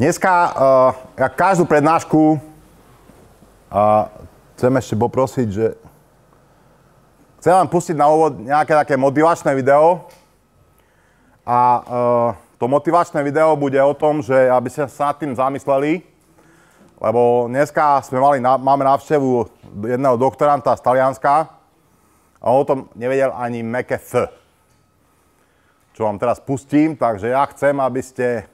Dneska, uh, každú prednášku, uh, chcem ešte poprosiť, že chcem vám pustiť na úvod nejaké také motivačné video. A uh, to motivačné video bude o tom, že aby ste sa nad tým zamysleli, lebo dneska sme mali, máme návštevu jedného doktoranta z Talianska a on o tom nevedel ani meké F. Čo vám teraz pustím, takže ja chcem, aby ste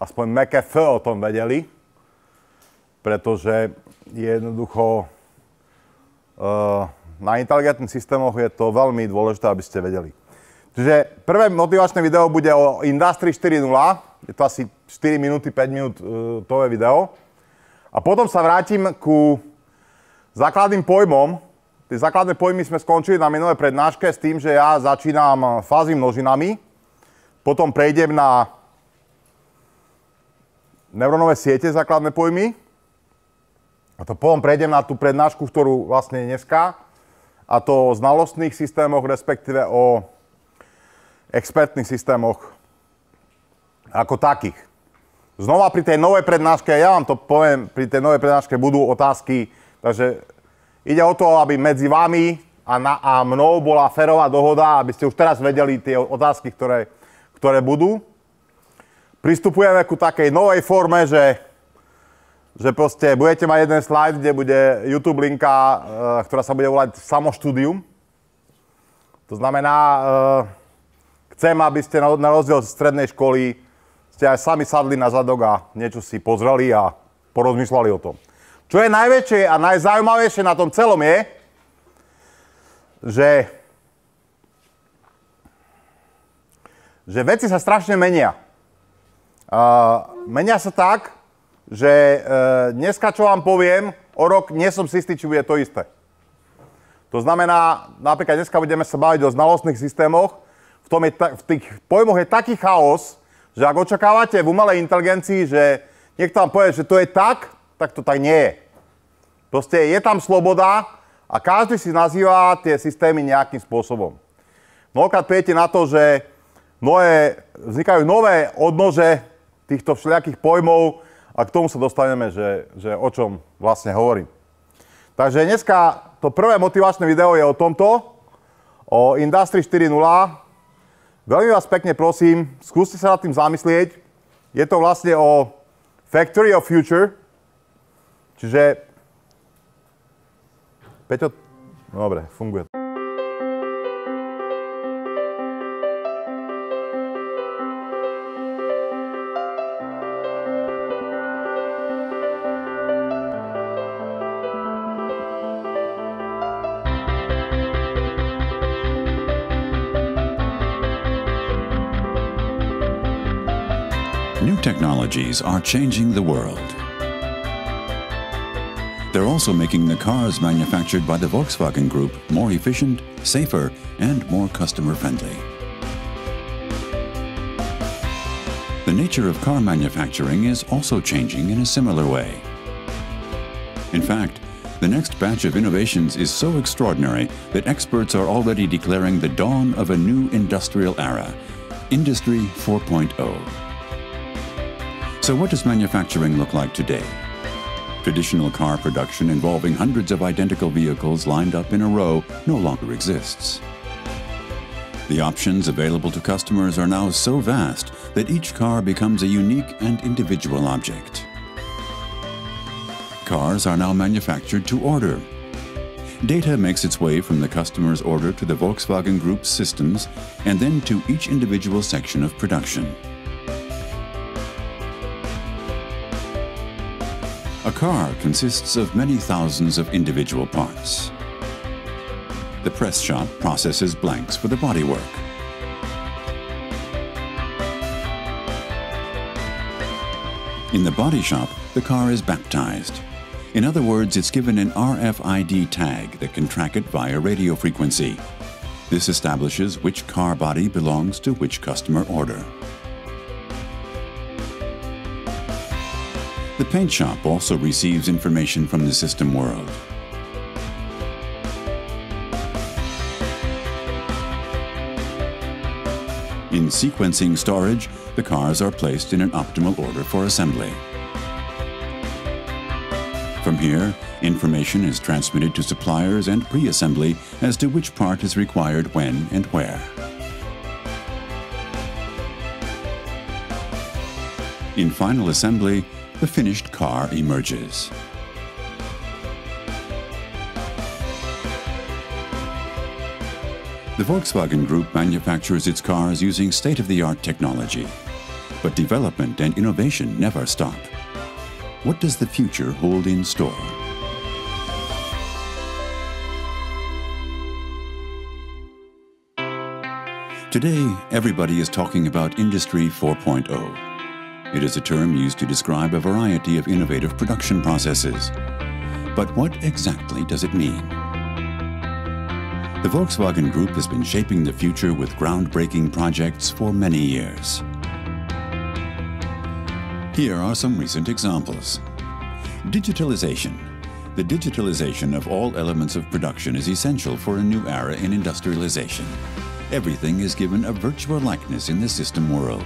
aspoň F o tom vedeli, pretože jednoducho uh, na inteligentných systémoch je to veľmi dôležité, aby ste vedeli. Čiže prvé motivačné video bude o Industry 4.0, je to asi 4 minúty, 5 minút uh, to je video. A potom sa vrátim ku základným pojmom. Tie základné pojmy sme skončili na minulé prednáške s tým, že ja začínam fázy množinami, potom prejdem na neurónové siete, základné pojmy. A to potom prejdem na tú prednášku, ktorú vlastne dneska, a to o znalostných systémoch, respektíve o expertných systémoch ako takých. Znova pri tej novej prednáške, ja vám to poviem, pri tej novej prednáške budú otázky, takže ide o to, aby medzi vami a, na, a mnou bola férová dohoda, aby ste už teraz vedeli tie otázky, ktoré, ktoré budú pristupujeme ku takej novej forme, že, že proste budete mať jeden slajd, kde bude YouTube linka, uh, ktorá sa bude volať Samoštúdium. To znamená, uh, chcem, aby ste na rozdiel z strednej školy ste aj sami sadli na zadok a niečo si pozreli a porozmýšľali o tom. Čo je najväčšie a najzaujímavejšie na tom celom je, že, že veci sa strašne menia. Uh, menia sa tak, že uh, dneska, čo vám poviem, o rok nie som si istý, či bude to isté. To znamená, napríklad dneska budeme sa baviť o znalostných systémoch, v, tom je ta, v tých pojmoch je taký chaos, že ak očakávate v umelej inteligencii, že niekto vám povie, že to je tak, tak to tak nie je. Proste je tam sloboda a každý si nazýva tie systémy nejakým spôsobom. Mnohokrát pijete na to, že nové, vznikajú nové odnože týchto všelijakých pojmov a k tomu sa dostaneme, že, že o čom vlastne hovorím. Takže dneska to prvé motivačné video je o tomto, o Industry 4.0. Veľmi vás pekne prosím, skúste sa nad tým zamyslieť. Je to vlastne o Factory of Future, čiže... Peťo, dobre, funguje to. Technologies are changing the world. They're also making the cars manufactured by the Volkswagen Group more efficient, safer, and more customer friendly. The nature of car manufacturing is also changing in a similar way. In fact, the next batch of innovations is so extraordinary that experts are already declaring the dawn of a new industrial era, Industry 4.0. So what does manufacturing look like today? Traditional car production involving hundreds of identical vehicles lined up in a row no longer exists. The options available to customers are now so vast that each car becomes a unique and individual object. Cars are now manufactured to order. Data makes its way from the customer's order to the Volkswagen Group's systems and then to each individual section of production. A car consists of many thousands of individual parts. The press shop processes blanks for the bodywork. In the body shop, the car is baptized. In other words, it's given an RFID tag that can track it via radio frequency. This establishes which car body belongs to which customer order. The paint shop also receives information from the system world. In In sequencing storage, the cars are placed in an optimal order for assembly. From here, information is transmitted to suppliers and pre-assembly as to which part is required when and where. In final assembly, the finished car emerges. The Volkswagen Group manufactures its cars using state-of-the-art technology. But development and innovation never stop. What does the future hold in store? Today, everybody is talking about Industry 4.0. It is a term used to describe a variety of innovative production processes. But what exactly does it mean? The Volkswagen Group has been shaping the future with groundbreaking projects for many years. Here are some recent examples. Digitalization. The digitalization of all elements of production is essential for a new era in industrialization. Everything is given a virtual likeness in the system world.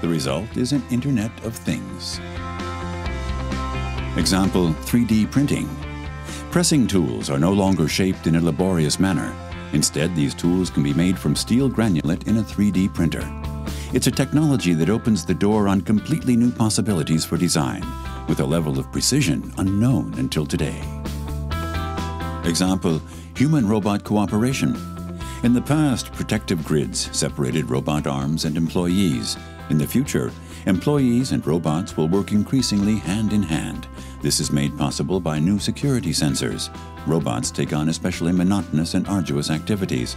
The result is an Internet of Things. Example 3D printing. Pressing tools are no longer shaped in a laborious manner. Instead, these tools can be made from steel granulate in a 3D printer. It's a technology that opens the door on completely new possibilities for design, with a level of precision unknown until today. Example Human robot cooperation. In the past, protective grids separated robot arms and employees. In the future, employees and robots will work increasingly hand in hand. This is made possible by new security sensors. Robots take on especially monotonous and arduous activities.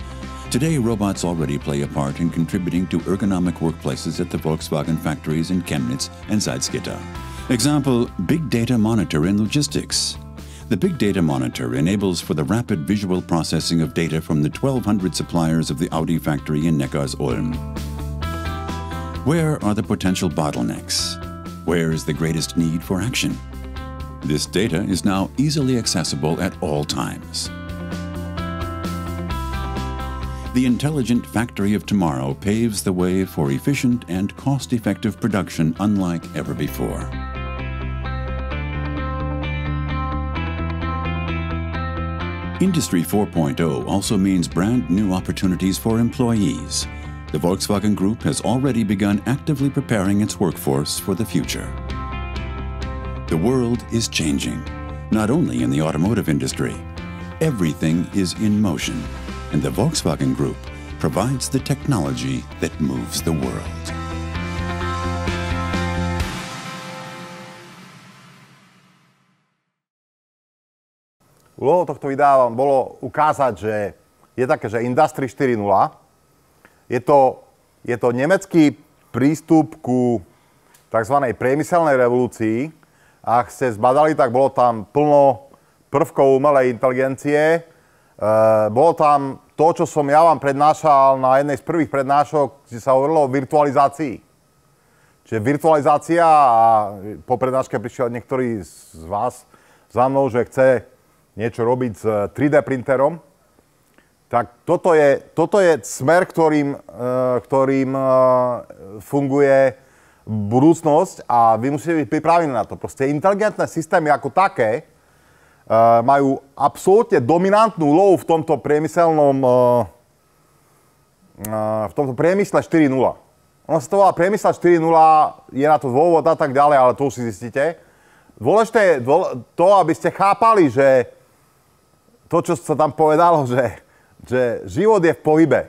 Today, robots already play a part in contributing to ergonomic workplaces at the Volkswagen factories in Chemnitz and Salzgitter. Example Big Data Monitor in Logistics. The Big Data Monitor enables for the rapid visual processing of data from the 1,200 suppliers of the Audi factory in Neckars-Ulm. Where are the potential bottlenecks? Where is the greatest need for action? This data is now easily accessible at all times. The intelligent factory of tomorrow paves the way for efficient and cost-effective production unlike ever before. Industry 4.0 also means brand new opportunities for employees. The Volkswagen Group has already begun actively preparing its workforce for the future. The world is changing, not only in the automotive industry. Everything is in motion, and the Volkswagen Group provides the technology that moves the world. Úlohou tohto videa vám bolo ukázať, že je také, že Industry 4.0. Je to, je to nemecký prístup ku tzv. priemyselnej revolúcii. Ak ste zbadali, tak bolo tam plno prvkov umelej inteligencie. E, bolo tam to, čo som ja vám prednášal na jednej z prvých prednášok, kde sa hovorilo o virtualizácii. Čiže virtualizácia a po prednáške prišiel niektorý z vás za mnou, že chce niečo robiť s 3D printerom, tak toto je, toto je smer, ktorým, eh, ktorým eh, funguje budúcnosť a vy musíte byť pripravení na to. Proste inteligentné systémy ako také eh, majú absolútne dominantnú úlohu v tomto priemyselnom v tomto priemysle 4.0. Ono sa to volá priemysel 4.0, je na to dôvod a tak ďalej, ale to už si zistíte. Dôležité je to, aby ste chápali, že to, čo sa tam povedalo, že, že život je v pohybe.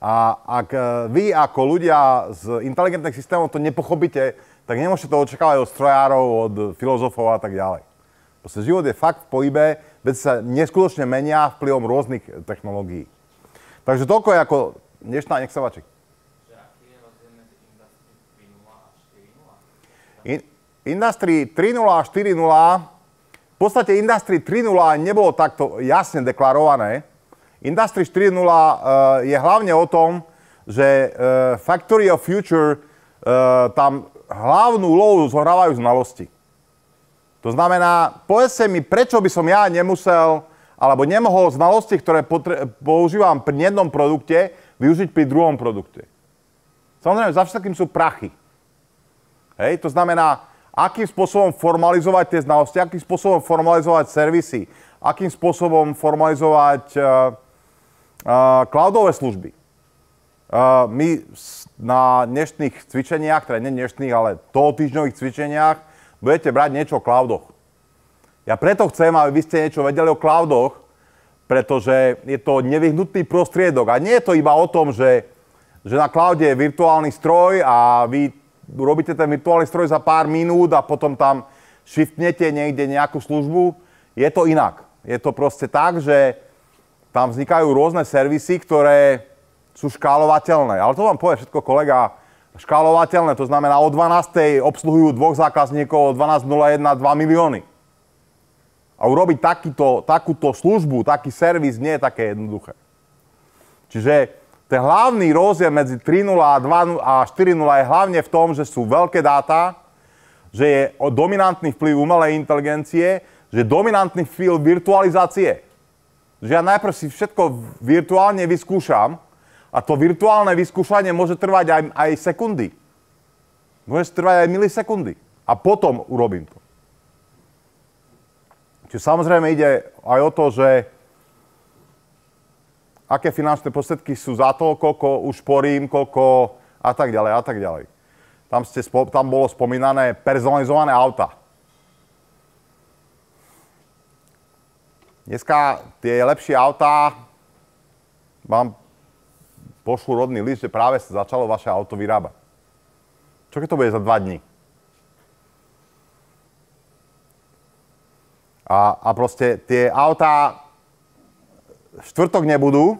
A ak e, vy ako ľudia z inteligentných systémov to nepochopíte, tak nemôžete to očakávať od strojárov, od filozofov a tak ďalej. Proste život je fakt v pohybe, veci sa neskutočne menia vplyvom rôznych technológií. Takže toľko je ako dnešná, nech sa páči. Industry 3.0 a 4.0 v podstate Industry 3.0 nebolo takto jasne deklarované. Industry 4.0 uh, je hlavne o tom, že uh, Factory of Future uh, tam hlavnú úlohu zohrávajú znalosti. To znamená, povedzte mi, prečo by som ja nemusel alebo nemohol znalosti, ktoré potre- používam pri jednom produkte, využiť pri druhom produkte. Samozrejme, za všetkým sú prachy. Hej, to znamená, akým spôsobom formalizovať tie znalosti, akým spôsobom formalizovať servisy, akým spôsobom formalizovať uh, cloudové služby. My na dnešných cvičeniach, teda nie dnešných, ale toho týždňových cvičeniach, budete brať niečo o cloudoch. Ja preto chcem, aby vy ste niečo vedeli o cloudoch, pretože je to nevyhnutný prostriedok. A nie je to iba o tom, že, že na cloude je virtuálny stroj a vy robíte ten virtuálny stroj za pár minút a potom tam shiftnete niekde nejakú službu. Je to inak. Je to proste tak, že tam vznikajú rôzne servisy, ktoré sú škálovateľné. Ale to vám povie všetko kolega. Škálovateľné, to znamená o 12. obsluhujú dvoch zákazníkov, o 12.01 2 milióny. A urobiť takýto, takúto službu, taký servis nie je také jednoduché. Čiže ten hlavný rozdiel medzi 3.0 a 2.0 a 4.0 je hlavne v tom, že sú veľké dáta, že je dominantný vplyv umelej inteligencie, že je dominantný vplyv virtualizácie. Že ja najprv si všetko virtuálne vyskúšam a to virtuálne vyskúšanie môže trvať aj, aj sekundy. Môže trvať aj milisekundy. A potom urobím to. Čiže samozrejme ide aj o to, že aké finančné prostriedky sú za to, koľko už porím, koľko a tak ďalej a tak ďalej. Tam, ste, tam bolo spomínané personalizované auta. Dneska tie lepšie autá vám pošlu rodný list, že práve sa začalo vaše auto vyrábať. Čo keď to bude za dva dní? A, a proste tie autá štvrtok nebudú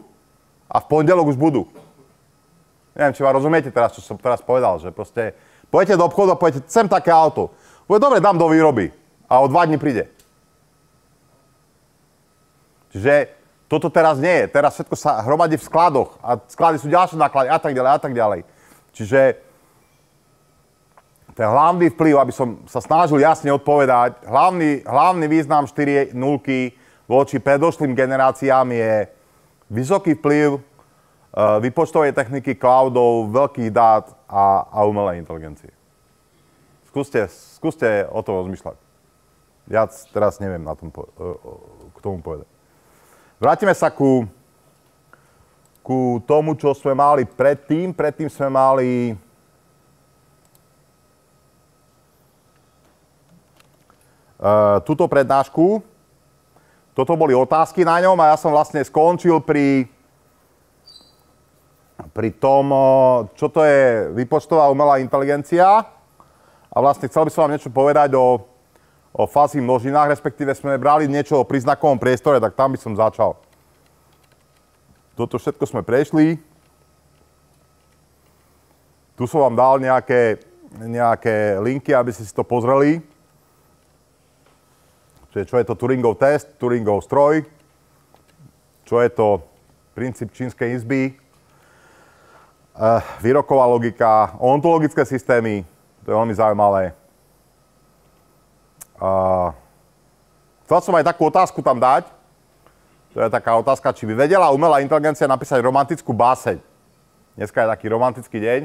a v pondelok už budú. Neviem, či vám rozumiete teraz, čo som teraz povedal, že proste pojete do obchodu a poviete, sem také auto. Bude dobre, dám do výroby. A o dva dní príde. Čiže toto teraz nie je. Teraz všetko sa hromadí v skladoch a sklady sú ďalšie náklady a tak ďalej a tak ďalej. Čiže ten hlavný vplyv, aby som sa snažil jasne odpovedať, hlavný, hlavný význam 4 nulky voči predošlým generáciám je vysoký vplyv uh, vypočtovej techniky cloudov, veľkých dát a, a umelej inteligencie. Skúste, skúste o tom rozmýšľať. Ja teraz neviem na tom, uh, k tomu povedať. Vrátime sa ku, ku tomu, čo sme mali predtým. Predtým sme mali uh, túto prednášku, toto boli otázky na ňom a ja som vlastne skončil pri, pri tom, čo to je vypočtová umelá inteligencia. A vlastne chcel by som vám niečo povedať o, o fázi množinách, respektíve sme brali niečo o príznakovom priestore, tak tam by som začal. Toto všetko sme prešli. Tu som vám dal nejaké, nejaké linky, aby ste si to pozreli. Čiže čo je to Turingov test, Turingov stroj, čo je to princíp čínskej izby, uh, výroková logika, ontologické systémy, to je veľmi zaujímavé. Uh, chcel som aj takú otázku tam dať. To je taká otázka, či by vedela umelá inteligencia napísať romantickú báseň. Dneska je taký romantický deň.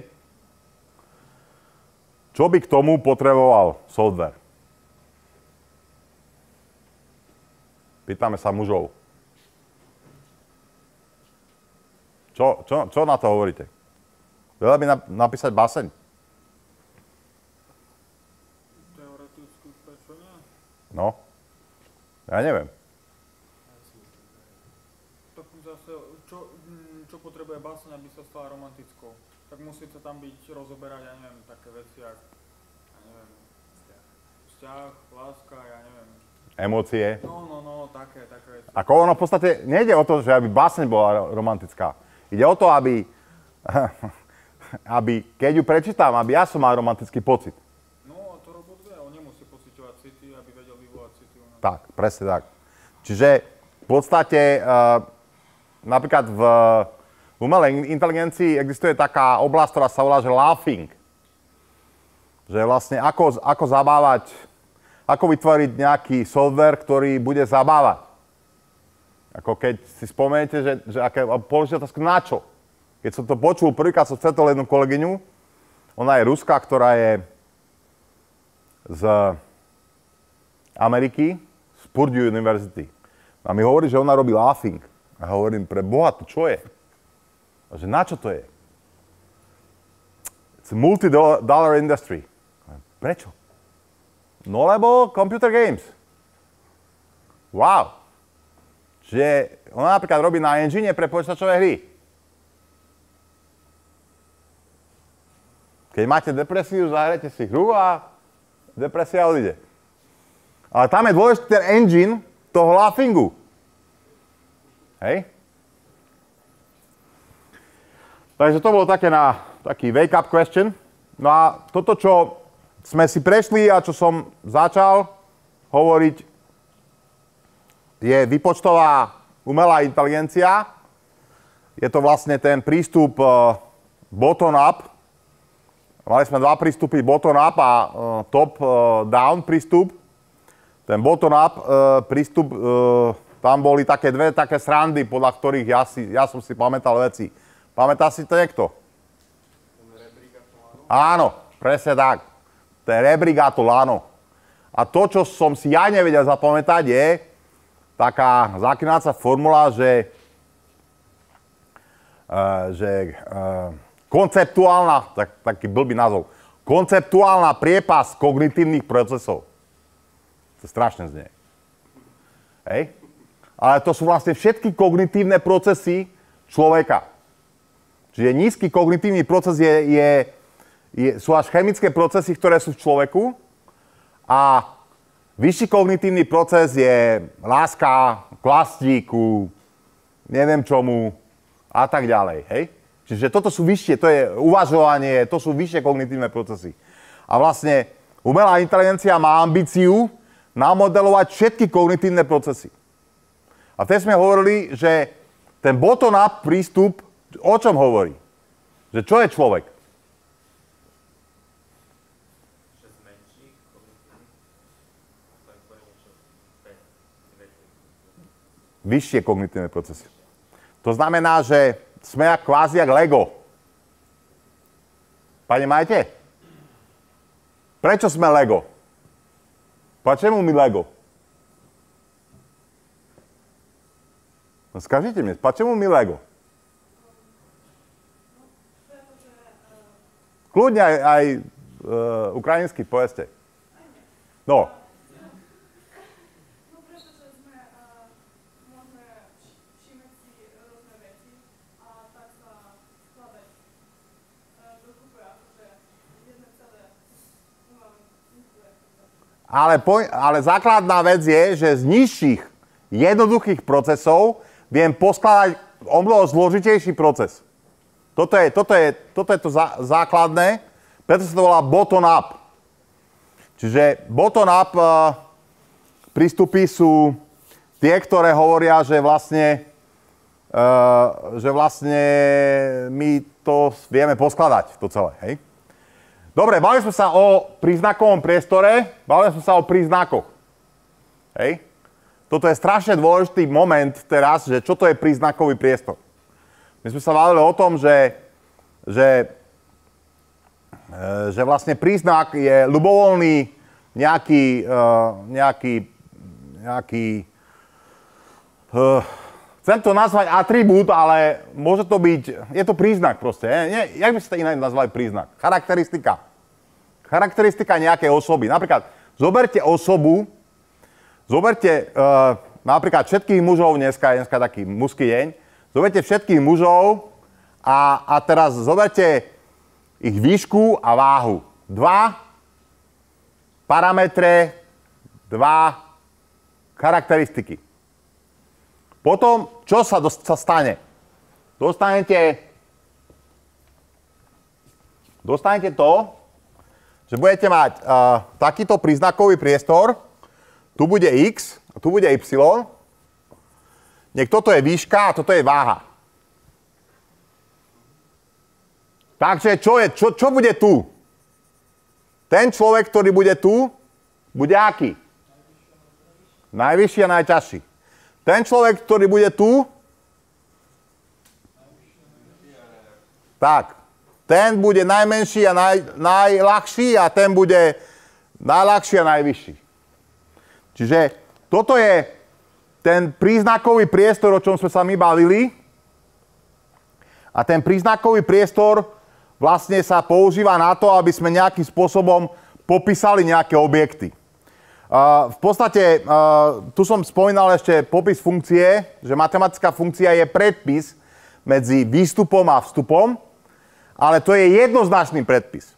Čo by k tomu potreboval software? Pýtame sa mužov. Čo, čo, čo na to hovoríte? Veľa by napísať báseň? Teoreticky prečo nie? No. Ja neviem. Tak zase, čo, mm, čo potrebuje báseň, aby sa stala romantickou? Tak musí to tam byť, rozoberať, ja neviem, také veci, ako, ja neviem, vzťah, láska, ja neviem, Emócie. No, no, no, také, také veci. Ako ono v podstate nejde o to, že aby báseň bola romantická. Ide o to, aby, aby keď ju prečítam, aby ja som mal romantický pocit. No, a to robot vie, on nemusí pociťovať city, aby vedel vyvolať city. u nás. Tak, presne tak. Čiže v podstate uh, napríklad v umelej inteligencii existuje taká oblasť, ktorá sa volá, že laughing. Že vlastne ako, ako zabávať ako vytvoriť nejaký software, ktorý bude zabávať. Ako keď si spomeniete, že, že aké, položíte otázku, na čo? keď som to počul, prvýkrát som stretol jednu kolegyňu, ona je Ruska, ktorá je z Ameriky, Purdue University. A mi hovorí, že ona robí laughing. A hovorím, pre Boha, to čo je? A že na čo to je? It's a multi-dollar industry. Prečo? No lebo computer games. Wow. Že ona napríklad robí na engine pre počítačové hry. Keď máte depresiu, zahrajete si hru a depresia odíde. Ale tam je dôležitý ten engine toho laughingu. Hej? Takže to bolo také na taký wake-up question. No a toto, čo sme si prešli a čo som začal hovoriť, je vypočtová umelá inteligencia. Je to vlastne ten prístup uh, bottom-up. Mali sme dva prístupy bottom-up a uh, top-down prístup. Ten bottom-up uh, prístup, tam boli také dve také srandy, podľa ktorých ja, si, ja som si pamätal veci. Pamätá si to niekto? Áno, presne tak. To je rebrík Lano. A to, čo som si ja nevedel zapamätať, je, taká zaklinacia formula, že, uh, že uh, konceptuálna, tak, taký blbý názov, konceptuálna priepas kognitívnych procesov. To strašne znie. Hej? Ale to sú vlastne všetky kognitívne procesy človeka. Čiže nízky kognitívny proces je, je, je, sú až chemické procesy, ktoré sú v človeku a Vyšší kognitívny proces je láska k plastíku, neviem čomu a tak ďalej. Hej? Čiže toto sú vyššie, to je uvažovanie, to sú vyššie kognitívne procesy. A vlastne umelá inteligencia má ambíciu namodelovať všetky kognitívne procesy. A teď sme hovorili, že ten bottom-up prístup o čom hovorí? Že čo je človek? vyššie kognitívne procesy. To znamená, že sme jak kvázi jak Lego. Pane majte? Prečo sme Lego? Prečo mi Lego? No skažite mi, prečo mi Lego? Kľudne aj, aj Ale, po, ale základná vec je, že z nižších jednoduchých procesov viem poskladať o mnoho zložitejší proces. Toto je, toto je, toto je to zá, základné, preto sa to volá bottom-up. Čiže bottom-up uh, prístupy sú tie, ktoré hovoria, že vlastne, uh, že vlastne my to vieme poskladať, to celé. Hej? Dobre, bavili sme sa o príznakovom priestore, bavili sme sa o príznakoch. Hej? Toto je strašne dôležitý moment teraz, že čo to je príznakový priestor. My sme sa bavili o tom, že, že, e, že vlastne príznak je ľubovoľný nejaký, e, nejaký, nejaký uh, chcem to nazvať atribút, ale môže to byť, je to príznak proste. Nie, jak by ste to iné nazvali príznak? Charakteristika. Charakteristika nejakej osoby. Napríklad, zoberte osobu, zoberte uh, napríklad všetkých mužov, dneska je dneska taký mužský deň, zoberte všetkých mužov a, a teraz zoberte ich výšku a váhu. Dva parametre, dva charakteristiky. Potom, čo sa, dos- sa stane? Dostanete, dostanete to, že budete mať uh, takýto príznakový priestor, tu bude x, tu bude y, nech toto je výška a toto je váha. Takže čo, je, čo, čo bude tu? Ten človek, ktorý bude tu, bude aký? Najvyšší a najťažší. Ten človek, ktorý bude tu, Tak. Ten bude najmenší a naj, najľahší a ten bude najľahší a najvyšší. Čiže toto je ten príznakový priestor, o čom sme sa my bavili. A ten príznakový priestor vlastne sa používa na to, aby sme nejakým spôsobom popísali nejaké objekty. V podstate, tu som spomínal ešte popis funkcie, že matematická funkcia je predpis medzi výstupom a vstupom ale to je jednoznačný predpis.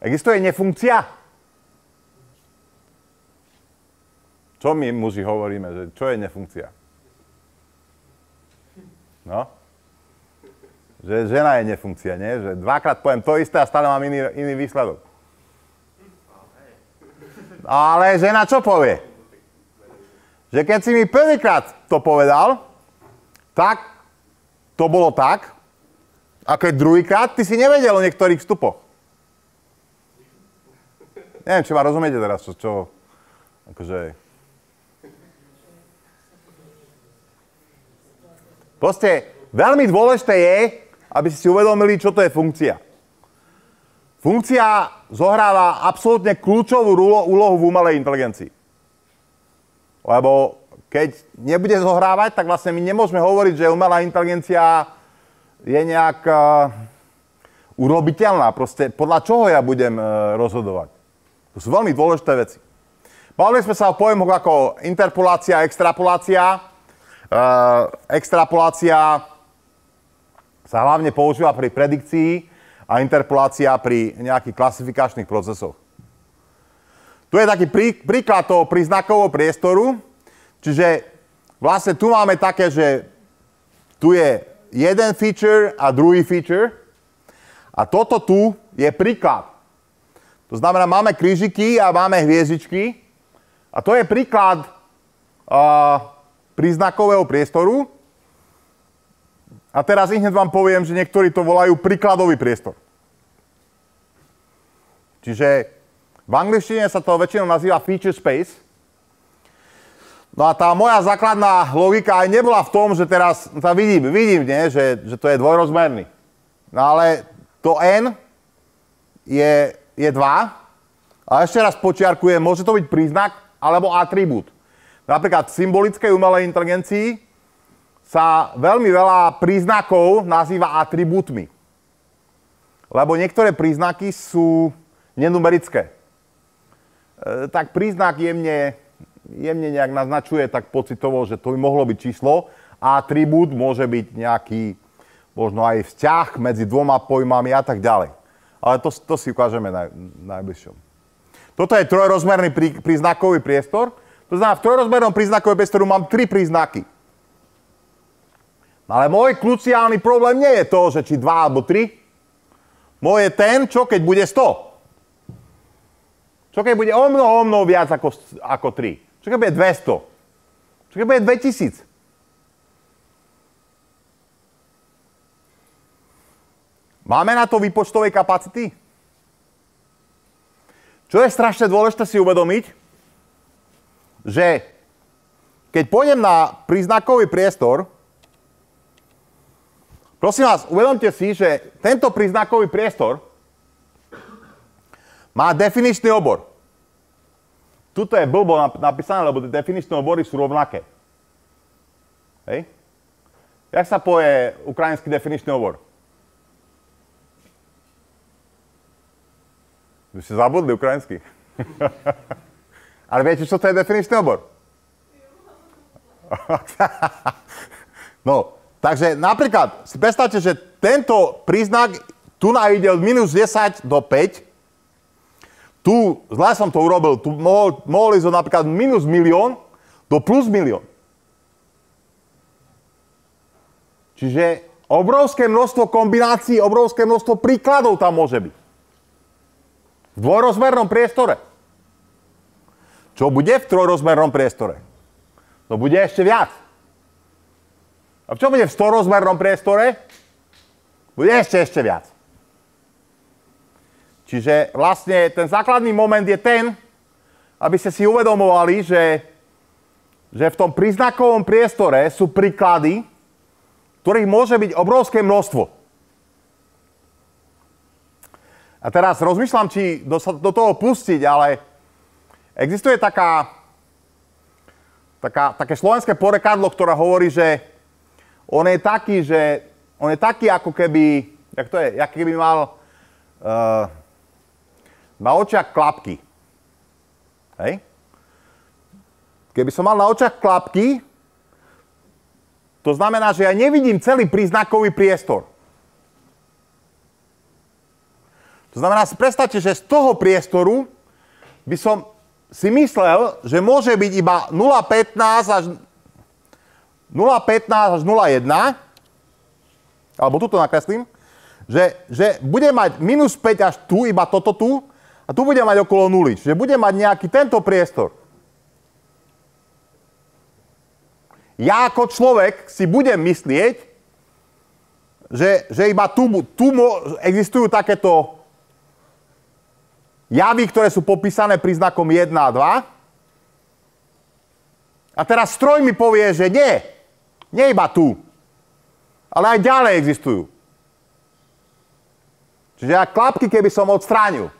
Existuje nefunkcia? Čo my muži hovoríme, že čo je nefunkcia? No? Že žena je nefunkcia, nie? Že dvakrát poviem to isté a stále mám iný, iný výsledok. Ale žena čo povie? Že keď si mi prvýkrát to povedal, tak to bolo tak, a keď druhýkrát, ty si nevedel o niektorých vstupoch. Neviem, či ma rozumiete teraz, čo, čo akože... Proste veľmi dôležité je, aby ste si uvedomili, čo to je funkcia. Funkcia zohráva absolútne kľúčovú úlohu v umelej inteligencii. Lebo keď nebude zohrávať, tak vlastne my nemôžeme hovoriť, že umelá inteligencia je nejak uh, urobiteľná. Proste podľa čoho ja budem uh, rozhodovať. To sú veľmi dôležité veci. Bavili sme sa o pojmoch ako interpolácia, extrapolácia. Uh, extrapolácia sa hlavne používa pri predikcii a interpolácia pri nejakých klasifikačných procesoch. Tu je taký prí, príklad toho príznakového priestoru, Čiže vlastne tu máme také, že tu je jeden feature a druhý feature. A toto tu je príklad. To znamená, máme krížiky a máme hviezdičky. A to je príklad uh, príznakového priestoru. A teraz hneď vám poviem, že niektorí to volajú príkladový priestor. Čiže v angličtine sa to väčšinou nazýva feature space. No a tá moja základná logika aj nebola v tom, že teraz, no to vidím, vidím, nie, že, že to je dvojrozmerný. No ale to n je, je 2. A ešte raz počiarkujem, môže to byť príznak alebo atribút. Napríklad v symbolickej umelej inteligencii sa veľmi veľa príznakov nazýva atribútmi. Lebo niektoré príznaky sú nenumerické. E, tak príznak jemne jemne nejak naznačuje tak pocitovo, že to by mohlo byť číslo a atribút môže byť nejaký možno aj vzťah medzi dvoma pojmami a tak ďalej. Ale to, to si ukážeme na, najbližšom. Toto je trojrozmerný prí, príznakový priestor. To znamená, v trojrozmernom príznakovém priestoru mám tri príznaky. Ale môj kruciálny problém nie je to, že či dva alebo tri. Môj je ten, čo keď bude 100. Čo keď bude o mnoho, o mnoho viac ako, ako 3. Čo keď bude 200? Čo keď bude 2000? Máme na to výpočtovej kapacity? Čo je strašne dôležité si uvedomiť, že keď pôjdem na príznakový priestor, prosím vás, uvedomte si, že tento príznakový priestor má definičný obor. Tuto je blbo napísané, lebo tie definičné obory sú rovnaké. Hej? Jak sa povie ukrajinský definičný obor? Vy ste zabudli ukrajinsky. Ale viete, čo to je definičný obor? no, takže napríklad si predstavte, že tento príznak tu ide od minus 10 do 5, tu, zle som to urobil, tu mohol, mohol ísť napríklad minus milión do plus milión. Čiže obrovské množstvo kombinácií, obrovské množstvo príkladov tam môže byť. V dvojrozmernom priestore. Čo bude v trojrozmernom priestore? To bude ešte viac. A čo bude v storozmernom priestore? Bude ešte, ešte viac. Čiže vlastne ten základný moment je ten, aby ste si uvedomovali, že, že v tom príznakovom priestore sú príklady, ktorých môže byť obrovské množstvo. A teraz rozmýšľam, či do, do toho pustiť, ale existuje taká, taká, také slovenské porekadlo, ktoré hovorí, že on je taký, že on je taký ako keby, jak to je, ako keby mal uh, na očiach klapky. Hej? Keby som mal na očiach klapky, to znamená, že ja nevidím celý príznakový priestor. To znamená, si predstavte, že z toho priestoru by som si myslel, že môže byť iba 0,15 až 0,15 až 0,1, alebo tuto nakreslím, že, že bude mať minus 5 až tu, iba toto tu, a tu bude mať okolo nuly. Čiže bude mať nejaký tento priestor. Ja ako človek si budem myslieť, že, že iba tu, tu existujú takéto javy, ktoré sú popísané príznakom 1 a 2. A teraz stroj mi povie, že nie, nie iba tu, ale aj ďalej existujú. Čiže ja klapky, keby som odstránil,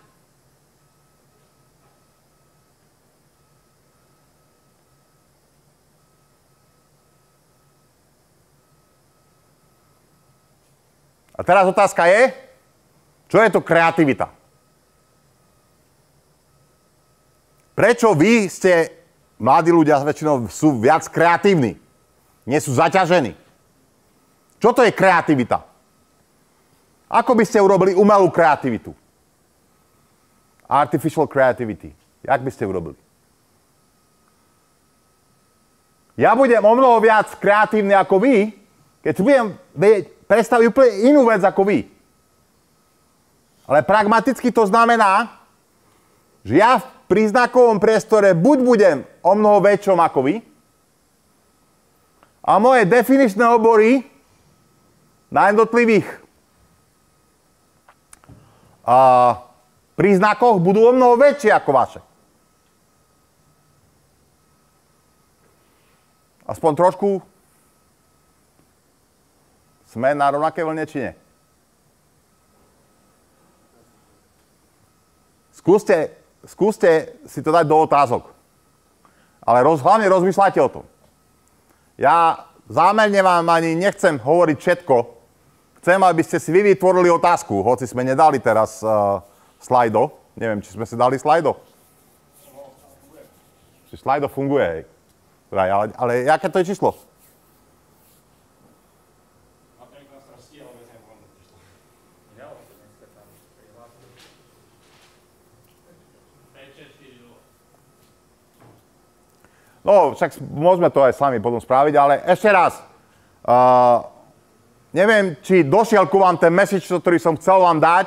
A teraz otázka je, čo je to kreativita? Prečo vy ste, mladí ľudia väčšinou sú viac kreatívni? Nie sú zaťažení. Čo to je kreativita? Ako by ste urobili umelú kreativitu? Artificial creativity. Jak by ste urobili? Ja budem o mnoho viac kreatívny ako vy, keď budem vedieť predstaviť úplne inú vec ako vy. Ale pragmaticky to znamená, že ja v príznakovom priestore buď budem o mnoho väčšom ako vy, a moje definičné obory na jednotlivých a, príznakoch budú o mnoho väčšie ako vaše. Aspoň trošku sme na rovnaké vlne, či nie? Skúste skúste si to dať do otázok. Ale roz, hlavne rozmýšľajte o tom. Ja zámerne vám ani nechcem hovoriť všetko. Chcem, aby ste si vy vytvorili otázku, hoci sme nedali teraz uh, slajdo. Neviem, či sme si dali slajdo. Či slajdo funguje, hej. Ale, ale aké to je číslo? No, však môžeme to aj sami potom spraviť, ale ešte raz. Uh, neviem, či došiel ku vám ten message, ktorý som chcel vám dať,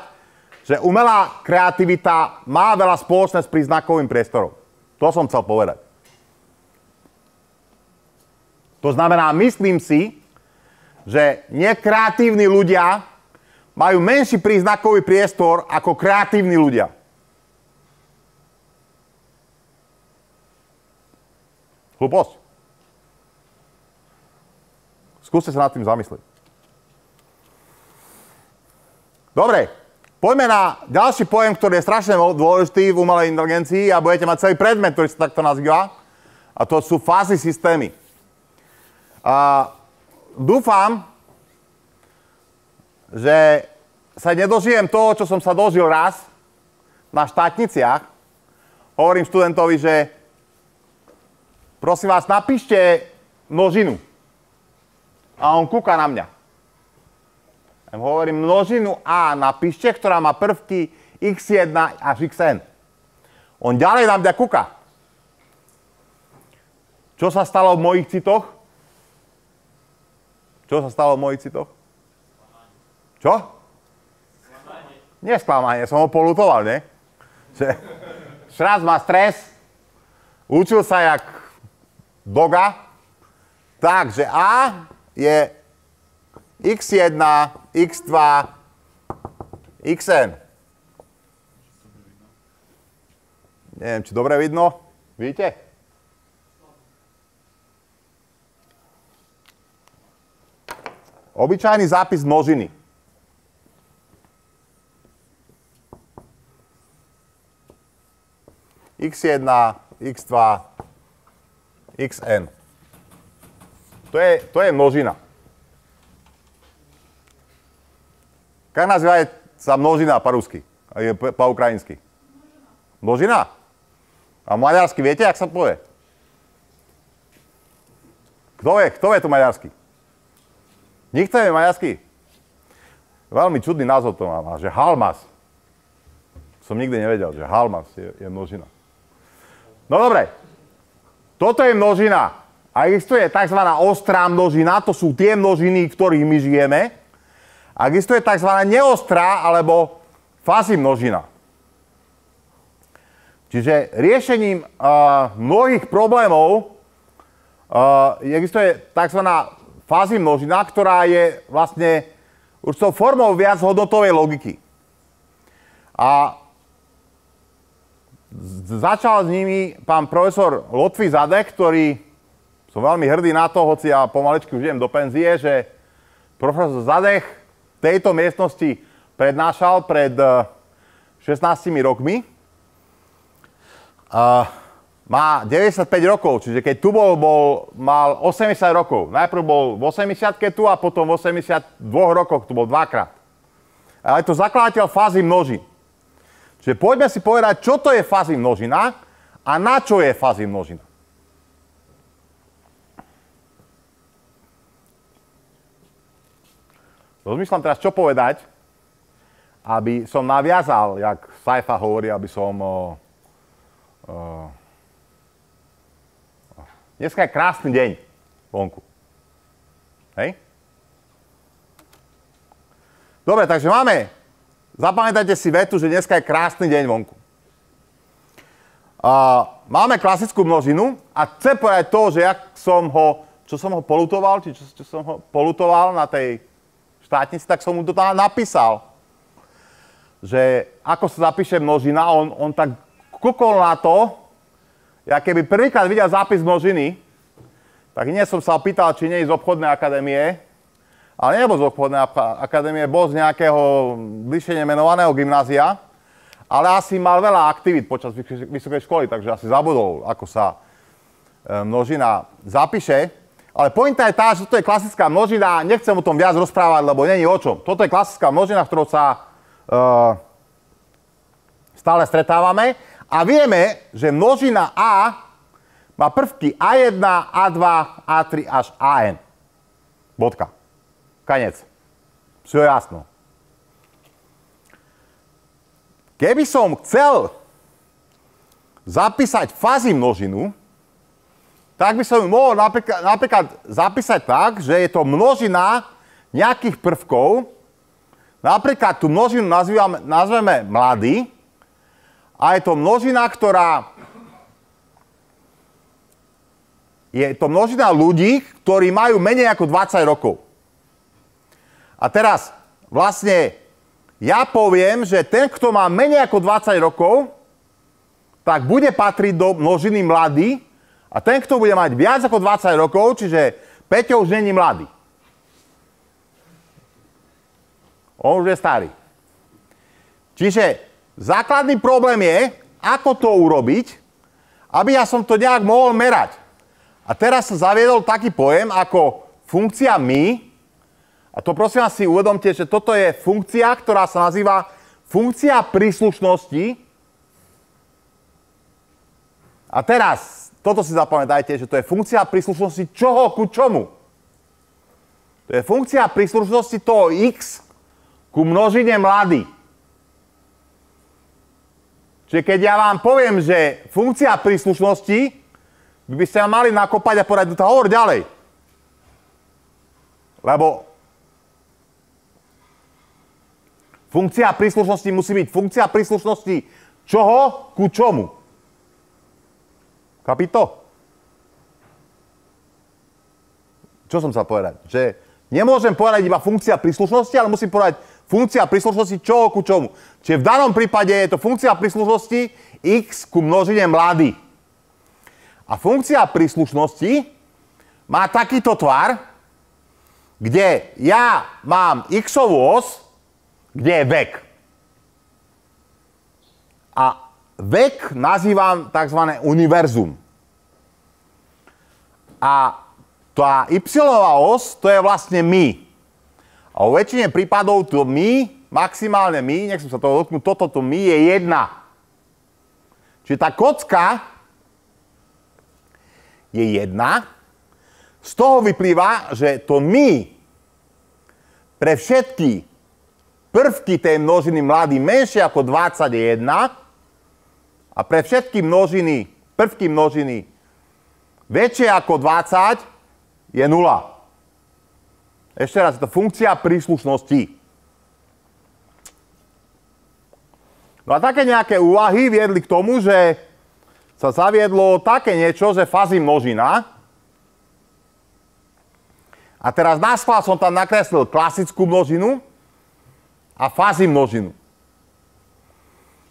že umelá kreativita má veľa spoločné s príznakovým priestorom. To som chcel povedať. To znamená, myslím si, že nekreatívni ľudia majú menší príznakový priestor ako kreatívni ľudia. Hlúposť. Skúste sa nad tým zamyslieť. Dobre, poďme na ďalší pojem, ktorý je strašne dôležitý v umelej inteligencii a budete mať celý predmet, ktorý sa takto nazýva. A to sú fázy systémy. A dúfam, že sa nedožijem toho, čo som sa dožil raz na štátniciach. Hovorím študentovi, že Prosím vás, napíšte množinu. A on kúka na mňa. Ja hovorím množinu A napíšte, ktorá má prvky x1 až xn. On ďalej na mňa kúka. Čo sa stalo v mojich citoch? Čo sa stalo v mojich citoch? Čo? Sklamanie. Nie sklamanie, som ho polutoval, nie? Že, raz má stres, učil sa jak doga. Takže A je x1, x2, xn. Neviem, či dobre vidno. Vidíte? obyčajný zápis množiny. x1, x2, xn. To je, to je množina. Jak nazýva množina po-rusky? Po-ukrajinsky? Množina? A maďarsky viete, jak sa povie? Kto vie, kto vie to maďarsky? Nikto vie maďarsky? Veľmi čudný názov to má, že halmas. Som nikdy nevedel, že halmas je, je množina. No dobre, toto je množina. A existuje tzv. ostrá množina, to sú tie množiny, ktorých my žijeme. A existuje tzv. neostrá alebo fázy množina. Čiže riešením uh, mnohých problémov uh, existuje tzv. fázy množina, ktorá je vlastne určitou formou viac hodnotovej logiky. A začal s nimi pán profesor Lotfi Zadek, ktorý som veľmi hrdý na to, hoci ja pomalečky už idem do penzie, že profesor Zadek v tejto miestnosti prednášal pred 16 eh, rokmi. Uh, má 95 rokov, čiže keď tu bol, bol, mal 80 rokov. Najprv bol v 80 tu a potom v 82 rokoch tu bol dvakrát. Ale to zakladateľ fázy množín. Čiže poďme si povedať, čo to je fázy množina a na čo je fázy množina. Rozmýšľam teraz, čo povedať, aby som naviazal, jak Saifa hovorí, aby som... Uh, uh, dneska je krásny deň vonku. Hej? Dobre, takže máme Zapamätajte si vetu, že dneska je krásny deň vonku. A máme klasickú množinu a chcem povedať to, že jak som ho, čo som ho polutoval, či čo, čo som ho polutoval na tej štátnici, tak som mu to tam napísal. Že ako sa zapíše množina, on, on tak kukol na to, ja keby prvýkrát videl zápis množiny, tak nie som sa opýtal, či nie je z obchodnej akadémie, ale nebol z obchodnej akadémie, bol z nejakého bližšie nemenovaného gymnázia, ale asi mal veľa aktivít počas vysokej školy, takže asi zabudol, ako sa e, množina zapíše. Ale pointa je tá, že toto je klasická množina, nechcem o tom viac rozprávať, lebo není o čom. Toto je klasická množina, ktorou sa uh, stále stretávame. A vieme, že množina A má prvky A1, A2, A3 až AN. Bodka. Kanec. Все jasno. Keby som chcel zapísať fázy množinu, tak by som ju mohol napríklad, napríklad zapísať tak, že je to množina nejakých prvkov. Napríklad tú množinu nazývame, nazveme mladý a je to množina, ktorá je to množina ľudí, ktorí majú menej ako 20 rokov. A teraz vlastne ja poviem, že ten, kto má menej ako 20 rokov, tak bude patriť do množiny mladý a ten, kto bude mať viac ako 20 rokov, čiže Peťo už není mladý. On už je starý. Čiže základný problém je, ako to urobiť, aby ja som to nejak mohol merať. A teraz sa zaviedol taký pojem ako funkcia my, a to prosím vás si uvedomte, že toto je funkcia, ktorá sa nazýva funkcia príslušnosti. A teraz, toto si zapamätajte, že to je funkcia príslušnosti čoho ku čomu. To je funkcia príslušnosti toho x ku množine mladý. Čiže keď ja vám poviem, že funkcia príslušnosti, by ste ma mali nakopať a no to hovor ďalej. Lebo Funkcia príslušnosti musí byť funkcia príslušnosti čoho ku čomu. Kapito? Čo som sa povedať? Že nemôžem povedať iba funkcia príslušnosti, ale musím povedať funkcia príslušnosti čoho ku čomu. Čiže v danom prípade je to funkcia príslušnosti x ku množine mladý. A funkcia príslušnosti má takýto tvar, kde ja mám x-ovú os, kde je vek. A vek nazývam tzv. univerzum. A tá y os, to je vlastne my. A vo väčšine prípadov to my, maximálne my, nech som sa toho dotknúť, toto to my je jedna. Čiže tá kocka je jedna. Z toho vyplýva, že to my pre všetky prvky tej množiny mladý menšie ako 21 a pre všetky množiny, prvky množiny väčšie ako 20 je 0. Ešte raz, je to funkcia príslušnosti. No a také nejaké úvahy viedli k tomu, že sa zaviedlo také niečo, že fázy množina. A teraz na som tam nakreslil klasickú množinu a fázy množinu.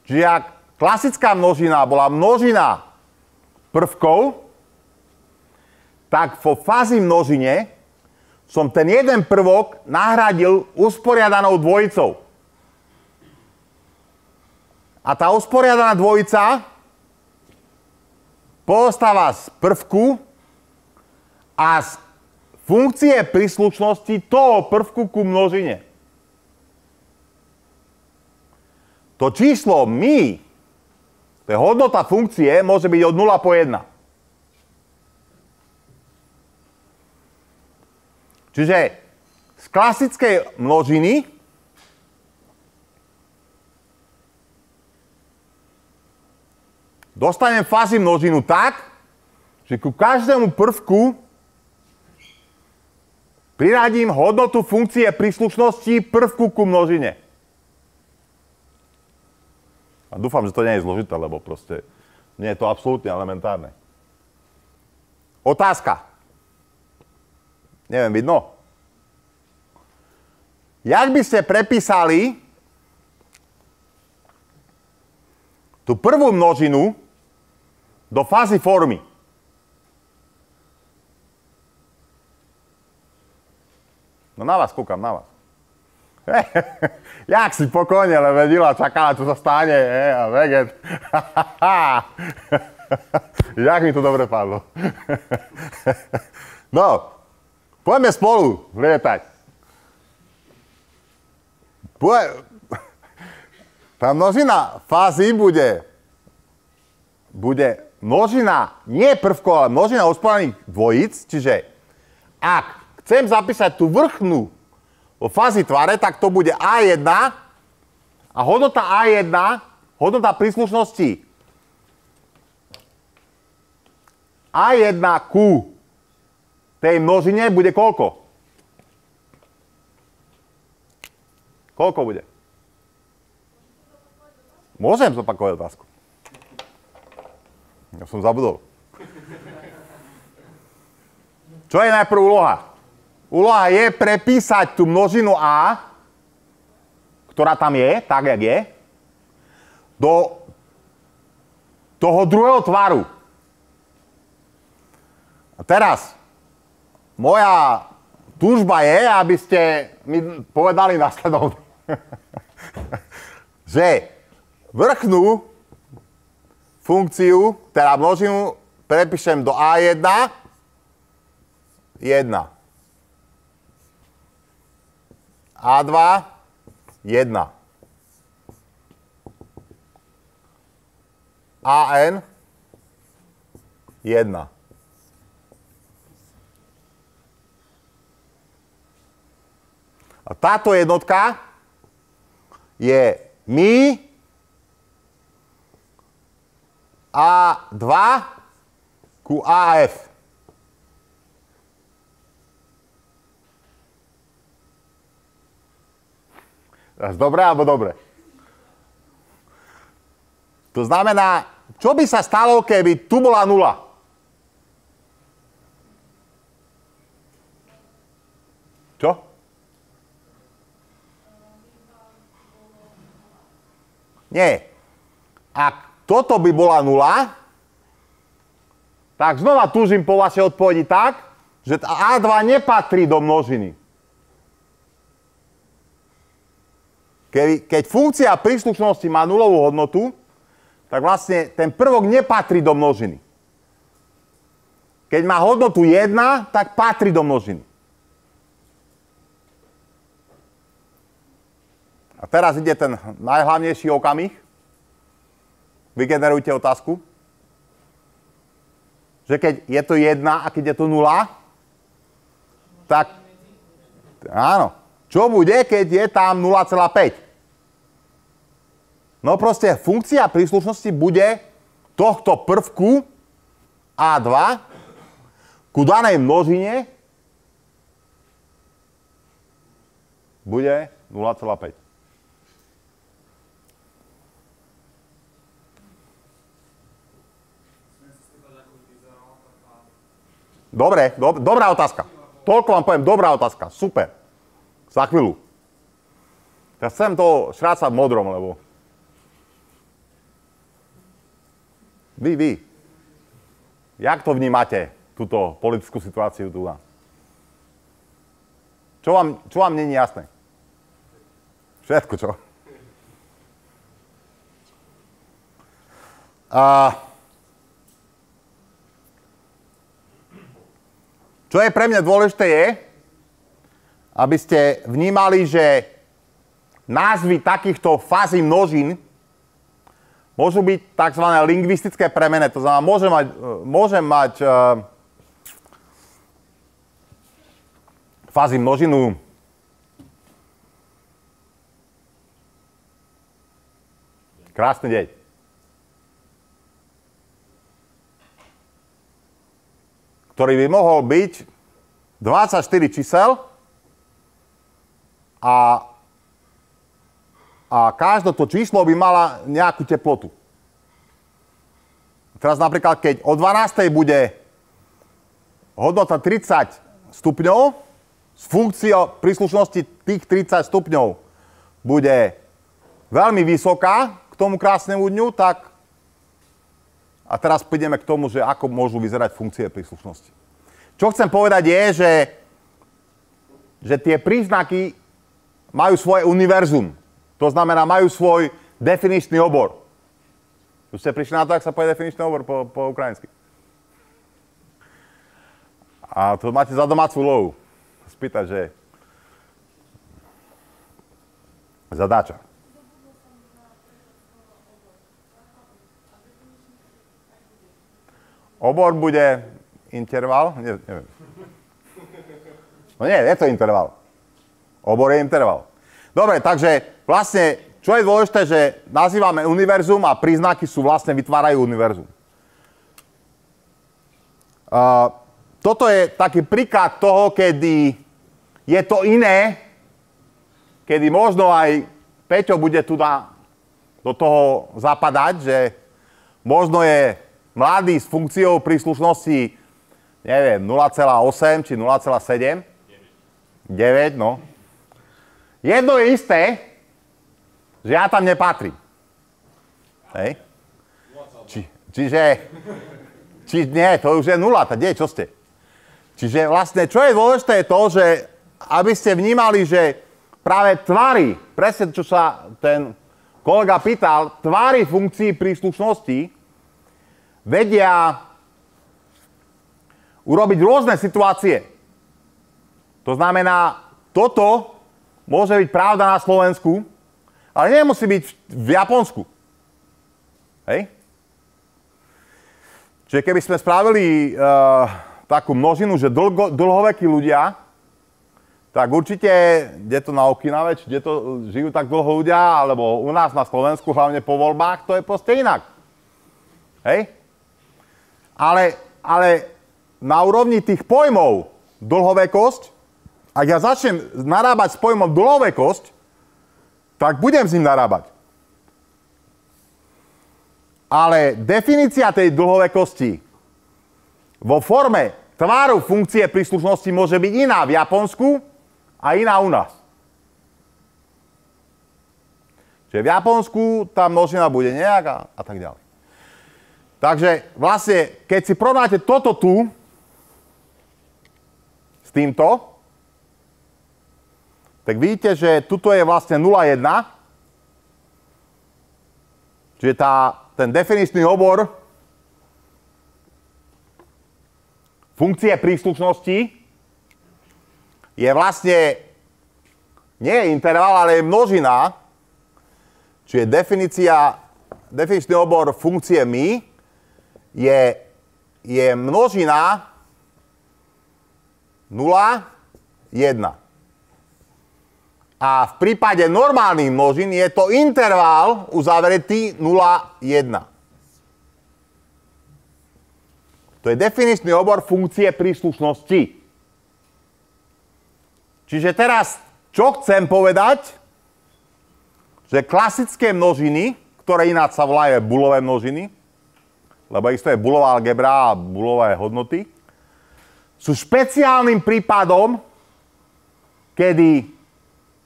Čiže ak klasická množina bola množina prvkov, tak vo fázi množine som ten jeden prvok nahradil usporiadanou dvojicou. A tá usporiadaná dvojica postáva z prvku a z funkcie príslušnosti toho prvku ku množine. To číslo my, to je hodnota funkcie, môže byť od 0 po 1. Čiže z klasickej množiny dostanem fázy množinu tak, že ku každému prvku priradím hodnotu funkcie príslušnosti prvku ku množine. A dúfam, že to nie je zložité, lebo proste nie je to absolútne elementárne. Otázka. Neviem, vidno? Jak by ste prepísali tú prvú množinu do fázy formy? No na vás kúkam, na vás. Jak si pokojne, ale vedila, čakala, čo sa stane. E, a veget. Jak mi to dobre padlo. no, Poďme spolu lietať. Poď... Tá množina fázy bude, bude množina, nie prvkov, ale množina usporiadaných dvojíc, čiže ak chcem zapísať tú vrchnú vo fázi tvare, tak to bude A1 a hodnota A1, hodnota príslušnosti A1 ku tej množine bude koľko? Koľko bude? Môžem zopakovať otázku. Ja som zabudol. Čo je najprv úloha? Úloha je prepísať tú množinu A, ktorá tam je, tak jak je, do toho druhého tvaru. A teraz, moja túžba je, aby ste mi povedali nasledovne, že vrchnú funkciu, teda množinu, prepíšem do A1, 1. A2, 1. AN, 1. A táto jednotka je mi A2 ku AF. Dobre alebo dobre? To znamená, čo by sa stalo, keby tu bola nula? Čo? Nie. Ak toto by bola nula, tak znova túžim po vašej odpovedi tak, že A2 nepatrí do množiny. Keď, funkcia príslušnosti má nulovú hodnotu, tak vlastne ten prvok nepatrí do množiny. Keď má hodnotu 1, tak patrí do množiny. A teraz ide ten najhlavnejší okamih. Vygenerujte otázku. Že keď je to 1 a keď je to 0, tak áno. Čo bude, keď je tam 0,5? No proste funkcia príslušnosti bude tohto prvku A2 ku danej množine bude 0,5. Dobre, do, dobrá otázka. Toľko vám poviem, dobrá otázka. Super. Za chvíľu. Ja chcem to šrácať modrom, lebo... Vy, vy. Jak to vnímate, túto politickú situáciu tu? Čo vám, čo vám není jasné? Všetko, čo? A, Čo je pre mňa dôležité je, aby ste vnímali, že názvy takýchto fází množín môžu byť tzv. lingvistické premene. To znamená, môžem mať, môžem mať uh, fázy množinu Krásny deň. ktorý by mohol byť 24 čísel a, a každé to číslo by mala nejakú teplotu. Teraz napríklad, keď o 12. bude hodnota 30 stupňov, s funkciou príslušnosti tých 30 stupňov bude veľmi vysoká k tomu krásnemu dňu, tak a teraz prídeme k tomu, že ako môžu vyzerať funkcie príslušnosti. Čo chcem povedať je, že, že tie príznaky majú svoje univerzum. To znamená, majú svoj definičný obor. Už ste prišli na to, ak sa povie definičný obor po, po ukrajinsky. A to máte za domácu lovu. Spýtať, že... Zadáča. Obor bude interval? Nie, neviem. No nie, je to interval. Obor je interval. Dobre, takže vlastne, čo je dôležité, že nazývame univerzum a príznaky sú vlastne vytvárajú univerzum. Uh, toto je taký príklad toho, kedy je to iné, kedy možno aj Peťo bude tu na, do toho zapadať, že možno je mladý s funkciou príslušnosti, neviem, 0,8 či 0,7? 9. no. Jedno je isté, že ja tam nepatrím. Hej? Či, čiže, či, nie, to už je nula, tá, čo ste? Čiže vlastne, čo je dôležité, je to, že aby ste vnímali, že práve tvary, presne čo sa ten kolega pýtal, tvary funkcií príslušnosti vedia urobiť rôzne situácie. To znamená, toto môže byť pravda na Slovensku, ale nemusí byť v Japonsku. Hej? Čiže keby sme spravili uh, takú množinu, že dlho, dlhovekí ľudia, tak určite, kde to na Okinave, či kde to žijú tak dlho ľudia, alebo u nás na Slovensku, hlavne po voľbách, to je proste inak. Hej? Ale, ale na úrovni tých pojmov dlhovekosť, ak ja začnem narábať s pojmom dlhovekosť, tak budem s ním narábať. Ale definícia tej dlhovekosti vo forme tváru funkcie príslušnosti môže byť iná v Japonsku a iná u nás. Čiže v Japonsku tá množina bude nejaká a tak ďalej. Takže vlastne, keď si porovnáte toto tu s týmto, tak vidíte, že tuto je vlastne 0,1 Čiže tá, ten definičný obor funkcie príslušnosti je vlastne nie je interval, ale je množina, čiže definícia, definičný obor funkcie my je, je množina 0, 1. A v prípade normálnych množín je to interval uzavretý 0, 1. To je definičný obor funkcie príslušnosti. Čiže teraz, čo chcem povedať? Že klasické množiny, ktoré ináč sa volajú bulové množiny, lebo isto je bulová algebra a bulové hodnoty, sú špeciálnym prípadom, kedy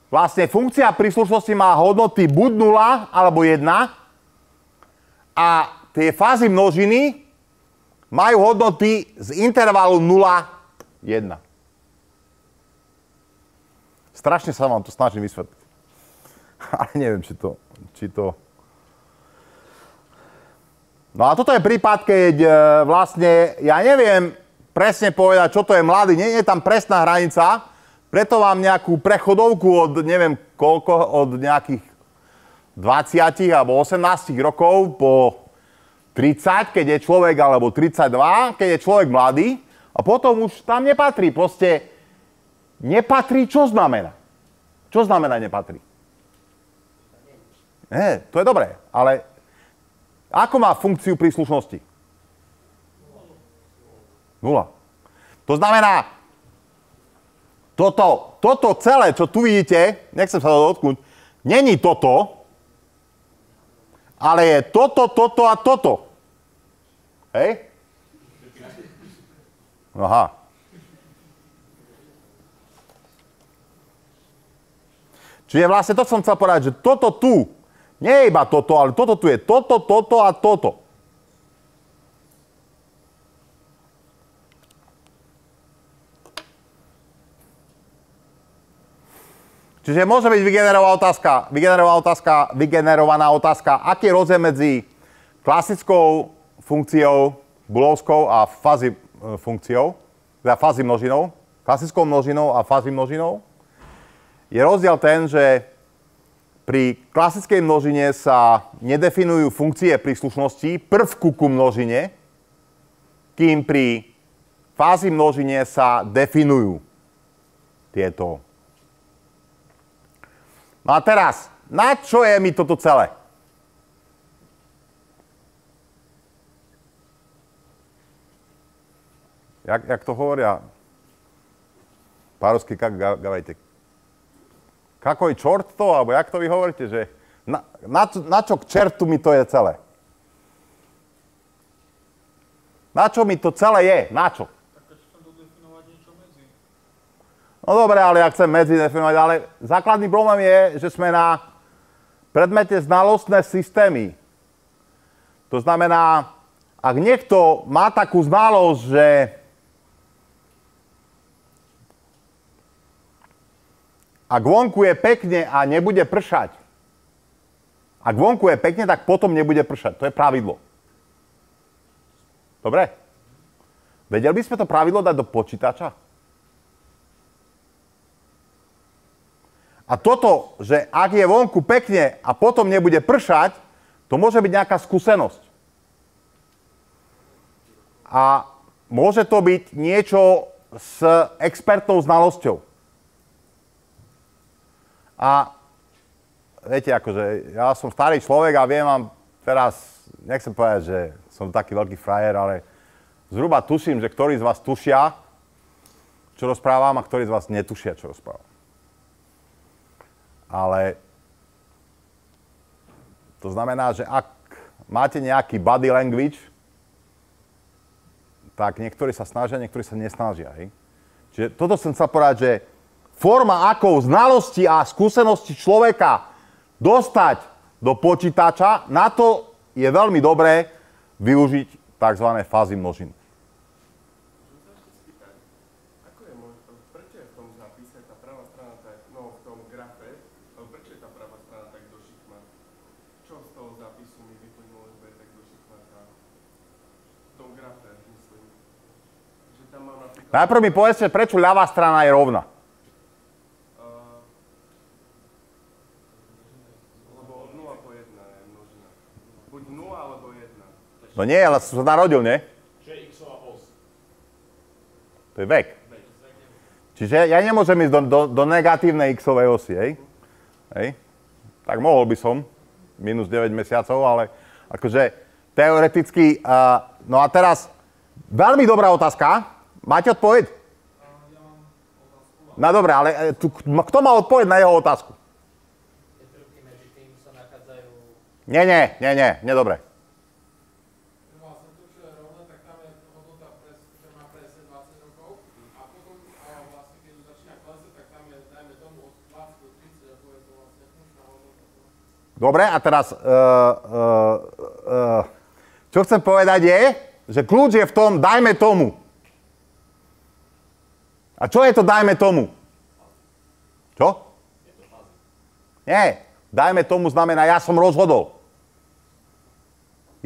vlastne funkcia príslušnosti má hodnoty buď 0 alebo 1 a tie fázy množiny majú hodnoty z intervalu 0, 1. Strašne sa vám to snažím vysvetliť. Ale neviem, či to, či to... No a toto je prípad, keď e, vlastne, ja neviem presne povedať, čo to je mladý, nie je tam presná hranica, preto mám nejakú prechodovku od neviem koľko, od nejakých 20 alebo 18 rokov po 30, keď je človek, alebo 32, keď je človek mladý a potom už tam nepatrí. Proste nepatrí, čo znamená? Čo znamená nepatrí? Nie, to je dobré, ale ako má funkciu príslušnosti? Nula. To znamená, toto, toto celé, čo tu vidíte, nechcem sa to dotknúť, není toto, ale je toto, toto a toto. Hej? Aha. Čiže vlastne to som chcel povedať, že toto tu, nie je iba toto, ale toto tu je toto, toto a toto. Čiže môže byť vygenerovaná otázka, vygenerovaná otázka, vygenerovaná otázka, aký je rozdiel medzi klasickou funkciou bulovskou a fázy e, funkciou, teda fázy množinou, klasickou množinou a fázy množinou, je rozdiel ten, že pri klasickej množine sa nedefinujú funkcie príslušnosti prvku ku množine, kým pri fázi množine sa definujú tieto. No a teraz, na čo je mi toto celé? Jak, jak to hovoria? Párovský, kak gavajte. Kakoj čort to, alebo jak to vy hovoríte, že na, na, na čo k čertu mi to je celé? Na čo mi to celé je? Na čo? No dobre, ale ja chcem medzi definovať, ale základný problém je, že sme na predmete znalostné systémy. To znamená, ak niekto má takú znalosť, že Ak vonku je pekne a nebude pršať, ak vonku je pekne, tak potom nebude pršať. To je pravidlo. Dobre? Vedeli by sme to pravidlo dať do počítača? A toto, že ak je vonku pekne a potom nebude pršať, to môže byť nejaká skúsenosť. A môže to byť niečo s expertnou znalosťou. A viete, akože ja som starý človek a viem vám teraz, nechcem povedať, že som taký veľký frajer, ale zhruba tuším, že ktorí z vás tušia, čo rozprávam a ktorí z vás netušia, čo rozprávam. Ale to znamená, že ak máte nejaký body language, tak niektorí sa snažia, niektorí sa nesnažia. Hej? Čiže toto som chcel povedať, že forma, ako znalosti a skúsenosti človeka dostať do počítača, na to je veľmi dobré využiť tzv. fázy množiny. Najprv mi povedzte, prečo ľavá strana je rovna. Lebo 0 po 1 je množina. Buď 0 alebo 1. No nie, ale som sa narodil, nie? Čo je xová os? To je vek. Čiže ja nemôžem ísť do, do, do negatívnej x-ovej osy, hej? hej? Tak mohol by som, minus 9 mesiacov, ale akože teoreticky, uh, no a teraz, veľmi dobrá otázka. Máte odpoveď? No dobre, ale e, tu, kto má odpoveď na jeho otázku? Nie, nie, nie, nie, nie dobre. To, čo je rovné, tak tam je hodnota, pres, že má presne 20 rokov a potom a keď už začína klesať, tak tam je, dajme tomu, od 20 do 30 a bude to funkčná hodnota. Dobre, a teraz, uh, uh, uh, čo chcem povedať je, že kľúč je v tom, dajme tomu. A čo je to dajme tomu? Čo? Nie, dajme tomu znamená, ja som rozhodol.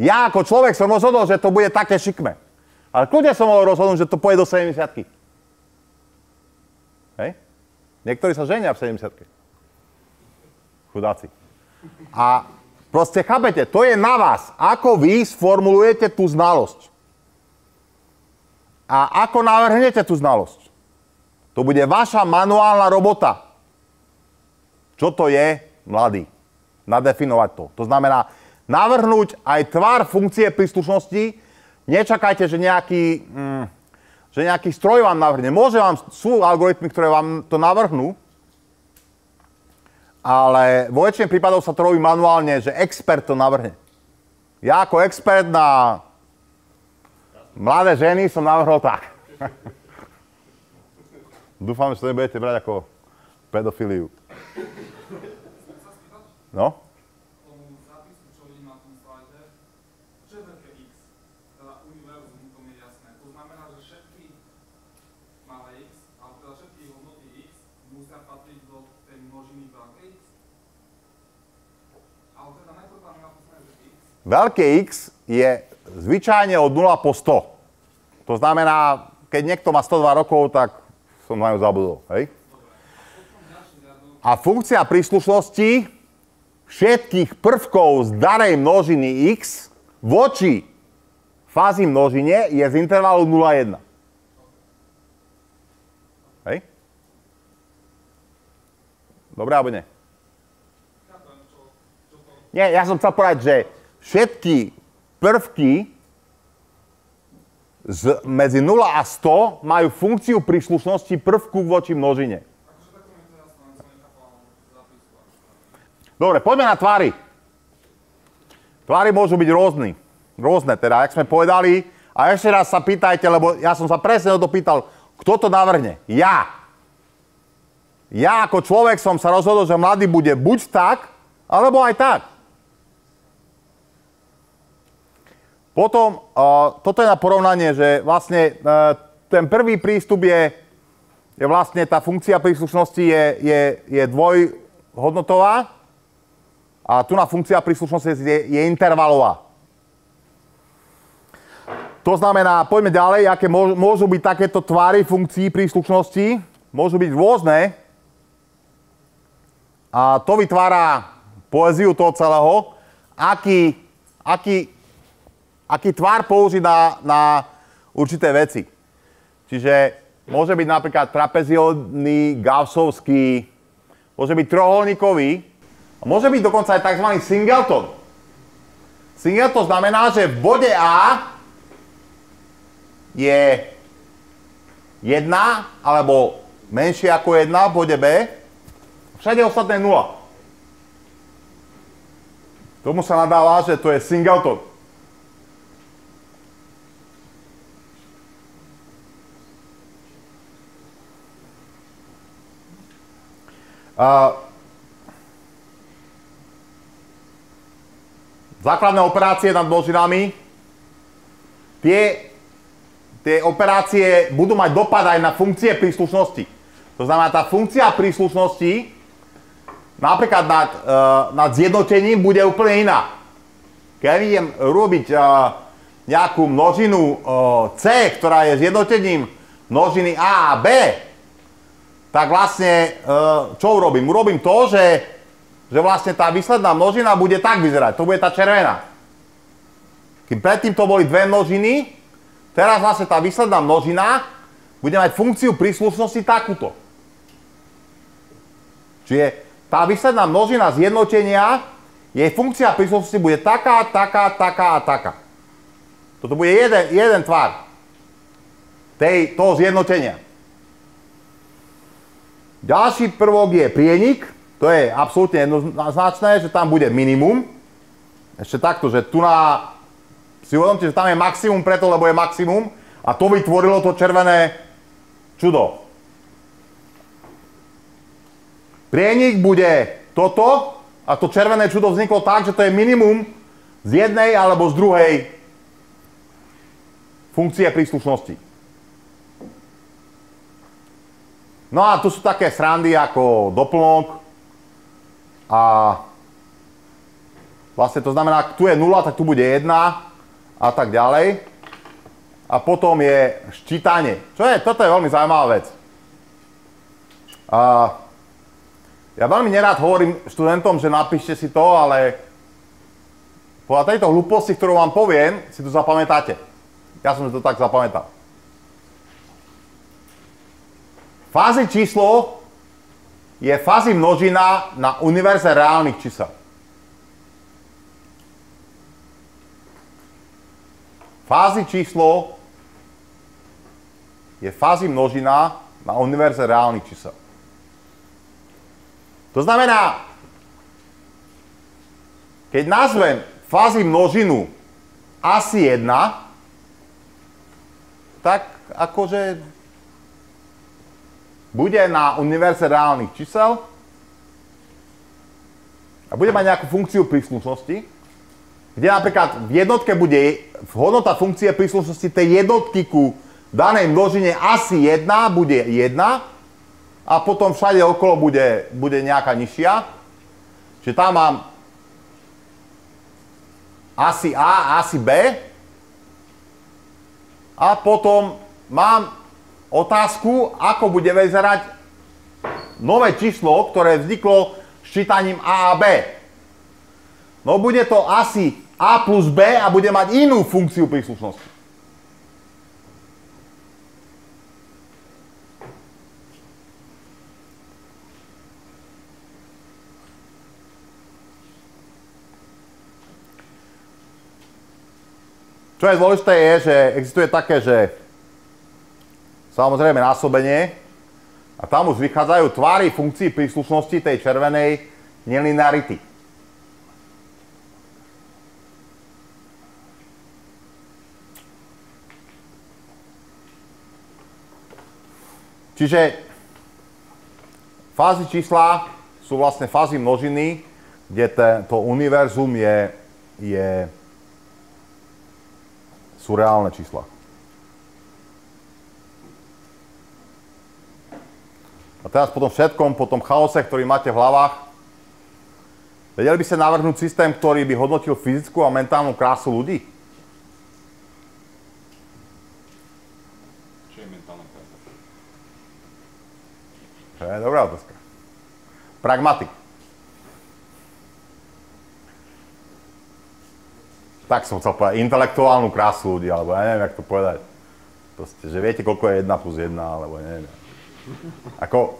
Ja ako človek som rozhodol, že to bude také šikme. Ale kľudne som mohol rozhodnúť, že to pôjde do 70 Hej? Niektorí sa ženia v 70 Chudáci. A proste chápete, to je na vás, ako vy sformulujete tú znalosť. A ako navrhnete tú znalosť. To bude vaša manuálna robota. Čo to je, mladý? Nadefinovať to. To znamená navrhnúť aj tvar funkcie príslušnosti. Nečakajte, že nejaký, mm, že nejaký stroj vám navrhne. Môže vám, sú algoritmy, ktoré vám to navrhnú, ale vo väčšine prípadov sa to robí manuálne, že expert to navrhne. Ja ako expert na mladé ženy som navrhol tak. Dúfam, že to nebudete brať ako pedofiliu. No? Veľké X je zvyčajne od 0 po 100. To znamená, keď niekto má 102 rokov, tak som na ňu zabudol. Hej? A funkcia príslušnosti všetkých prvkov z danej množiny x voči fázi množine je z intervalu 0,1. Hej? Dobre alebo nie? Nie, ja som chcel povedať, že všetky prvky z, medzi 0 a 100 majú funkciu príslušnosti prvku voči množine. Dobre, poďme na tvary. Tvary môžu byť rôzne. Rôzne teda, jak sme povedali. A ešte raz sa pýtajte, lebo ja som sa presne o to pýtal, kto to navrhne? Ja. Ja ako človek som sa rozhodol, že mladý bude buď tak, alebo aj tak. Potom, uh, toto je na porovnanie, že vlastne uh, ten prvý prístup je, je vlastne tá funkcia príslušnosti je, je, je dvojhodnotová a tu na funkcia príslušnosti je, je intervalová. To znamená, poďme ďalej, aké môžu, byť takéto tvary funkcií príslušnosti. Môžu byť rôzne. A to vytvára poéziu toho celého. Aký, aký, aký tvar použiť na, na určité veci. Čiže môže byť napríklad trapeziódny, gaussovský, môže byť trojuholníkový a môže byť dokonca aj tzv. singleton. Singleton znamená, že v bode A je 1 alebo menšie ako 1 v bode B, všade ostatné 0. Tomu sa nadáva, že to je singleton. Uh, základné operácie nad množinami, tie, tie operácie budú mať dopad aj na funkcie príslušnosti. To znamená, tá funkcia príslušnosti napríklad nad, uh, nad zjednotením bude úplne iná. Keď idem robiť uh, nejakú množinu uh, C, ktorá je zjednotením množiny A a B, tak vlastne, e, čo urobím? Urobím to, že, že vlastne tá výsledná množina bude tak vyzerať. To bude tá červená. Kým predtým to boli dve množiny, teraz vlastne tá výsledná množina bude mať funkciu príslušnosti takúto. Čiže tá výsledná množina zjednotenia, jej funkcia príslušnosti bude taká, taká, taká a taká. Toto bude jeden, jeden tvar tej, toho zjednotenia. Ďalší prvok je prienik, to je absolútne jednoznačné, že tam bude minimum. Ešte takto, že tu na... Si uvedomte, že tam je maximum preto, lebo je maximum a to vytvorilo to červené čudo. Prienik bude toto a to červené čudo vzniklo tak, že to je minimum z jednej alebo z druhej funkcie príslušnosti. No a tu sú také srandy ako doplnok a vlastne to znamená, ak tu je 0, tak tu bude 1 a tak ďalej. A potom je ščítanie. Čo je? Toto je veľmi zaujímavá vec. A ja veľmi nerád hovorím študentom, že napíšte si to, ale podľa tejto hlúposti, ktorú vám poviem, si to zapamätáte. Ja som to tak zapamätal. Fázy číslo je fázy množina na univerze reálnych čísel. Fázy číslo je fázy množina na univerze reálnych čísel. To znamená, keď nazvem fázy množinu asi 1, tak akože bude na univerze reálnych čísel a bude mať nejakú funkciu príslušnosti, kde napríklad v jednotke bude hodnota funkcie príslušnosti tej jednotky ku danej množine asi 1 bude 1 a potom všade okolo bude, bude nejaká nižšia. Čiže tam mám asi A, asi B a potom mám otázku, ako bude vyzerať nové číslo, ktoré vzniklo ščítaním A a B. No bude to asi A plus B a bude mať inú funkciu príslušnosti. Čo je dôležité je, že existuje také, že samozrejme násobenie a tam už vychádzajú tvary funkcií príslušnosti tej červenej nelinearity. Čiže fázy čísla sú vlastne fázy množiny, kde to univerzum je, je, sú reálne čísla. A teraz po tom všetkom, po tom chaose, ktorý máte v hlavách, vedeli by ste navrhnúť systém, ktorý by hodnotil fyzickú a mentálnu krásu ľudí? Čo je mentálna krása? To je dobrá otázka. Pragmatik. Tak som chcel povedať, intelektuálnu krásu ľudí, alebo ja neviem, jak to povedať. Proste, že viete, koľko je 1 plus 1, alebo neviem. Ako...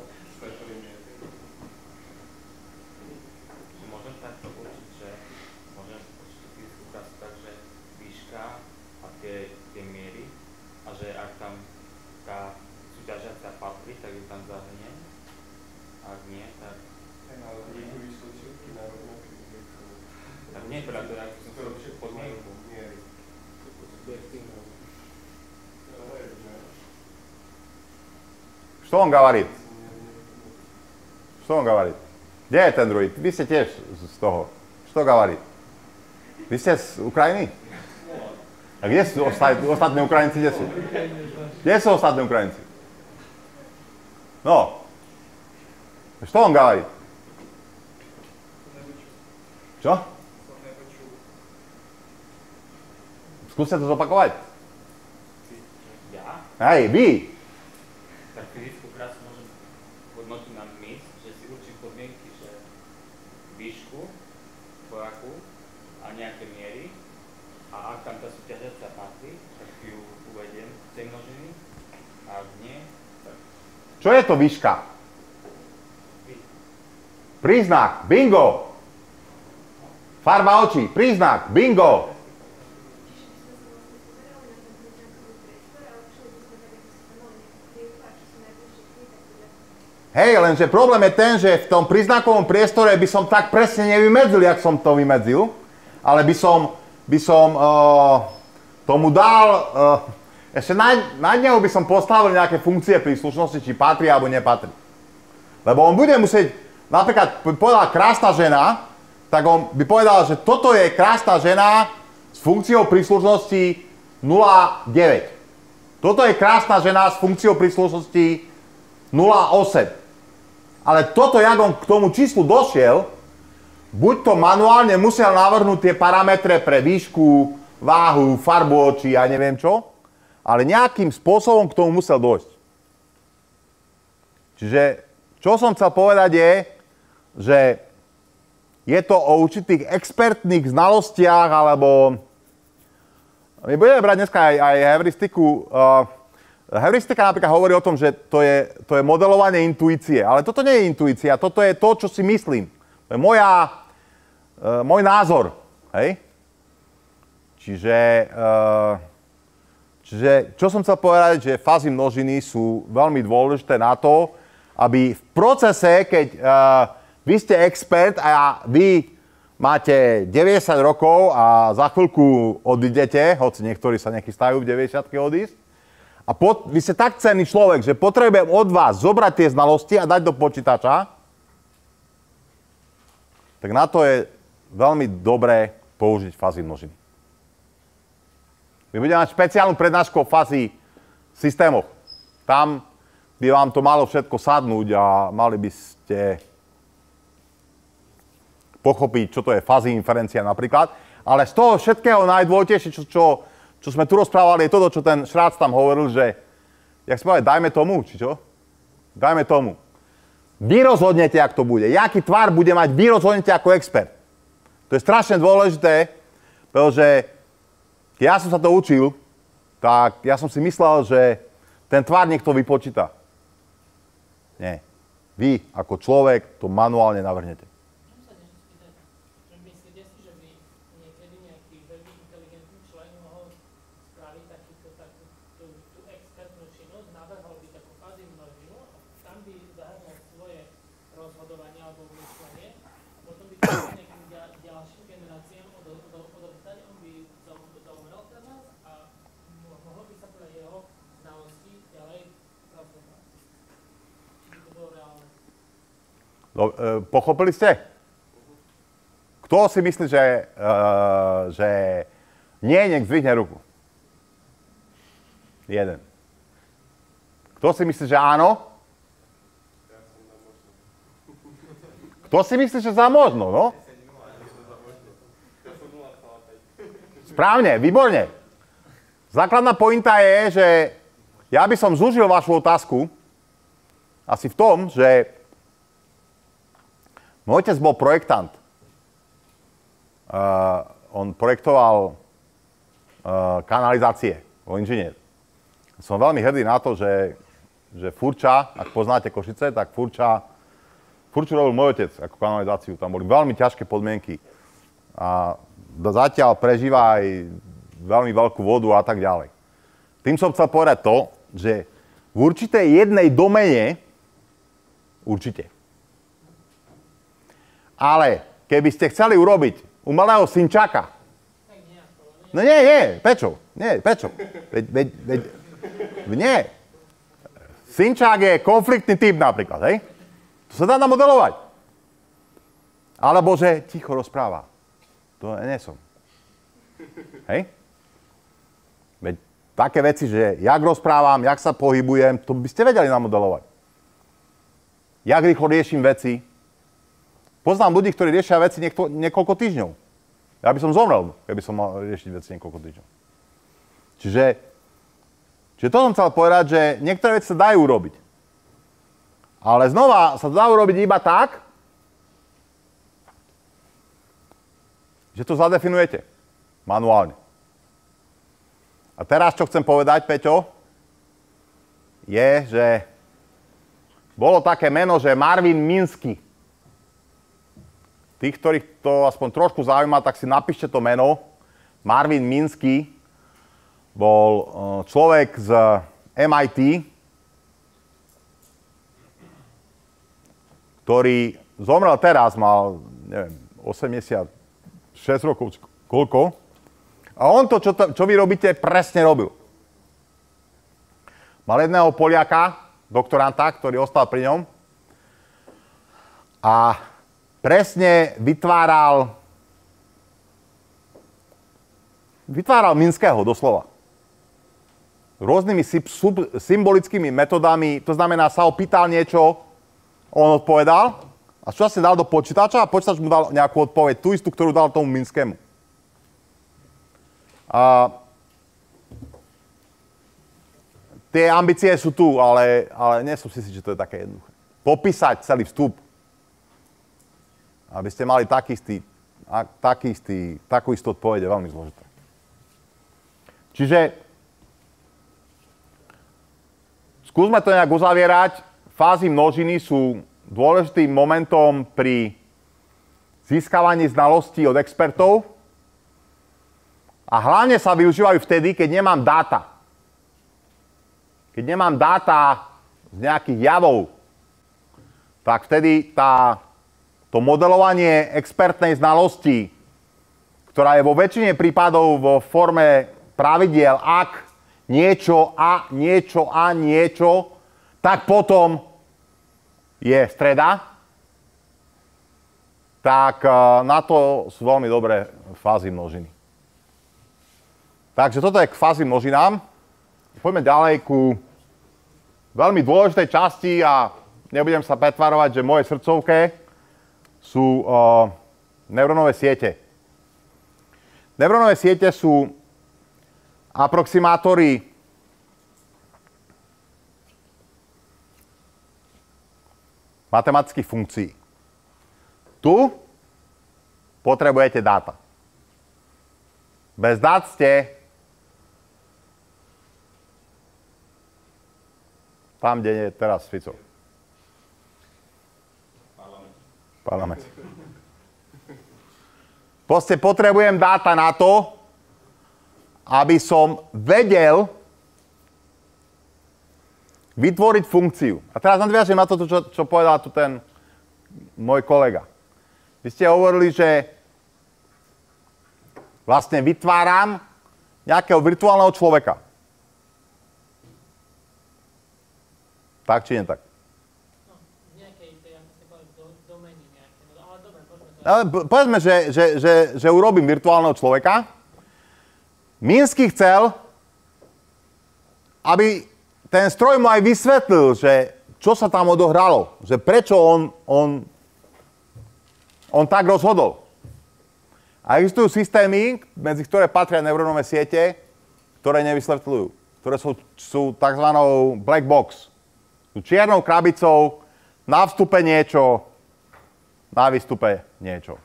Что он говорит? Что он говорит? Где этот друид? Вы сидите с того. Что говорит? Вы все с Украины? А где остальные украинцы? Где все? Где все остальные украинцы? Но! Что он говорит? Что? Скусят запаковать? Я? Ай, вы! Čo je to výška? Príznak, bingo. Farba očí, príznak, bingo. Hej, lenže problém je ten, že v tom príznakovom priestore by som tak presne nevymedzil, jak som to vymedzil, ale by som, by som uh, tomu dal, uh, ešte na, na neho by som postavil nejaké funkcie príslušnosti, či patrí alebo nepatrí. Lebo on bude musieť, napríklad by povedal krásna žena, tak on by povedal, že toto je krásna žena s funkciou príslušnosti 0,9. Toto je krásna žena s funkciou príslušnosti 0,8. Ale toto, jak on k tomu číslu došiel, buď to manuálne musel navrhnúť tie parametre pre výšku, váhu, farbu očí a neviem čo, ale nejakým spôsobom k tomu musel dojsť. Čiže čo som chcel povedať je, že je to o určitých expertných znalostiach, alebo my budeme brať dneska aj, aj heuristiku. Uh, heuristika napríklad hovorí o tom, že to je, to je modelovanie intuície, ale toto nie je intuícia, toto je to, čo si myslím. To je moja, uh, môj názor. Hej? Čiže, uh, čiže čo som chcel povedať, že fázy množiny sú veľmi dôležité na to, aby v procese, keď uh, vy ste expert a vy máte 90 rokov a za chvíľku odidete, hoci niektorí sa nechystajú v 90 odísť, a pot, vy ste tak cenný človek, že potrebujem od vás zobrať tie znalosti a dať do počítača, tak na to je veľmi dobré použiť fázy množiny. My budeme mať špeciálnu prednášku o fázy systémoch. Tam by vám to malo všetko sadnúť a mali by ste pochopiť, čo to je fázy inferencia napríklad. Ale z toho všetkého najdôležitejšie, čo, čo, čo sme tu rozprávali, je toto, čo ten Šrác tam hovoril, že, jak sme povedali, dajme tomu, či čo? Dajme tomu. Vy rozhodnete, ak to bude. Jaký tvar bude mať, vy rozhodnete ako expert. To je strašne dôležité, pretože ja som sa to učil, tak ja som si myslel, že ten tvar niekto vypočíta. Nie. Vy ako človek to manuálne navrhnete. Môžem sa niečo spýtať? Že myslíte si, že by niekedy nejaký veľmi inteligentný človek mohol spraviť takýto, takú, tú, tú expertnú činnosť, navrhol by takú fázi množinu a tam by zahrnul svoje rozhodovanie alebo myslenie a potom by to nejakým ďal, ďalším generáciám odo, odo, odovzdať, on by zom- zomrel teraz a mo- mohlo by sa podľa jeho znalostí ďalej rozhodovať. Či by to bolo reálne? No, e, pochopili ste? Kto si myslí, že, e, že nie, nech zdvihne ruku. Jeden. Kto si myslí, že áno? Kto si myslí, že za možno, no? Správne, výborne. Základná pointa je, že ja by som zúžil vašu otázku asi v tom, že môj otec bol projektant. Uh, on projektoval uh, kanalizácie, bol inžinier. Som veľmi hrdý na to, že, že Furča, ak poznáte Košice, tak Furča, Furču robil môj otec ako kanalizáciu. Tam boli veľmi ťažké podmienky. A zatiaľ prežíva aj veľmi veľkú vodu a tak ďalej. Tým som chcel povedať to, že v určitej jednej domene, určite, ale keby ste chceli urobiť umelého synčaka, no nie, nie, Pečo, nie, Pečo, veď, veď, veď, nie. Synčák je konfliktný typ napríklad, hej? To sa dá namodelovať. Alebo že ticho rozpráva. To nie som. Hej? Veď také veci, že jak rozprávam, jak sa pohybujem, to by ste vedeli namodelovať. Jak rýchlo riešim veci, Poznám ľudí, ktorí riešia veci niekto, niekoľko týždňov. Ja by som zomrel, keby som mal riešiť veci niekoľko týždňov. Čiže, čiže to som chcel povedať, že niektoré veci sa dajú urobiť. Ale znova sa dá urobiť iba tak, že to zadefinujete manuálne. A teraz, čo chcem povedať, Peťo, je, že bolo také meno, že Marvin Minsky. Tých, ktorých to aspoň trošku zaujíma, tak si napíšte to meno. Marvin Minsky bol eh, človek z MIT, ktorý zomrel teraz, mal, neviem, 86 rokov, koľko. A on to, čo, to, čo vy robíte, presne robil. Mal jedného Poliaka, doktoranta, ktorý ostal pri ňom a presne vytváral vytváral Minského doslova. Rôznymi symbolickými metodami, to znamená, sa ho pýtal niečo, on odpovedal a čo sa dal do počítača a počítač mu dal nejakú odpoveď, tú istú, ktorú dal tomu Minskému. A tie ambície sú tu, ale, ale nie som si si, že to je také jednoduché. Popísať celý vstup, aby ste mali taký istý, taký istý, takú istú odpoveď, je veľmi zložité. Čiže skúsme to nejak uzavierať fázy množiny sú dôležitým momentom pri získavaní znalostí od expertov a hlavne sa využívajú vtedy, keď nemám dáta. Keď nemám dáta z nejakých javov, tak vtedy tá, to modelovanie expertnej znalosti, ktorá je vo väčšine prípadov vo forme pravidiel, ak niečo a niečo a niečo, tak potom je streda, tak eh, na to sú veľmi dobré fázy množiny. Takže toto je k fázi množinám. Poďme ďalej ku veľmi dôležitej časti a nebudem sa pretvarovať, že moje srdcovke sú uh, neurónové siete. Neurónové siete sú aproximátory matematických funkcií. Tu potrebujete dáta. Bez dát ste tam, kde je teraz Fico. Parlament. Parlament. Proste potrebujem dáta na to, aby som vedel, vytvoriť funkciu. A teraz nadviažem na to, čo, čo povedal tu ten môj kolega. Vy ste hovorili, že vlastne vytváram nejakého virtuálneho človeka. Tak či nie tak? No, no povedzme, že, že, že, že urobím virtuálneho človeka. Minsky chcel, aby ten stroj mu aj vysvetlil, že čo sa tam odohralo, že prečo on, on, on tak rozhodol. A existujú systémy, medzi ktoré patria neurónové siete, ktoré nevysvetľujú, ktoré sú, sú tzv. black box. Sú čiernou krabicou, na vstupe niečo, na výstupe niečo.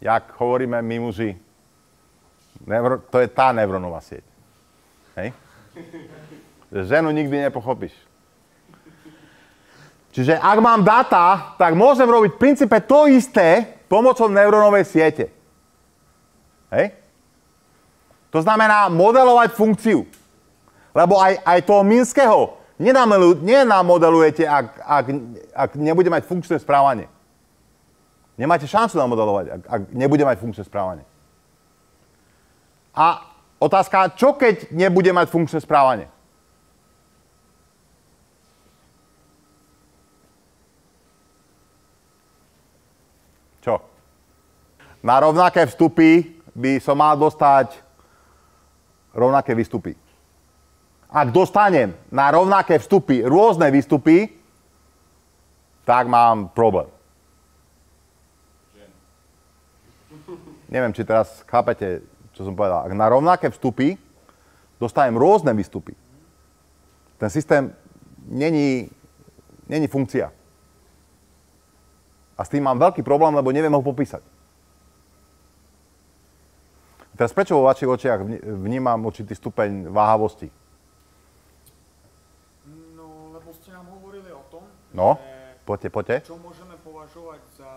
Jak hovoríme my muži, nevro, to je tá neurónová sieť. Hej? Ženu nikdy nepochopíš. Čiže ak mám data, tak môžem robiť v princípe to isté pomocou neurónovej siete. Hej? To znamená modelovať funkciu. Lebo aj, aj toho Minského nenamodelujete, ak, ak, ak nebude mať funkčné správanie. Nemáte šancu namodelovať, ak, ak nebude mať funkčné správanie. A Otázka, čo keď nebude mať funkčné správanie? Čo? Na rovnaké vstupy by som mal dostať rovnaké výstupy. Ak dostanem na rovnaké vstupy rôzne výstupy, tak mám problém. Neviem, či teraz chápete, čo som povedal, ak na rovnaké vstupy dostanem rôzne výstupy, ten systém není, není funkcia. A s tým mám veľký problém, lebo neviem ho popísať. Teraz prečo vo vašich očiach vnímam určitý stupeň váhavosti? No, lebo ste nám hovorili o tom, No, poďte, poďte. čo môžeme považovať za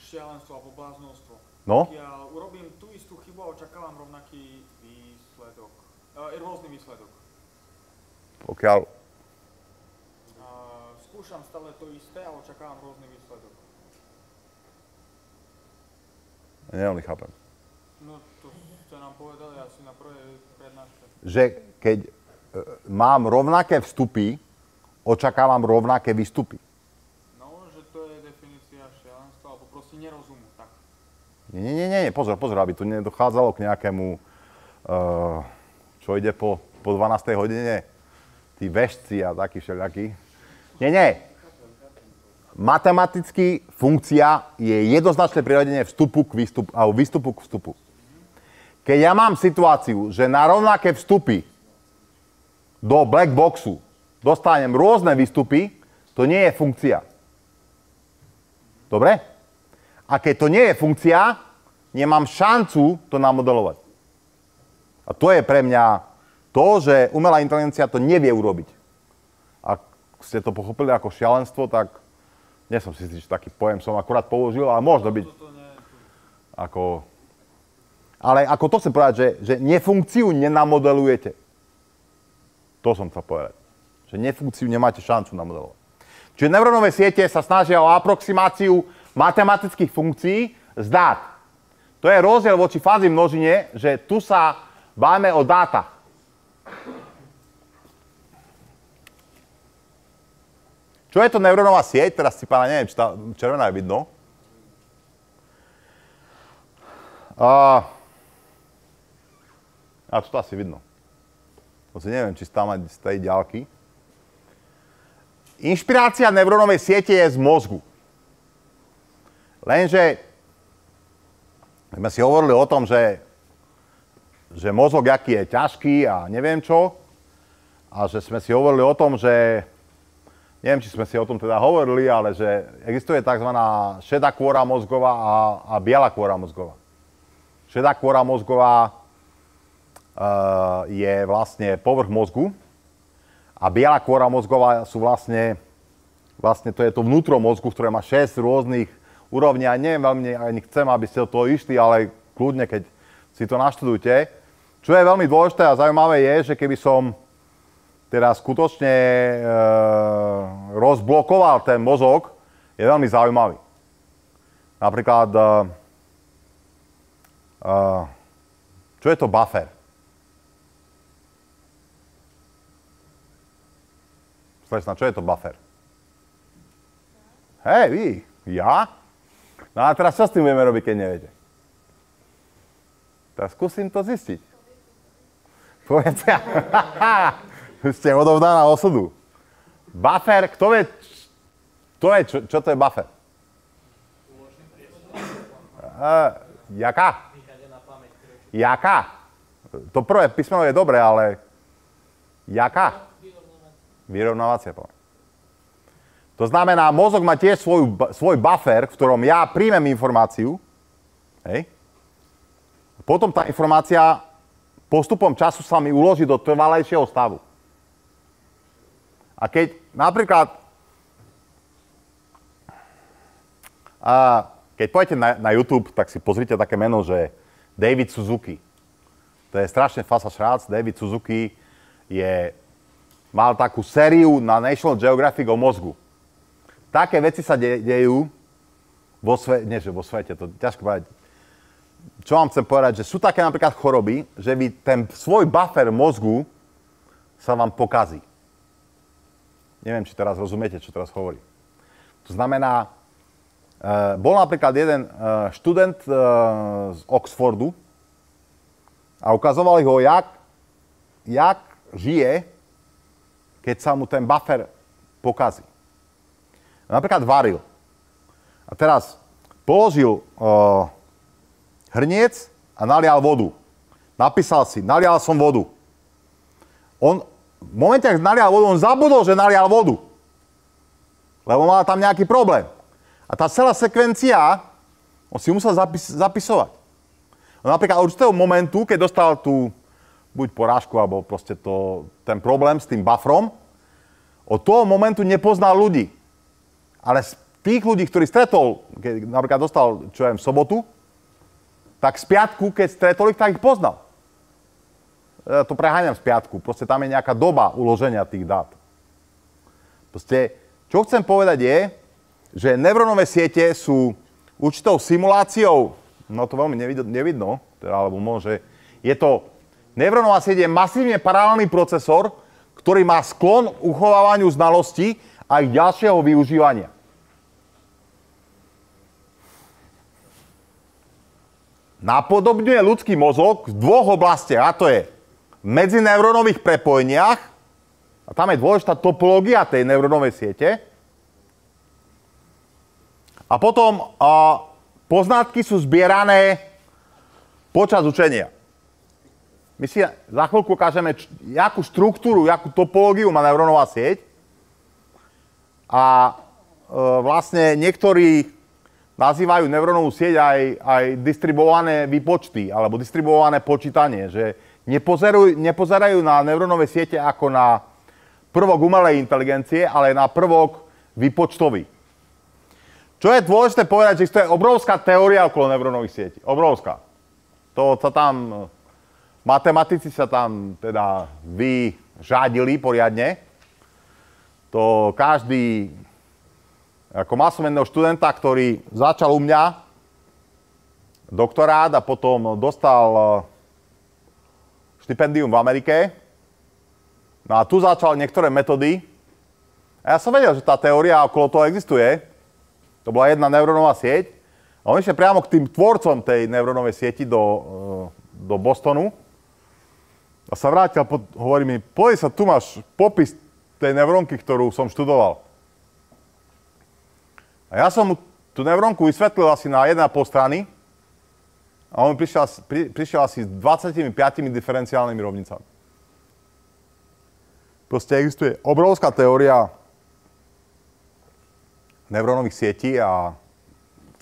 šialenstvo alebo bláznostvo. No, Pokiaľ urobím tú istú chybu a očakávam rovnaký výsledok, e, rôzny výsledok. pokiaľ... A skúšam stále to isté a očakávam rôzny výsledok. Neveľmi chápem. No, to ste nám povedali asi na prvej prednáške. Že keď e, mám rovnaké vstupy, očakávam rovnaké výstupy. No, že to je definícia šialenstva, alebo proste nerozumu, tak. Nie, nie, nie, nie, pozor, pozor, aby tu nedochádzalo k nejakému, uh, čo ide po, po 12. hodine, tí vešci a takí všelijakí. Nie, nie. Matematicky funkcia je jednoznačné prirodenie vstupu k výstupu, alebo výstupu k vstupu. Keď ja mám situáciu, že na rovnaké vstupy do black boxu dostanem rôzne výstupy, to nie je funkcia. Dobre? A keď to nie je funkcia, nemám šancu to namodelovať. A to je pre mňa to, že umelá inteligencia to nevie urobiť. Ak ste to pochopili ako šialenstvo, tak nie som si istý, že taký pojem som akurát použil, ale možno byť ako... Ale ako to chcem povedať, že, že nefunkciu nenamodelujete. To som chcel povedať. Že nefunkciu nemáte šancu namodelovať. Čiže neurónové siete sa snažia o aproximáciu matematických funkcií z dát. To je rozdiel voči fázi množine, že tu sa báme o dátach. Čo je to neurónová sieť? Teraz si pána neviem, či tá červená je vidno. A, a to asi vidno. To neviem, či stáva z tej ďalky. Inšpirácia neurónovej siete je z mozgu. Lenže sme si hovorili o tom, že, že mozog aký je ťažký a neviem čo. A že sme si hovorili o tom, že neviem, či sme si o tom teda hovorili, ale že existuje tzv. šedá kôra mozgová a, a biela kôra mozgová. Šedá kôra mozgová uh, je vlastne povrch mozgu a biela kôra mozgová sú vlastne, vlastne to je to vnútro mozgu, ktoré má 6 rôznych úrovní a neviem veľmi, ani chcem, aby ste do toho išli, ale kľudne, keď si to naštudujte. Čo je veľmi dôležité a zaujímavé je, že keby som teraz skutočne e, rozblokoval ten mozog, je veľmi zaujímavý. Napríklad, e, e, čo je to buffer? Slečna, čo je to buffer? Hej, vy, ja? No a teraz čo s tým budeme robiť, keď neviete? Teraz skúsim to zistiť. Povedz ja. Ste odovdaná osudu. Buffer, kto vie, kto vie čo, čo to je buffer? Uh, jaká? Jaká? To prvé písmeno je dobré, ale jaká? Vyrovnávacia pamäť. To znamená, mozog má tiež svoj, svoj buffer, v ktorom ja príjmem informáciu, hej? potom tá informácia postupom času sa mi uloží do trvalejšieho stavu. A keď napríklad, a keď pôjdete na, na YouTube, tak si pozrite také meno, že David Suzuki. To je strašne fasa šrác. David Suzuki je, mal takú sériu na National Geographic o mozgu. Také veci sa de- dejú vo svete, nie že vo svete, to ťažko povedať. Čo vám chcem povedať, že sú také napríklad choroby, že vy ten svoj buffer mozgu sa vám pokazí. Neviem, či teraz rozumiete, čo teraz hovorí. To znamená, uh, bol napríklad jeden uh, študent uh, z Oxfordu a ukazovali ho, jak, jak žije, keď sa mu ten buffer pokazí. Napríklad varil. A teraz položil uh, hrniec a nalial vodu. Napísal si, nalial som vodu. On, v momente, ak nalial vodu, on zabudol, že nalial vodu. Lebo mal tam nejaký problém. A tá celá sekvencia, on si musel zapis- zapisovať. No napríklad od určitého momentu, keď dostal tú buď porážku, alebo proste to, ten problém s tým bufferom, od toho momentu nepoznal ľudí. Ale z tých ľudí, ktorí stretol, keď napríklad dostal, čo viem, v sobotu, tak z piatku, keď stretol ich, tak ich poznal. Ja to preháňam z piatku. Proste tam je nejaká doba uloženia tých dát. Proste, čo chcem povedať je, že neurónové siete sú určitou simuláciou, no to veľmi nevidno teda, alebo môže, je to, neurónová sieť je masívne paralelný procesor, ktorý má sklon uchovávaniu znalostí a ich ďalšieho využívania. Napodobňuje ľudský mozog v dvoch oblastiach, a to je v medzineurónových prepojeniach, a tam je dôležitá topológia tej neurónovej siete, a potom a, poznatky sú zbierané počas učenia. My si za chvíľku ukážeme, jakú štruktúru, jakú topológiu má neurónová sieť. A e, vlastne niektorí nazývajú neurónovú sieť aj, aj distribuované výpočty alebo distribuované počítanie, že nepozerajú, nepozerajú na neurónové siete ako na prvok umelej inteligencie, ale na prvok výpočtový. Čo je dôležité povedať, že to je obrovská teória okolo neurónových sietí. Obrovská. To sa tam Matematici sa tam teda vyžádili poriadne. To každý, ako jedného študenta, ktorý začal u mňa doktorát a potom dostal eh, štipendium v Amerike. No a tu začal niektoré metódy. A ja som vedel, že tá teória okolo toho existuje. To bola jedna neurónová sieť. A on išiel priamo k tým tvorcom tej neurónovej sieti do, eh, do Bostonu a sa vrátil a hovorí mi, pojď sa, tu máš popis tej neurónky, ktorú som študoval. A ja som mu tú neurónku vysvetlil asi na 1,5 strany a on prišiel, pri, prišiel asi s 25 diferenciálnymi rovnicami. Proste existuje obrovská teória neurónových sietí a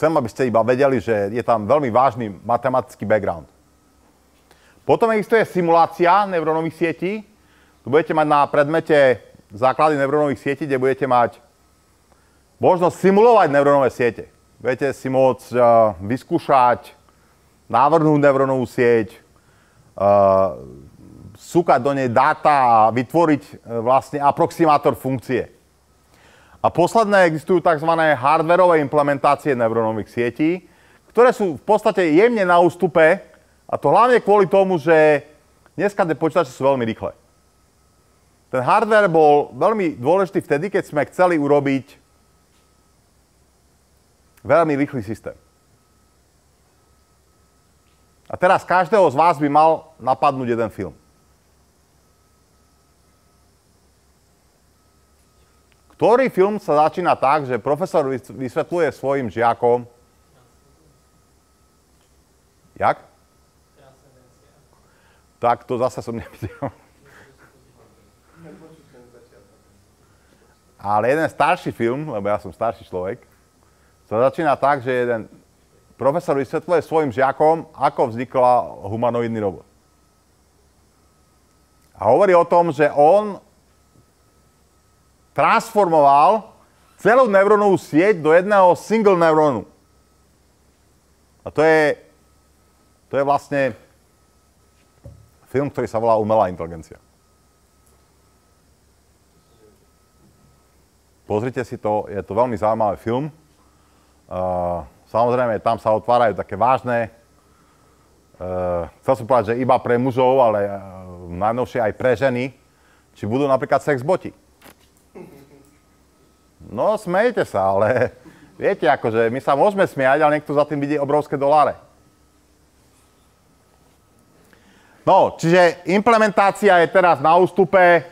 chcem, aby ste iba vedeli, že je tam veľmi vážny matematický background. Potom existuje simulácia neurónových sietí. Tu budete mať na predmete základy neurónových sietí, kde budete mať možnosť simulovať neurónové siete. Budete si môcť uh, vyskúšať, návrhnúť neurónovú sieť, uh, súkať do nej dáta a vytvoriť uh, vlastne aproximátor funkcie. A posledné existujú tzv. hardwareové implementácie neurónových sietí, ktoré sú v podstate jemne na ústupe a to hlavne kvôli tomu, že dneska tie počítače sú veľmi rýchle. Ten hardware bol veľmi dôležitý vtedy, keď sme chceli urobiť veľmi rýchly systém. A teraz každého z vás by mal napadnúť jeden film. Ktorý film sa začína tak, že profesor vysvetľuje svojim žiakom... Jak? Tak to zase som nevidel. Ale jeden starší film, lebo ja som starší človek, sa začína tak, že jeden profesor vysvetľuje svojim žiakom, ako vznikla humanoidný robot. A hovorí o tom, že on transformoval celú neurónovú sieť do jedného single neurónu. A to je, to je vlastne film, ktorý sa volá Umelá inteligencia. Pozrite si to, je to veľmi zaujímavý film. Uh, samozrejme, tam sa otvárajú také vážne, uh, chcel som povedať, že iba pre mužov, ale uh, najnovšie aj pre ženy, či budú napríklad sex boti. No, smejete sa, ale viete, akože my sa môžeme smiať, ale niekto za tým vidí obrovské doláre. No, čiže implementácia je teraz na ústupe.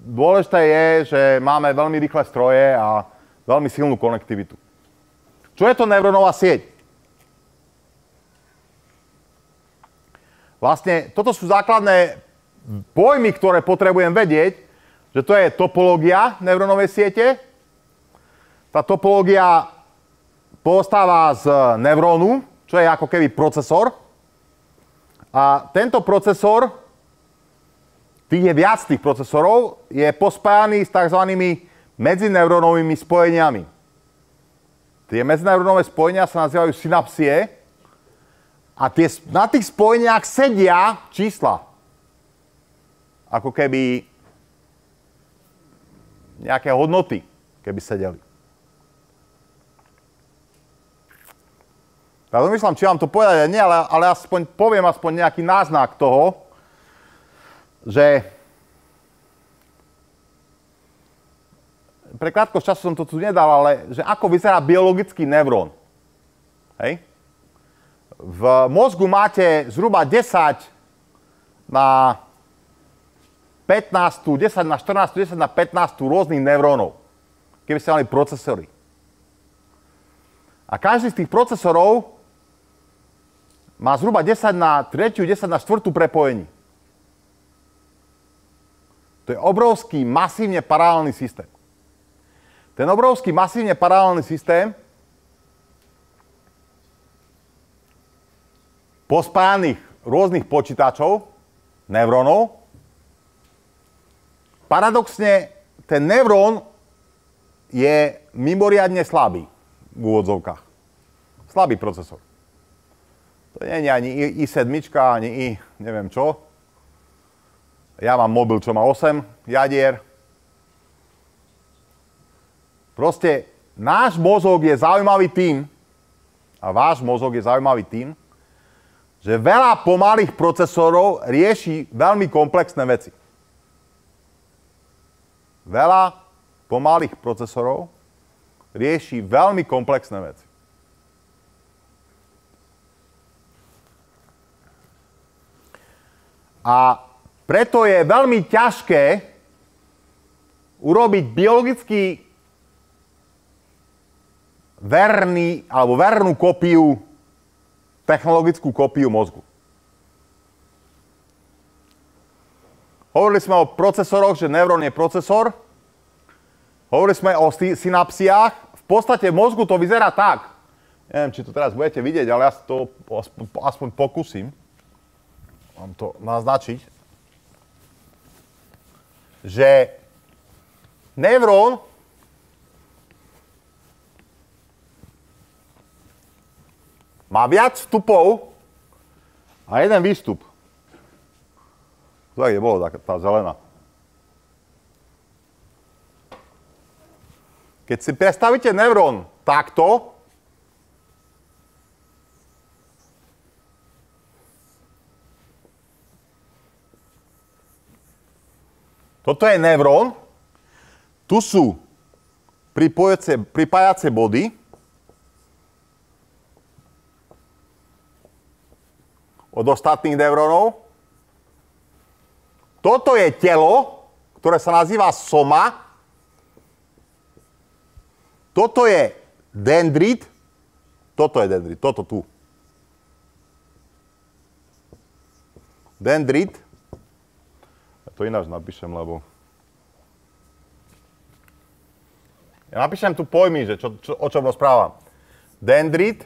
Dôležité je, že máme veľmi rýchle stroje a veľmi silnú konektivitu. Čo je to neurónová sieť? Vlastne toto sú základné pojmy, ktoré potrebujem vedieť, že to je topológia neurónovej siete. Tá topológia postáva z neurónu, čo je ako keby procesor. A tento procesor, tých je viac tých procesorov, je pospájaný s tzv. medzineurónovými spojeniami. Tie medzineurónové spojenia sa nazývajú synapsie a tie, na tých spojeniach sedia čísla. Ako keby nejaké hodnoty, keby sedeli. Ja domýšľam, či vám to povedať, nie, ale, ale aspoň poviem aspoň nejaký náznak toho, že pre krátkosť času som to tu nedal, ale že ako vyzerá biologický neurón. Hej? V mozgu máte zhruba 10 na 15, 10 na 14, 10 na 15 rôznych neurónov, keby ste mali procesory. A každý z tých procesorov má zhruba 10 na 3, 10 na 4 prepojení. To je obrovský, masívne paralelný systém. Ten obrovský, masívne paralelný systém pospájaných rôznych počítačov, neurónov, paradoxne ten neurón je mimoriadne slabý v úvodzovkách. Slabý procesor. To nie je ani i7, ani i neviem čo. Ja mám mobil, čo má 8 jadier. Proste náš mozog je zaujímavý tým, a váš mozog je zaujímavý tým, že veľa pomalých procesorov rieši veľmi komplexné veci. Veľa pomalých procesorov rieši veľmi komplexné veci. A preto je veľmi ťažké urobiť biologicky verný alebo vernú kopiu, technologickú kopiu mozgu. Hovorili sme o procesoroch, že neurón je procesor. Hovorili sme o synapsiách. V podstate v mozgu to vyzerá tak. Neviem, či to teraz budete vidieť, ale ja to aspoň, aspoň pokúsim vám to naznačiť, že neurón má viac vstupov a jeden výstup. Tak je bolo tá, tá zelená. Keď si predstavíte neurón takto, Toto je neurón. Tu sú pripájace body. Od ostatných neurónov. Toto je telo, ktoré sa nazýva soma. Toto je dendrit. Toto je dendrit, toto tu. Dendrit to ináč napíšem, lebo... Ja napíšem tu pojmy, že čo, čo, o čom rozprávam. Dendrit,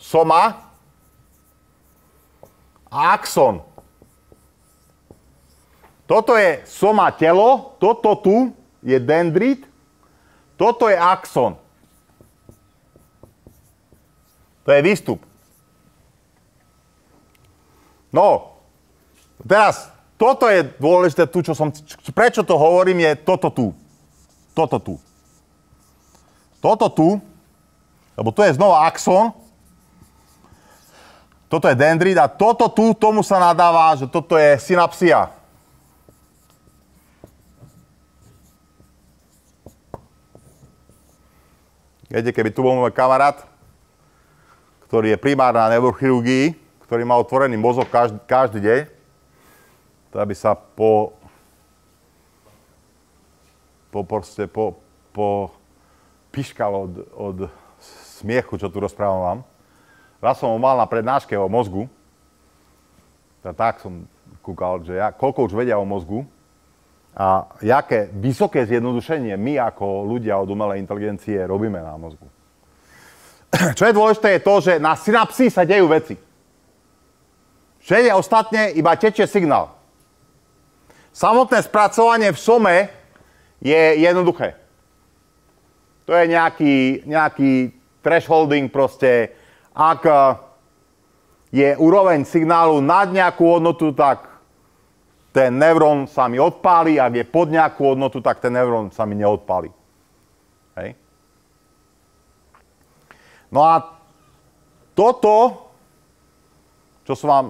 soma axon. Toto je soma telo, toto tu je dendrit, toto je axon. To je výstup. No, teraz, toto je dôležité tu, čo som, prečo to hovorím, je toto tu. Toto tu. Toto tu, lebo to je znova axon, toto je dendrit a toto tu, tomu sa nadáva, že toto je synapsia. Viete, keby tu bol môj kamarát, ktorý je primár na neurochirurgii, ktorý má otvorený mozog každý, každý deň, to aby sa po, po, proste, po, po piškal od, od smiechu, čo tu rozprávam vám. Raz som ho mal na prednáške o mozgu, a tak som kúkal, že ja, koľko už vedia o mozgu a jaké vysoké zjednodušenie my ako ľudia od umelej inteligencie robíme na mozgu. čo je dôležité je to, že na synapsii sa dejú veci. Všade ostatne iba tečie signál. Samotné spracovanie v some je jednoduché. To je nejaký, nejaký thresholding proste. Ak eh, je úroveň signálu nad nejakú hodnotu, tak ten neurón sa mi odpáli, ak je pod nejakú hodnotu, tak ten neurón sa mi neodpáli. Hej. No a toto, čo som vám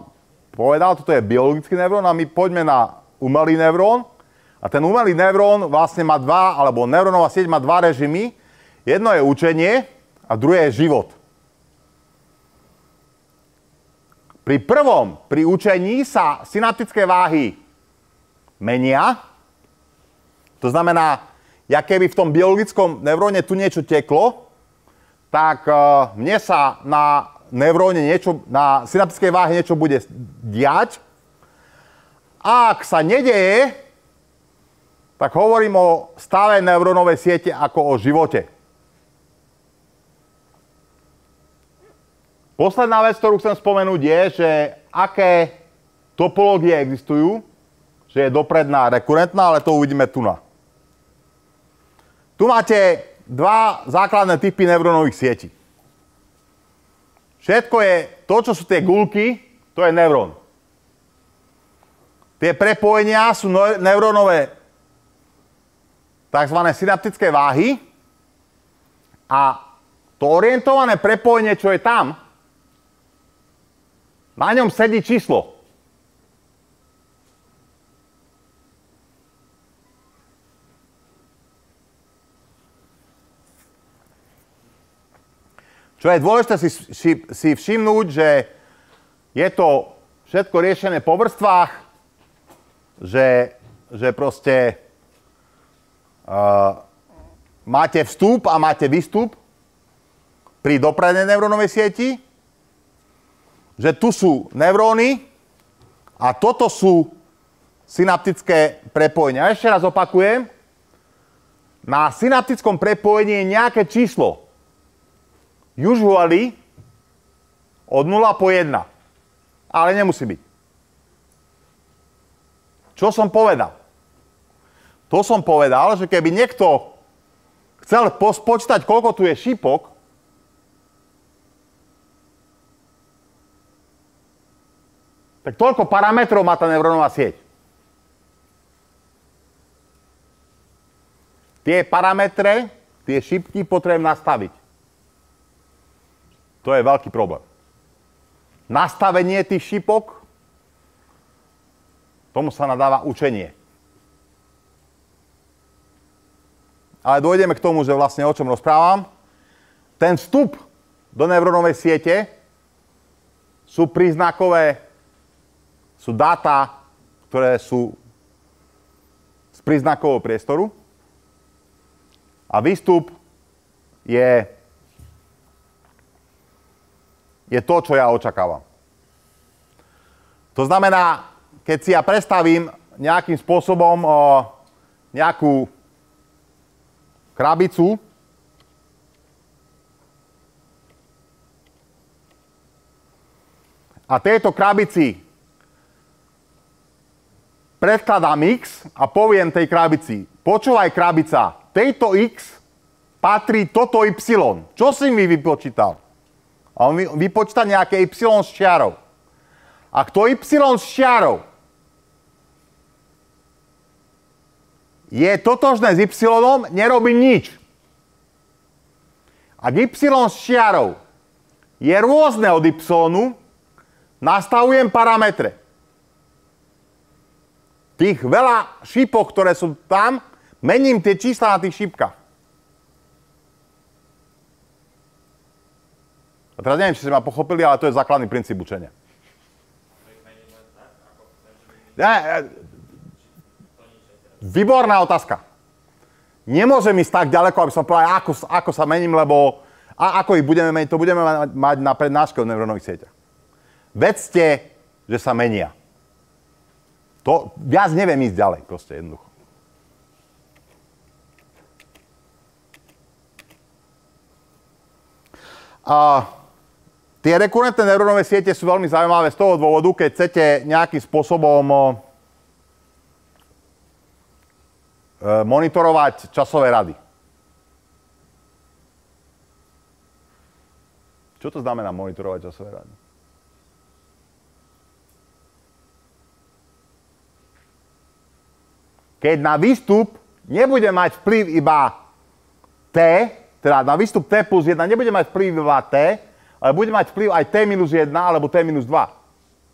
povedal, toto je biologický neurón a my poďme na umelý neurón. A ten umelý neurón vlastne má dva, alebo neurónová sieť má dva režimy. Jedno je učenie a druhé je život. Pri prvom, pri učení sa synaptické váhy menia. To znamená, ja keby v tom biologickom neuróne tu niečo teklo, tak uh, mne sa na neuróne niečo, na synaptickej váhe niečo bude diať. Ak sa nedeje, tak hovorím o stave neurónovej siete ako o živote. Posledná vec, ktorú chcem spomenúť, je, že aké topológie existujú, že je dopredná rekurentná, ale to uvidíme tu na. Tu máte dva základné typy neurónových sietí. Všetko je, to, čo sú tie gulky, to je neurón. Tie prepojenia sú no, neurónové tzv. synaptické váhy a to orientované prepojenie, čo je tam, na ňom sedí číslo. Čo je dôležité si, si, si všimnúť, že je to všetko riešené po vrstvách, že, že proste uh, máte vstup a máte výstup pri doprednej neurónovej sieti, že tu sú neuróny a toto sú synaptické prepojenia. Ešte raz opakujem, na synaptickom prepojení je nejaké číslo usually od 0 po 1. Ale nemusí byť. Čo som povedal? To som povedal, že keby niekto chcel pospočítať, koľko tu je šípok, tak toľko parametrov má tá neurónová sieť. Tie parametre, tie šípky potrebujem nastaviť. To je veľký problém. Nastavenie tých šipok, tomu sa nadáva učenie. Ale dojdeme k tomu, že vlastne o čom rozprávam. Ten vstup do neurónovej siete sú príznakové, sú dáta, ktoré sú z príznakového priestoru. A výstup je je to, čo ja očakávam. To znamená, keď si ja predstavím nejakým spôsobom o, nejakú krabicu, a tejto krabici predkladám x a poviem tej krabici, počúvaj krabica, tejto x patrí toto y. Čo si mi vypočítal? A on vypočíta nejaké y s čiarou. Ak to y s čiarou je totožné s y, nerobí nič. Ak y s čiarou je rôzne od y, nastavujem parametre. Tých veľa šípok, ktoré sú tam, mením tie čísla na tých šípkach. A teraz neviem, či ste ma pochopili, ale to je základný princíp učenia. Ne, výborná otázka. Nemôžem ísť tak ďaleko, aby som povedal, ako, ako sa mením, lebo a ako ich budeme meniť, to budeme mať na prednáške o neurónových sieťach. Vedzte, že sa menia. To, viac neviem ísť ďalej, proste jednoducho. A tie rekurentné neurónové siete sú veľmi zaujímavé z toho dôvodu, keď chcete nejakým spôsobom e, monitorovať časové rady. Čo to znamená monitorovať časové rady? Keď na výstup nebude mať vplyv iba T, teda na výstup T plus 1 nebude mať vplyv iba T, ale bude mať vplyv aj T minus 1 alebo T minus 2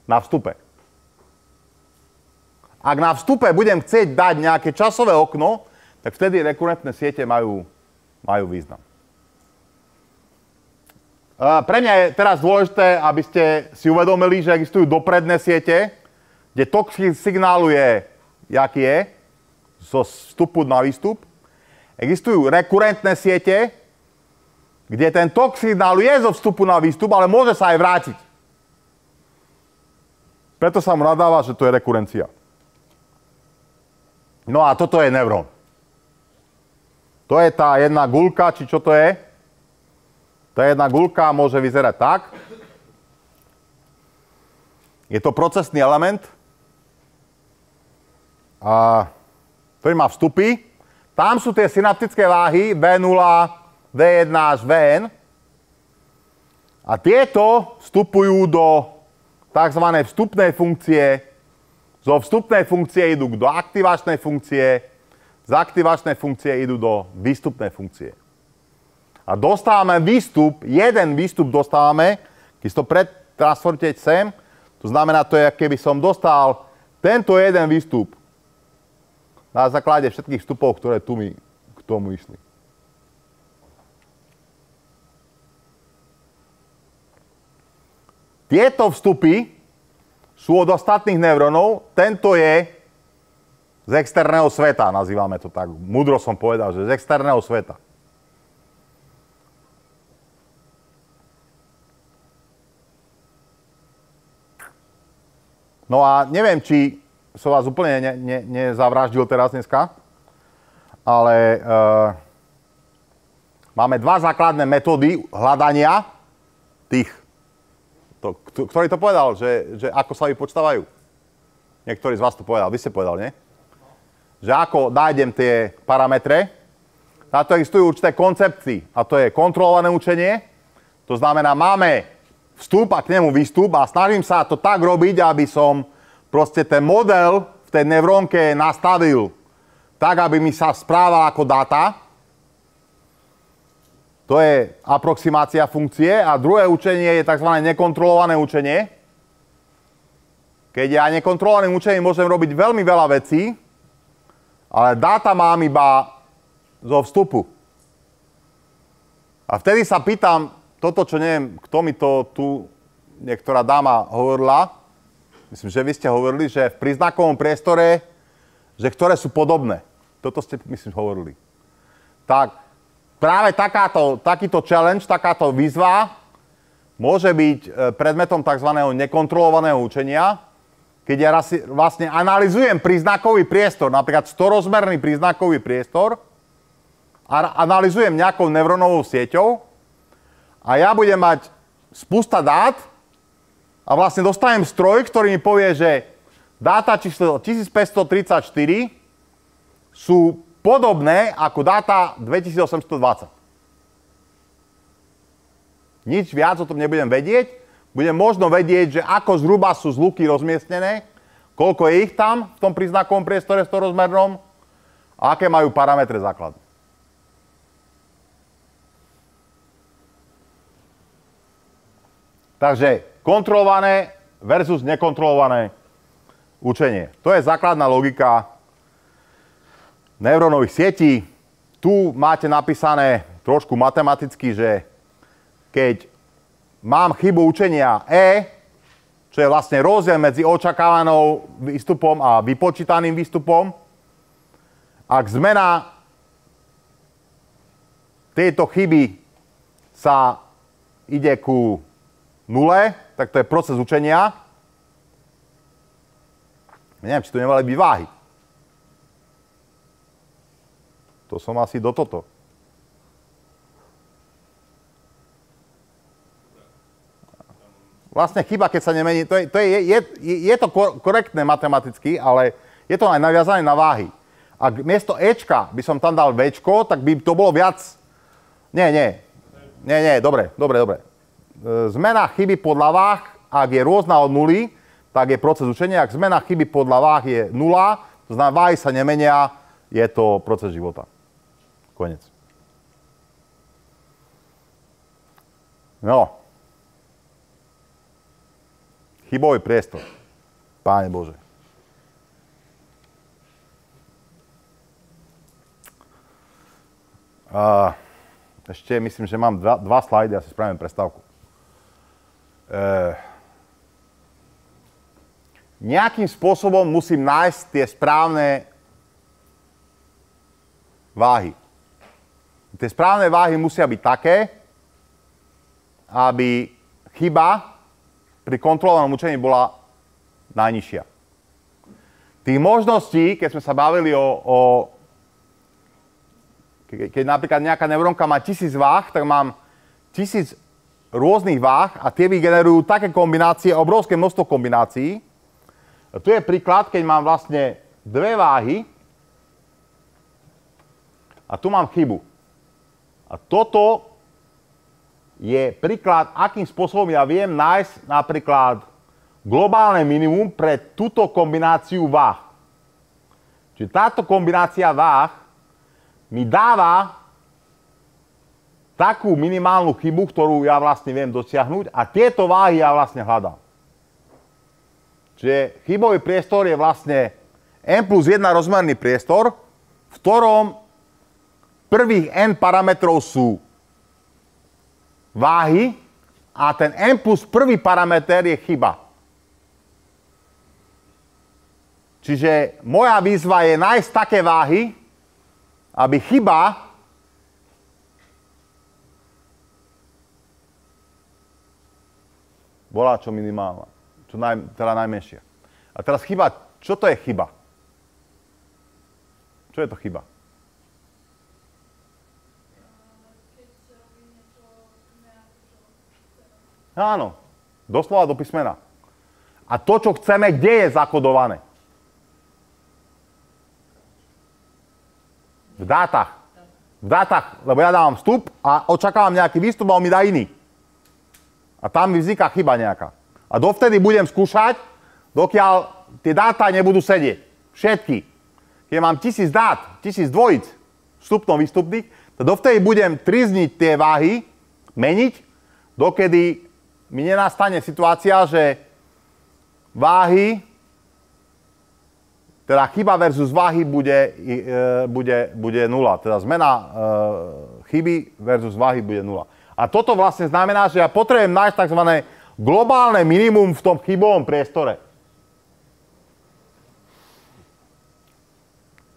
na vstupe. Ak na vstupe budem chcieť dať nejaké časové okno, tak vtedy rekurentné siete majú, majú význam. Pre mňa je teraz dôležité, aby ste si uvedomili, že existujú dopredné siete, kde tok signálu je, jaký je, zo vstupu na výstup. Existujú rekurentné siete, kde ten tok je zo vstupu na výstup, ale môže sa aj vrátiť. Preto sa mu nadáva, že to je rekurencia. No a toto je neurón. To je tá jedna gulka, či čo to je. Tá jedna gulka môže vyzerať tak. Je to procesný element, a, ktorý má vstupy. Tam sú tie synaptické váhy V0, V1 až Vn. A tieto vstupujú do tzv. vstupnej funkcie. Zo vstupnej funkcie idú do aktivačnej funkcie, z aktivačnej funkcie idú do výstupnej funkcie. A dostávame výstup, jeden výstup dostávame, keď to pretransformujete sem, to znamená, to je, keby som dostal tento jeden výstup na základe všetkých vstupov, ktoré tu mi k tomu išli. Tieto vstupy sú od ostatných neurónov. Tento je z externého sveta, nazývame to tak. Mudro som povedal, že z externého sveta. No a neviem, či som vás úplne ne, ne, nezavraždil teraz dneska, ale e, máme dva základné metódy hľadania tých, to, ktorý to povedal, že, že ako sa vypočtávajú. Niektorý z vás to povedal, vy ste povedal, nie? Že ako nájdem tie parametre, na to existujú určité koncepty a to je kontrolované učenie, to znamená, máme vstup a k nemu výstup a snažím sa to tak robiť, aby som proste ten model v tej neurónke nastavil tak, aby mi sa správal ako dáta. To je aproximácia funkcie. A druhé učenie je tzv. nekontrolované učenie. Keď ja nekontrolovaným učením môžem robiť veľmi veľa vecí, ale dáta mám iba zo vstupu. A vtedy sa pýtam, toto, čo neviem, kto mi to tu, niektorá dáma hovorila, myslím, že vy ste hovorili, že v príznakovom priestore, že ktoré sú podobné. Toto ste, myslím, hovorili. Tak práve takáto, takýto challenge, takáto výzva môže byť e, predmetom tzv. nekontrolovaného učenia, keď ja vlastne analizujem príznakový priestor, napríklad 100-rozmerný príznakový priestor, a analizujem nejakou neurónovou sieťou a ja budem mať spusta dát a vlastne dostanem stroj, ktorý mi povie, že dáta číslo 1534 sú podobné ako dáta 2820. Nič viac o tom nebudem vedieť. Budem možno vedieť, že ako zhruba sú zluky rozmiestnené, koľko je ich tam v tom príznakovom priestore 100 rozmernom a aké majú parametre základné. Takže kontrolované versus nekontrolované učenie. To je základná logika neurónových sietí. Tu máte napísané trošku matematicky, že keď mám chybu učenia E, čo je vlastne rozdiel medzi očakávanou výstupom a vypočítaným výstupom, ak zmena tejto chyby sa ide ku nule, tak to je proces učenia. Neviem, či to nemali byť váhy. To som asi do toto. vlastne chyba, keď sa nemení. To je, to je, je, je, to kor- korektné matematicky, ale je to aj naviazané na váhy. Ak miesto Ečka by som tam dal Včko, tak by to bolo viac... Nie, nie. Nie, nie, dobre, dobre, dobre. E, Zmena chyby podľa váh, ak je rôzna od nuly, tak je proces učenia. Ak zmena chyby podľa váh je nula, to znamená, váhy sa nemenia, je to proces života. Konec. No. Chybový priestor. Páne Bože. A ešte myslím, že mám dva, dva slajdy, asi spravím prestávku. E, nejakým spôsobom musím nájsť tie správne váhy. Tie správne váhy musia byť také, aby chyba pri kontrolovanom učení bola najnižšia. Tých možností, keď sme sa bavili o, o ke- keď napríklad nejaká neurónka má tisíc váh, tak mám tisíc rôznych váh a tie vygenerujú také kombinácie, obrovské množstvo kombinácií. A tu je príklad, keď mám vlastne dve váhy a tu mám chybu. A toto je príklad, akým spôsobom ja viem nájsť napríklad globálne minimum pre túto kombináciu váh. Čiže táto kombinácia váh mi dáva takú minimálnu chybu, ktorú ja vlastne viem dosiahnuť a tieto váhy ja vlastne hľadám. Čiže chybový priestor je vlastne n plus 1 rozmerný priestor, v ktorom prvých n parametrov sú váhy a ten n plus prvý parameter je chyba. Čiže moja výzva je nájsť také váhy, aby chyba bola čo minimálna, čo naj, teda najmenšia. A teraz chyba, čo to je chyba? Čo je to chyba? Áno, doslova do písmena. A to, čo chceme, kde je zakodované? V dátach. V dátach, lebo ja dávam vstup a očakávam nejaký výstup a on mi dá iný. A tam mi vzniká chyba nejaká. A dovtedy budem skúšať, dokiaľ tie dáta nebudú sedieť. Všetky. Keď mám tisíc dát, tisíc dvojic, vstupno výstupných, to dovtedy budem trizniť tie váhy, meniť, dokedy mi nenastane situácia, že váhy, teda chyba versus váhy bude, e, bude, bude nula. Teda zmena e, chyby versus váhy bude nula. A toto vlastne znamená, že ja potrebujem nájsť tzv. globálne minimum v tom chybovom priestore.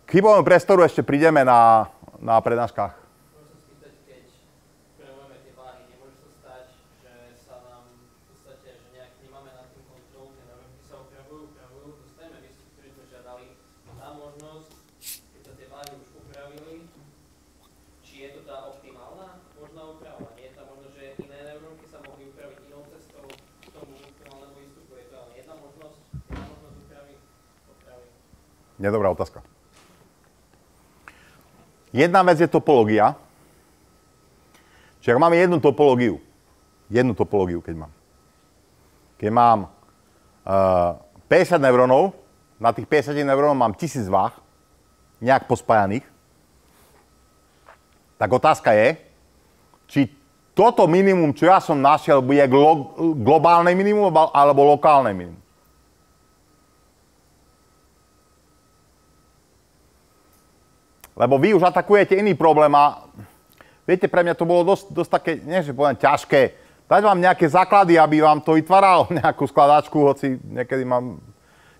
K chybovému priestoru ešte prídeme na, na prednáškach. Môžem sa spýtať, keď upravujeme tie váhy, nemôže sa stať, že sa nám v podstate, že nejak nemáme nad tým kontrolu, tie normy sa upravujú, upravujú, dostaneme výstup, ktorý sme žiadali. Tá možnosť, keď sa tie váhy už upravili, či je to tá optimálna možná úprava? Nie je tá možnosť, že iné neurónky sa mohli upraviť inou cestou k tomu optimálnemu výstupu? Je to len jedna možnosť, jedna možnosť úpravy, opravy? Nedobrá otázka. Jedna vec je topológia. Čiže ak máme jednu topológiu, jednu topológiu, keď mám. Keď mám uh, 50 neurónov, na tých 50 neurónov mám 1000 váh, nejak pospájaných, tak otázka je, či toto minimum, čo ja som našiel, bude glo- globálne minimum alebo lokálne minimum. Lebo vy už atakujete iný problém a viete, pre mňa to bolo dosť, dosť také, nie že poviem, ťažké. Dať vám nejaké základy, aby vám to vytváralo nejakú skladačku, hoci niekedy mám...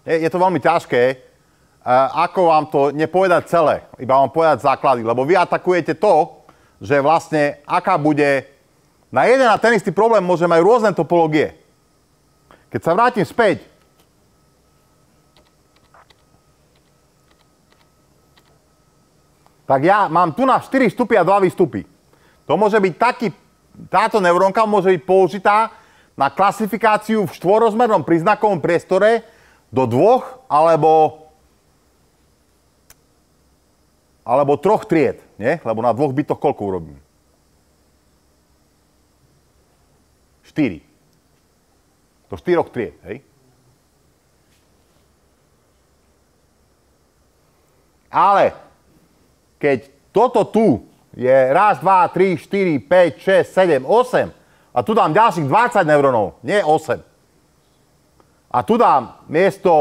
Je, je to veľmi ťažké, uh, ako vám to nepovedať celé, iba vám povedať základy, lebo vy atakujete to, že vlastne aká bude... Na jeden a ten istý problém môže mať rôzne topológie. Keď sa vrátim späť, tak ja mám tu na 4 vstupy a 2 výstupy. To môže byť taký, táto neurónka môže byť použitá na klasifikáciu v štvorozmernom príznakovom priestore do dvoch alebo alebo troch tried, nie? Lebo na dvoch bytoch koľko urobím? 4. Do štyroch tried, hej? Ale keď toto tu je raz, dva, tri, štyri, 5, 6, 7, 8 a tu dám ďalších 20 neurónov, nie 8. A tu dám miesto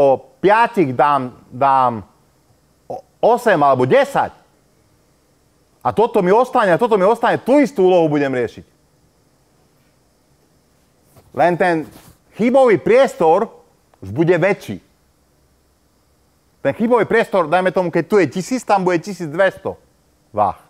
5 dám, dám 8 alebo 10. A toto mi ostane, a toto mi ostane, tú istú úlohu budem riešiť. Len ten chybový priestor už bude väčší. Ten chybový priestor, dajme tomu, keď tu je 1000, tam bude 1200 váh.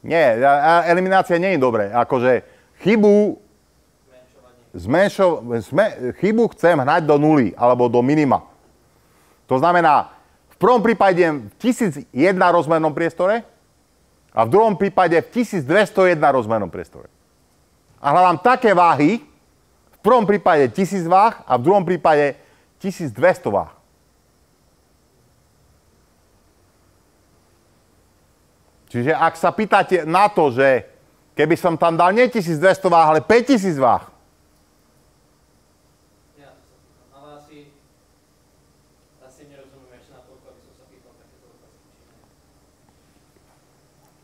Nie? A eliminácia Nie, je dobré. Akože chybu, zmenšo, sme, chybu chcem hnať do nuly alebo do minima. To znamená, v prvom prípade idem v 1001 rozmernom priestore a v druhom prípade v 1201 rozmernom priestore. A hľadám také váhy, v prvom prípade 1000 váh a v druhom prípade 1200 váh. Čiže ak sa pýtate na to, že keby som tam dal nie 1200 váh, ale 5000 váh, Ja to sa pýtam, ale asi, asi nerozumiem ešte natoľko, aby som sa pýtal takéto otázky, či nie.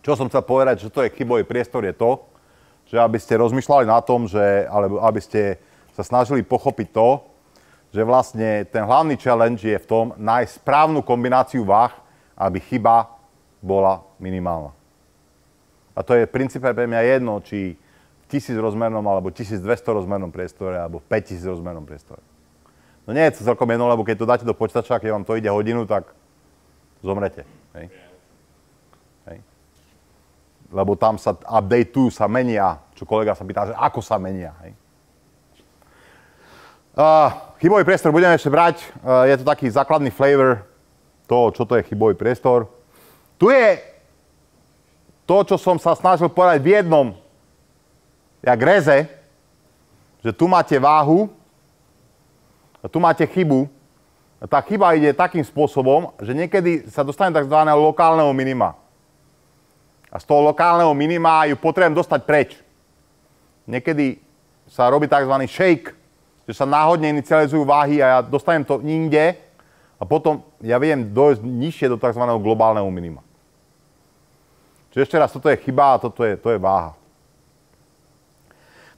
Čo som chcel povedať, že to je chybový priestor, je to, že aby ste rozmýšľali na tom, že, alebo aby ste sa snažili pochopiť to, že vlastne ten hlavný challenge je v tom nájsť správnu kombináciu váh, aby chyba bola minimálna. A to je v princípe pre mňa jedno, či v 1000 rozmernom, alebo 1200 rozmernom priestore, alebo v 5000 rozmernom priestore. No nie je to celkom jedno, lebo keď to dáte do počítača, keď vám to ide hodinu, tak zomrete. Hej? Lebo tam sa updateujú, sa menia, čo kolega sa pýta, že ako sa menia. Hej? Uh, chybový priestor budeme ešte brať. Uh, je to taký základný flavor toho, čo to je chybový priestor. Tu je to, čo som sa snažil povedať v jednom, jak reze, že tu máte váhu a tu máte chybu. A tá chyba ide takým spôsobom, že niekedy sa dostane tzv. lokálneho minima. A z toho lokálneho minima ju potrebujem dostať preč. Niekedy sa robí tzv. shake, že sa náhodne inicializujú váhy a ja dostanem to inde a potom ja viem dojsť nižšie do tzv. globálneho minima. Čiže ešte raz, toto je chyba a toto je, to je váha.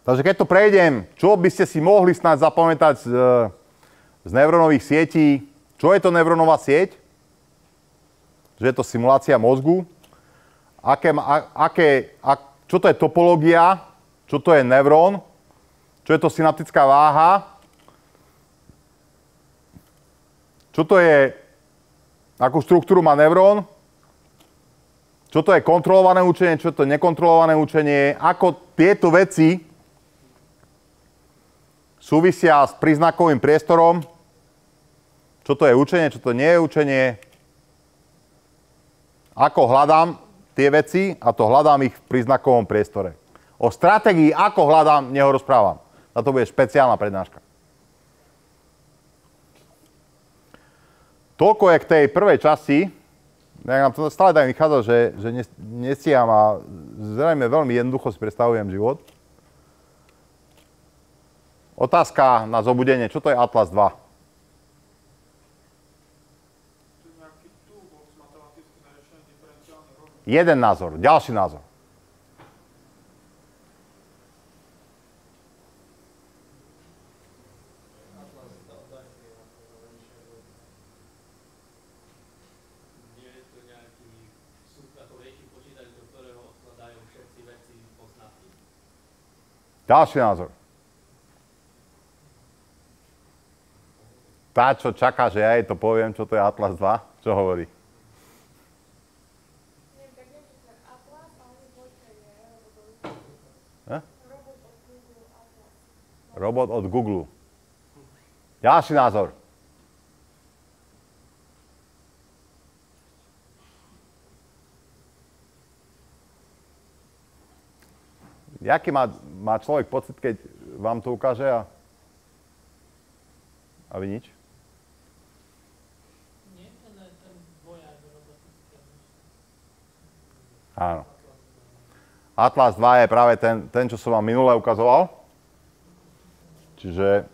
Takže keď to prejdem, čo by ste si mohli snáď zapamätať z, z neurónových sietí? Čo je to neurónová sieť? Že je to simulácia mozgu. Aké, aké, a, čo to je topológia? Čo to je neurón? Čo je to synaptická váha? Čo to je, akú štruktúru má neurón? Čo to je kontrolované učenie, čo to je nekontrolované učenie? Ako tieto veci súvisia s príznakovým priestorom? Čo to je učenie, čo to nie je učenie? Ako hľadám tie veci a to hľadám ich v príznakovom priestore. O stratégii, ako hľadám, neho rozprávam. Na to bude špeciálna prednáška. Toľko je k tej prvej časti. Ja nám to stále tak vychádza, že, že nes- nestiam a zrejme veľmi jednoducho si predstavujem život. Otázka na zobudenie. Čo to je Atlas 2? To je nejaký toolbox matematicky na riešenie diferenciálnych rovníc. Jeden názor. Ďalší názor. Ďalší názor. Tá, čo čaká, že ja jej to poviem, čo to je Atlas 2, čo hovorí? Robot od Google. Ďalší názor. Jaký má, má človek pocit, keď vám to ukáže a, a vy nič? Áno. Atlas 2 je práve ten, ten, čo som vám minule ukazoval. Čiže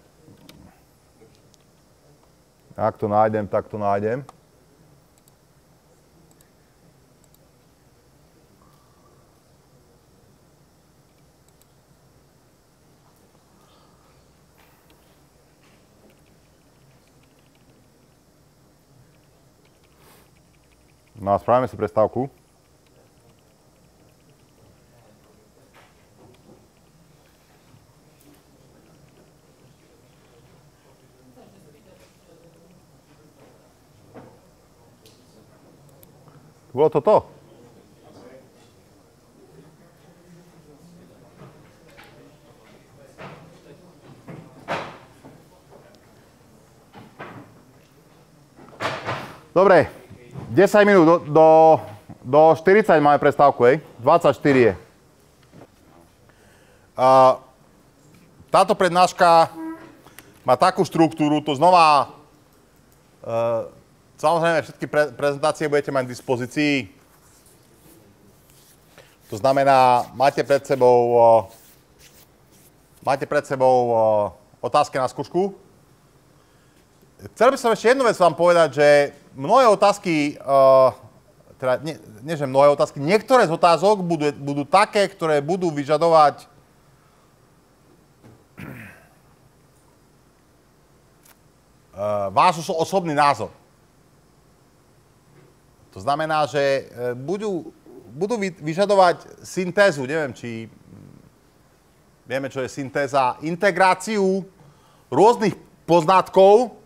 ak to nájdem, tak to nájdem. No a spravíme si prestávku. Bolo to to? Dobre, 10 minút do, do, do 40 máme prestávku, hej? 24 je. A, táto prednáška má takú štruktúru, to znova, uh, samozrejme všetky pre, prezentácie budete mať k dispozícii. To znamená, máte pred sebou, uh, máte pred sebou uh, otázky na skúšku. Chcel by som ešte jednu vec vám povedať, že mnohé otázky, uh, teda nie, nie že mnohé otázky, niektoré z otázok budú, budú také, ktoré budú vyžadovať váš oso- osobný názor. To znamená, že uh, budú, budú vy, vyžadovať syntézu, neviem, či vieme, čo je syntéza, integráciu rôznych poznatkov,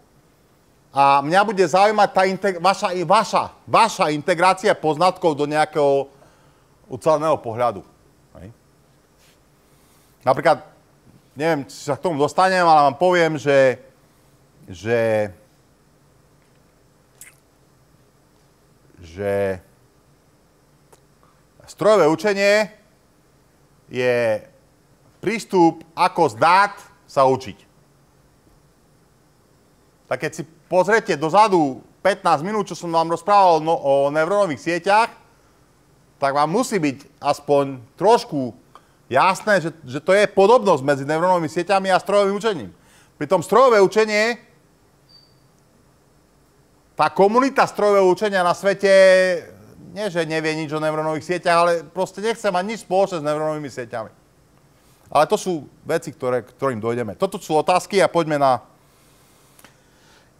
a mňa bude zaujímať tá integ- vaša, vaša, vaša integrácia poznatkov do nejakého uceleného pohľadu. Hej. Napríklad, neviem, či sa k tomu dostanem, ale vám poviem, že, že, že strojové učenie je prístup, ako z sa učiť. Tak keď si pozriete dozadu 15 minút, čo som vám rozprával no, o neurónových sieťach, tak vám musí byť aspoň trošku jasné, že, že to je podobnosť medzi neurónovými sieťami a strojovým učením. Pritom strojové učenie, tá komunita strojového učenia na svete, nie že nevie nič o neurónových sieťach, ale proste nechce mať nič spoločné s neurónovými sieťami. Ale to sú veci, ktoré, ktorým dojdeme. Toto sú otázky a poďme na,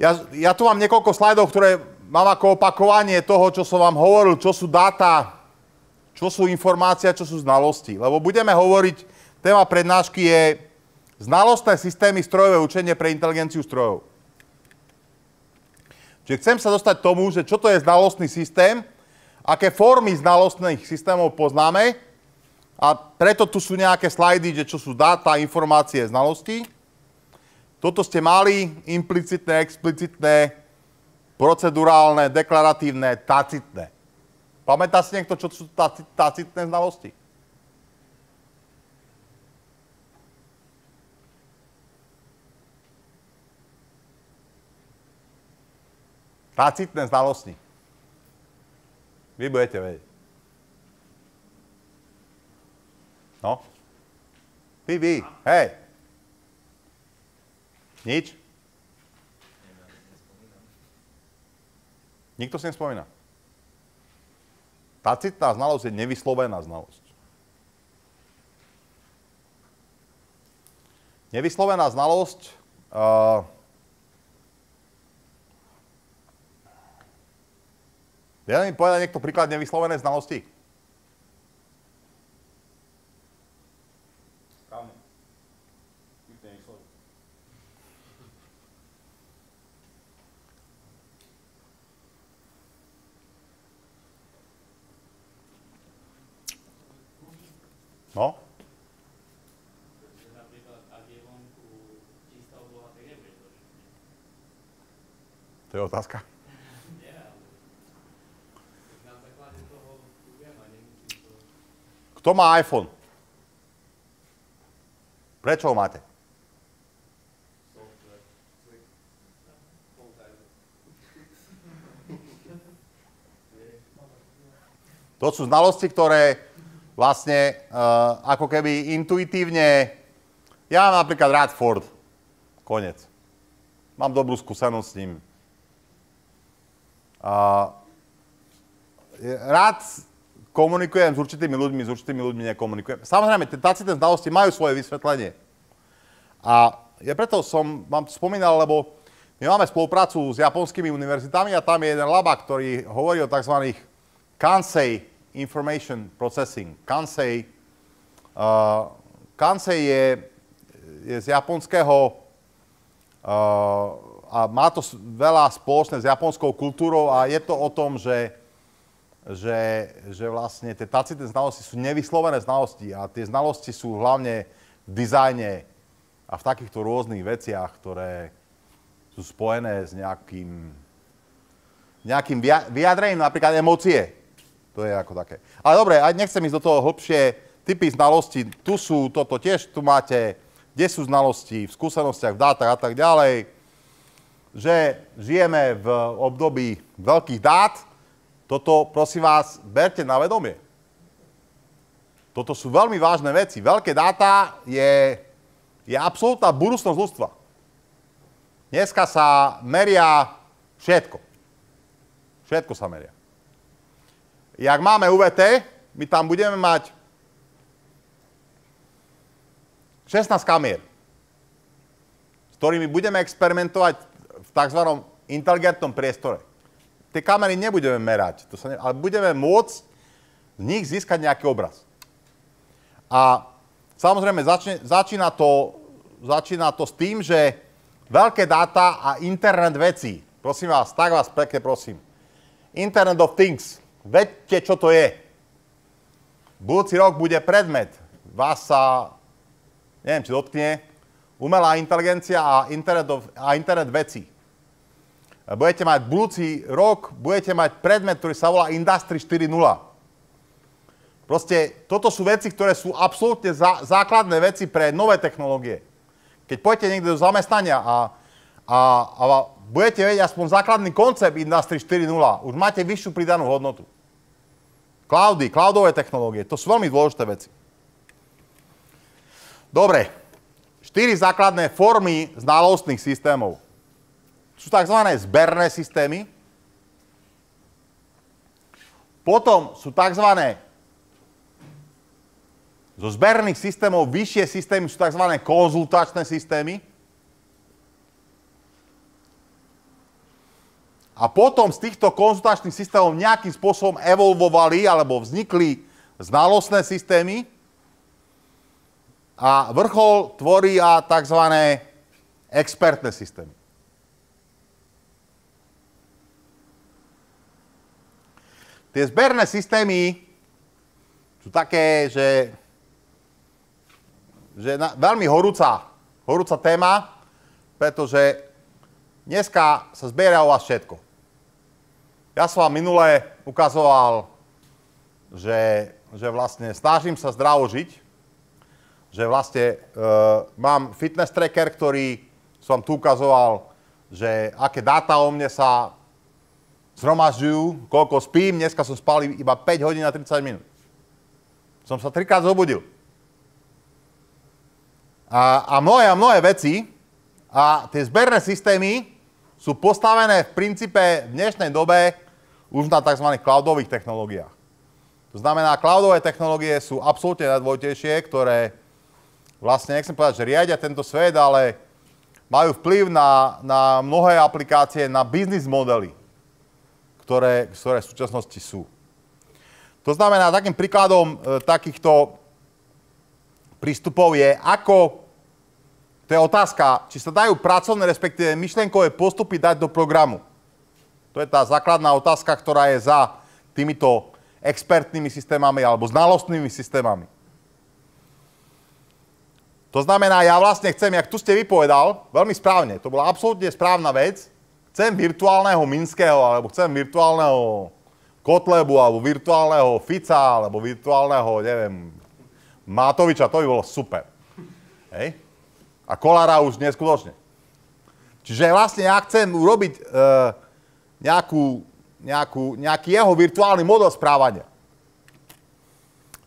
ja, ja tu mám niekoľko slajdov, ktoré mám ako opakovanie toho, čo som vám hovoril, čo sú dáta, čo sú informácia, čo sú znalosti. Lebo budeme hovoriť, téma prednášky je znalostné systémy strojové učenie pre inteligenciu strojov. Čiže chcem sa dostať tomu, že čo to je znalostný systém, aké formy znalostných systémov poznáme a preto tu sú nejaké slajdy, že čo sú dáta, informácie, znalosti. Toto ste mali implicitné, explicitné, procedurálne, deklaratívne, tacitné. Pamätá si niekto, čo sú tacitné znalosti? Tacitné znalosti. Vy budete vedieť. No? Vy, vy, hej. Nič? Nikto si nespomína. Tacitná znalosť je nevyslovená znalosť. Nevyslovená znalosť uh, Vie mi povedať niekto príklad nevyslovené znalosti? No? To je otázka. Kto má iPhone? Prečo ho máte? To sú znalosti, ktoré vlastne uh, ako keby intuitívne... Ja mám napríklad rád Ford. Konec. Mám dobrú skúsenosť s ním. Uh, rád komunikujem s určitými ľuďmi, s určitými ľuďmi nekomunikujem. Samozrejme, tie tacitné znalosti majú svoje vysvetlenie. A ja preto som vám spomínal, lebo my máme spoluprácu s japonskými univerzitami a tam je jeden labak, ktorý hovorí o tzv. Kansei Information Processing. Kansei, uh, Kansei je, je z japonského uh, a má to veľa spoločné s japonskou kultúrou a je to o tom, že, že, že vlastne tie tacitné znalosti sú nevyslovené znalosti a tie znalosti sú hlavne v dizajne a v takýchto rôznych veciach, ktoré sú spojené s nejakým, nejakým vyjadrením, napríklad emócie. To je ako také. Ale dobre, aj nechcem ísť do toho hlbšie. Typy znalostí, tu sú, toto tiež tu máte, kde sú znalosti, v skúsenostiach, v dátach a tak ďalej. Že žijeme v období veľkých dát, toto, prosím vás, berte na vedomie. Toto sú veľmi vážne veci. Veľké dáta je, je absolútna budúcnosť ľudstva. Dneska sa meria všetko. Všetko sa meria. Jak máme UVT, my tam budeme mať 16 kamier, s ktorými budeme experimentovať v tzv. inteligentnom priestore. Tie kamery nebudeme merať, to sa ne, ale budeme môcť z nich získať nejaký obraz. A samozrejme začne, začína, to, začína to s tým, že veľké dáta a internet vecí, prosím vás, tak vás pekne prosím, Internet of Things, Vedte, čo to je. Budúci rok bude predmet. Vás sa, neviem, či dotkne, umelá inteligencia a internet, of, a internet veci. Budete mať budúci rok, budete mať predmet, ktorý sa volá Industry 4.0. Proste toto sú veci, ktoré sú absolútne zá, základné veci pre nové technológie. Keď pôjdete niekde do zamestnania a, a, a budete vedieť aspoň základný koncept Industry 4.0, už máte vyššiu pridanú hodnotu. Cloudy, cloudové technológie, to sú veľmi dôležité veci. Dobre, štyri základné formy znalostných systémov. Sú tzv. zberné systémy, potom sú tzv. zo zberných systémov vyššie systémy sú tzv. konzultačné systémy. A potom z týchto konzultačných systémov nejakým spôsobom evolvovali alebo vznikli znalostné systémy a vrchol tvoria tzv. expertné systémy. Tie zberné systémy sú také, že, že na, veľmi horúca, horúca téma, pretože dneska sa zbiera o vás všetko. Ja som vám minule ukazoval, že, že vlastne snažím sa zdravo žiť, že vlastne e, mám fitness tracker, ktorý som tu ukazoval, že aké dáta o mne sa zhromažďujú, koľko spím. Dneska som spal iba 5 hodín a 30 minút. Som sa trikrát zobudil. A, a mnohé a mnohé veci a tie zberné systémy sú postavené v princípe v dnešnej dobe už na tzv. cloudových technológiách. To znamená, cloudové technológie sú absolútne najdôležitejšie, ktoré vlastne, nechcem povedať, že riadia tento svet, ale majú vplyv na, na mnohé aplikácie, na biznis modely, ktoré, ktoré v súčasnosti sú. To znamená, takým príkladom e, takýchto prístupov je, ako, to je otázka, či sa dajú pracovné, respektíve myšlienkové postupy dať do programu. To je tá základná otázka, ktorá je za týmito expertnými systémami alebo znalostnými systémami. To znamená, ja vlastne chcem, jak tu ste vypovedal, veľmi správne, to bola absolútne správna vec, chcem virtuálneho Minského, alebo chcem virtuálneho Kotlebu, alebo virtuálneho Fica, alebo virtuálneho, neviem, Matoviča, to by bolo super. Hej? A kolára už neskutočne. Čiže vlastne ja chcem urobiť uh, nejakú, nejakú, nejaký jeho virtuálny model správania.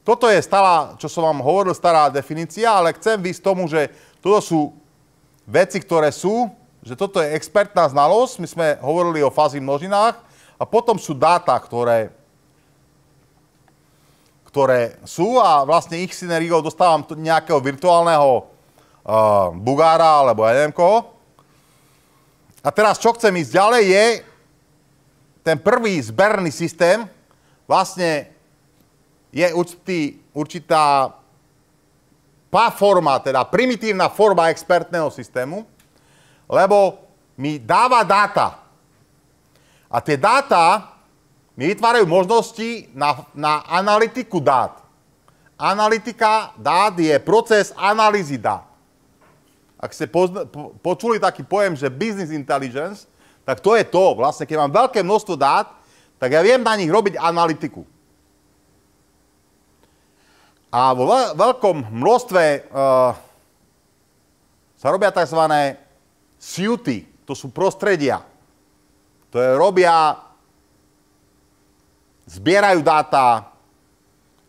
Toto je stará, čo som vám hovoril, stará definícia, ale chcem výsť tomu, že toto sú veci, ktoré sú, že toto je expertná znalosť, my sme hovorili o fázi množinách, a potom sú dáta, ktoré, ktoré sú a vlastne ich synergiou dostávam nejakého virtuálneho uh, bugára alebo ja neviem koho. A teraz, čo chcem ísť ďalej, je ten prvý zberný systém, vlastne je určitý, určitá pá forma, teda primitívna forma expertného systému, lebo mi dáva dáta. A tie dáta mi vytvárajú možnosti na, na analytiku dát. Analytika dát je proces analýzy dát ak ste pozna- po- počuli taký pojem, že business intelligence, tak to je to. Vlastne, keď mám veľké množstvo dát, tak ja viem na nich robiť analytiku. A vo veľ- veľkom množstve uh, sa robia tzv. Suity, to sú prostredia, ktoré robia, zbierajú dáta,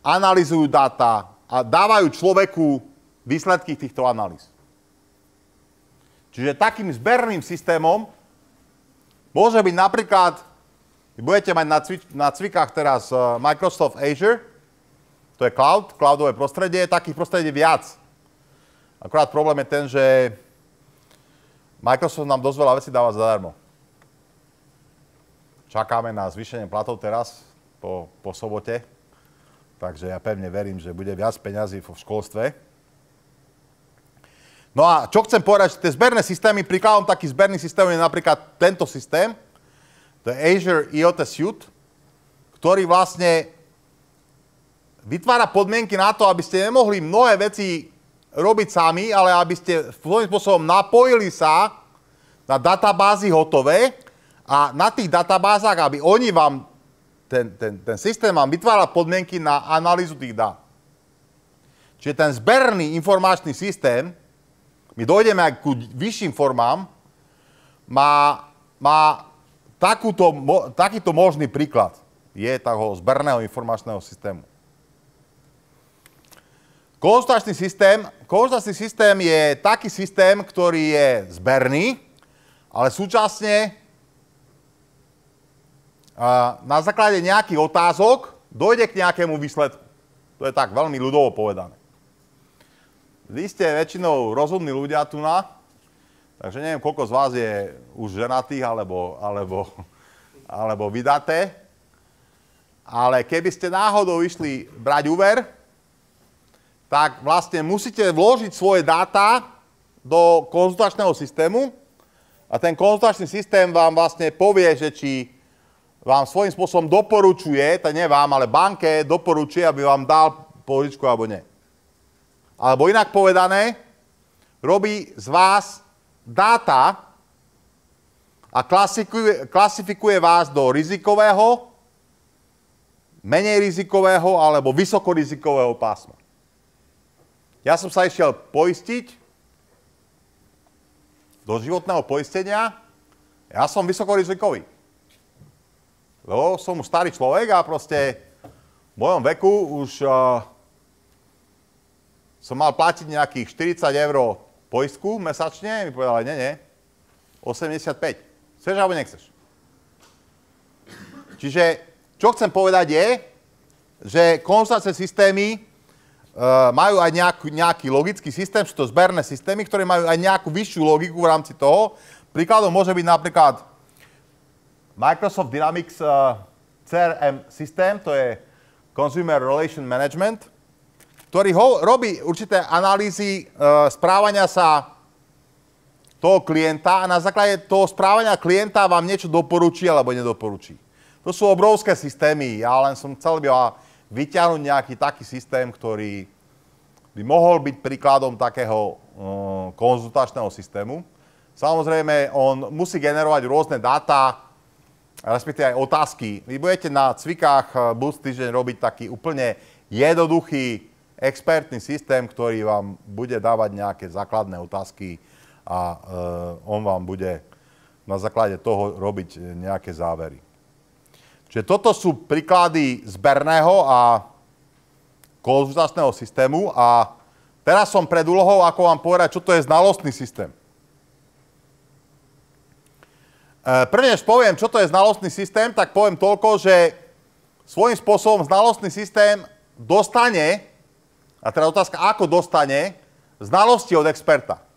analizujú dáta a dávajú človeku výsledky týchto analýz. Čiže takým zberným systémom môže byť napríklad, vy budete mať na, cvič, na cvikách teraz uh, Microsoft Azure, to je cloud, cloudové prostredie, takých prostredí viac. Akurát problém je ten, že Microsoft nám dosť veľa vecí dáva zadarmo. Čakáme na zvýšenie platov teraz, po, po sobote, takže ja pevne verím, že bude viac peňazí v školstve. No a čo chcem povedať, že tie zberné systémy, príkladom taký zberný systém je napríklad tento systém, to je Azure IoT Suite, ktorý vlastne vytvára podmienky na to, aby ste nemohli mnohé veci robiť sami, ale aby ste svojím spôsobom napojili sa na databázy hotové a na tých databázach, aby oni vám, ten, ten, ten systém vám vytváral podmienky na analýzu tých dát. Čiže ten zberný informačný systém my dojdeme aj ku vyšším formám, má, má takúto, mo, takýto možný príklad. Je toho zberného informačného systému. Konzultačný systém, konzultačný systém je taký systém, ktorý je zberný, ale súčasne na základe nejakých otázok dojde k nejakému výsledku. To je tak veľmi ľudovo povedané. Vy ste väčšinou rozumní ľudia tu na, takže neviem, koľko z vás je už ženatých alebo, alebo, alebo vydaté, ale keby ste náhodou išli brať úver, tak vlastne musíte vložiť svoje dáta do konzultačného systému a ten konzultačný systém vám vlastne povie, že či vám svojím spôsobom doporučuje, to nie vám, ale banke doporučuje, aby vám dal požičku alebo nie. Alebo inak povedané, robí z vás dáta a klasifikuje, klasifikuje vás do rizikového, menej rizikového alebo vysokorizikového pásma. Ja som sa išiel poistiť do životného poistenia. Ja som vysokorizikový. Lebo som už starý človek a proste v mojom veku už uh, som mal platiť nejakých 40 eur poistku mesačne, mi povedali, nie, nie, 85. Chceš alebo nechceš? Čiže, čo chcem povedať je, že konzultačné systémy majú aj nejaký, nejaký logický systém, sú to zberné systémy, ktoré majú aj nejakú vyššiu logiku v rámci toho. Príkladom môže byť napríklad Microsoft Dynamics eh, CRM systém, to je Consumer Relation Management, ktorý ho, robí určité analýzy e, správania sa toho klienta a na základe toho správania klienta vám niečo doporučí alebo nedoporučí. To sú obrovské systémy. Ja len som chcel by vyťahnuť nejaký taký systém, ktorý by mohol byť príkladom takého e, konzultačného systému. Samozrejme, on musí generovať rôzne dáta, respektíve aj otázky. Vy budete na cvikách e, budúci týždeň robiť taký úplne jednoduchý expertný systém, ktorý vám bude dávať nejaké základné otázky a e, on vám bude na základe toho robiť nejaké závery. Čiže toto sú príklady zberného a konzultačného systému a teraz som pred úlohou, ako vám povedať, čo to je znalostný systém. E, Prvne, než poviem, čo to je znalostný systém, tak poviem toľko, že svojím spôsobom znalostný systém dostane, a teda otázka, ako dostane, znalosti od experta.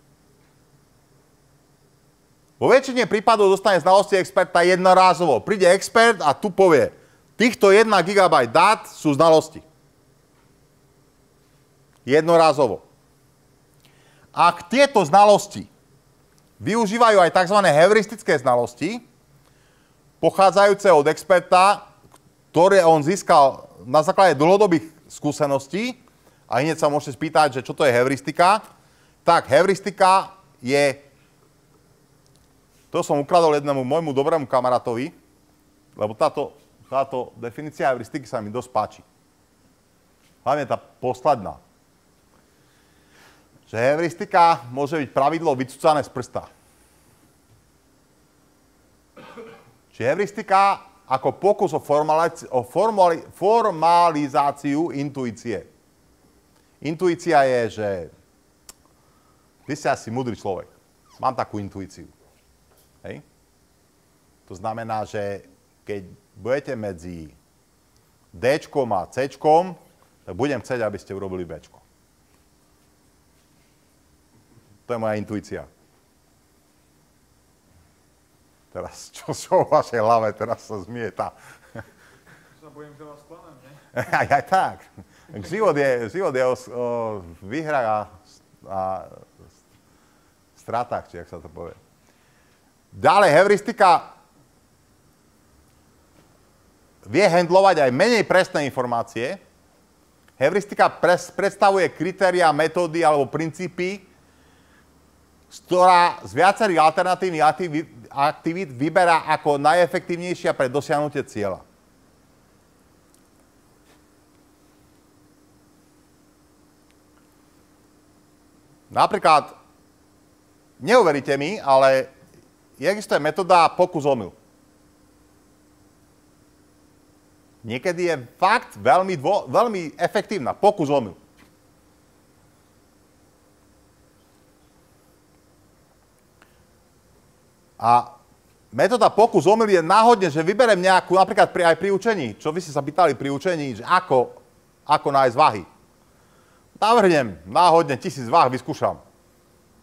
Vo väčšine prípadov dostane znalosti experta jednorázovo. Príde expert a tu povie, týchto 1 GB dát sú znalosti. Jednorázovo. Ak tieto znalosti využívajú aj tzv. heuristické znalosti, pochádzajúce od experta, ktoré on získal na základe dlhodobých skúseností, a hneď sa môžete spýtať, že čo to je heuristika, tak heuristika je, to som ukradol jednému môjmu dobrému kamarátovi, lebo táto, táto definícia heuristiky sa mi dosť páči. Hlavne tá posledná. Že heuristika môže byť pravidlo vycúcané z prsta. Čiže heuristika ako pokus o, formaliz- o formali- formalizáciu intuície. Intuícia je, že vy ste asi múdry človek. Mám takú intuíciu. Hej? To znamená, že keď budete medzi D a C, tak budem chcieť, aby ste urobili B. To je moja intuícia. Teraz, čo sú vo vašej hlave, teraz sa zmieta. Sa bojím, že vás klamem, ne? aj, aj tak. Život je, život je o, o výhrách a, a stratách, či jak sa to povie. Ďalej, heuristika vie handlovať aj menej presné informácie. Heuristika pres, predstavuje kritéria, metódy alebo princípy, z ktorá z viacerých alternatívnych aktivít, vyberá ako najefektívnejšia pre dosiahnutie cieľa. Napríklad, neuveríte mi, ale existuje metóda pokus omyl. Niekedy je fakt veľmi, dvo, veľmi efektívna. Pokus omyl. A metóda pokus omyl je náhodne, že vyberem nejakú, napríklad pri, aj pri učení, čo vy ste sa pýtali pri učení, že ako, ako nájsť váhy. Navrhnem náhodne tisíc váh, vyskúšam.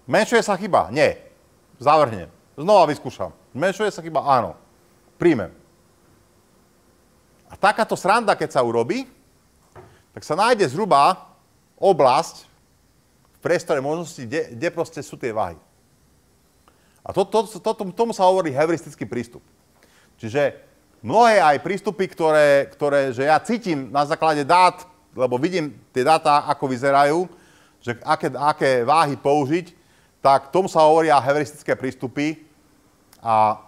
Menšuje sa chyba? Nie. Zavrhnem. Znova vyskúšam. Menšuje sa chyba? Áno. Príjmem. A takáto sranda, keď sa urobí, tak sa nájde zhruba oblasť v priestore možnosti, kde, kde proste sú tie váhy. A to, to, to, tomu sa hovorí heuristický prístup. Čiže mnohé aj prístupy, ktoré, ktoré že ja cítim na základe dát, lebo vidím tie dáta, ako vyzerajú, že aké, aké váhy použiť, tak tomu sa hovoria heuristické prístupy. A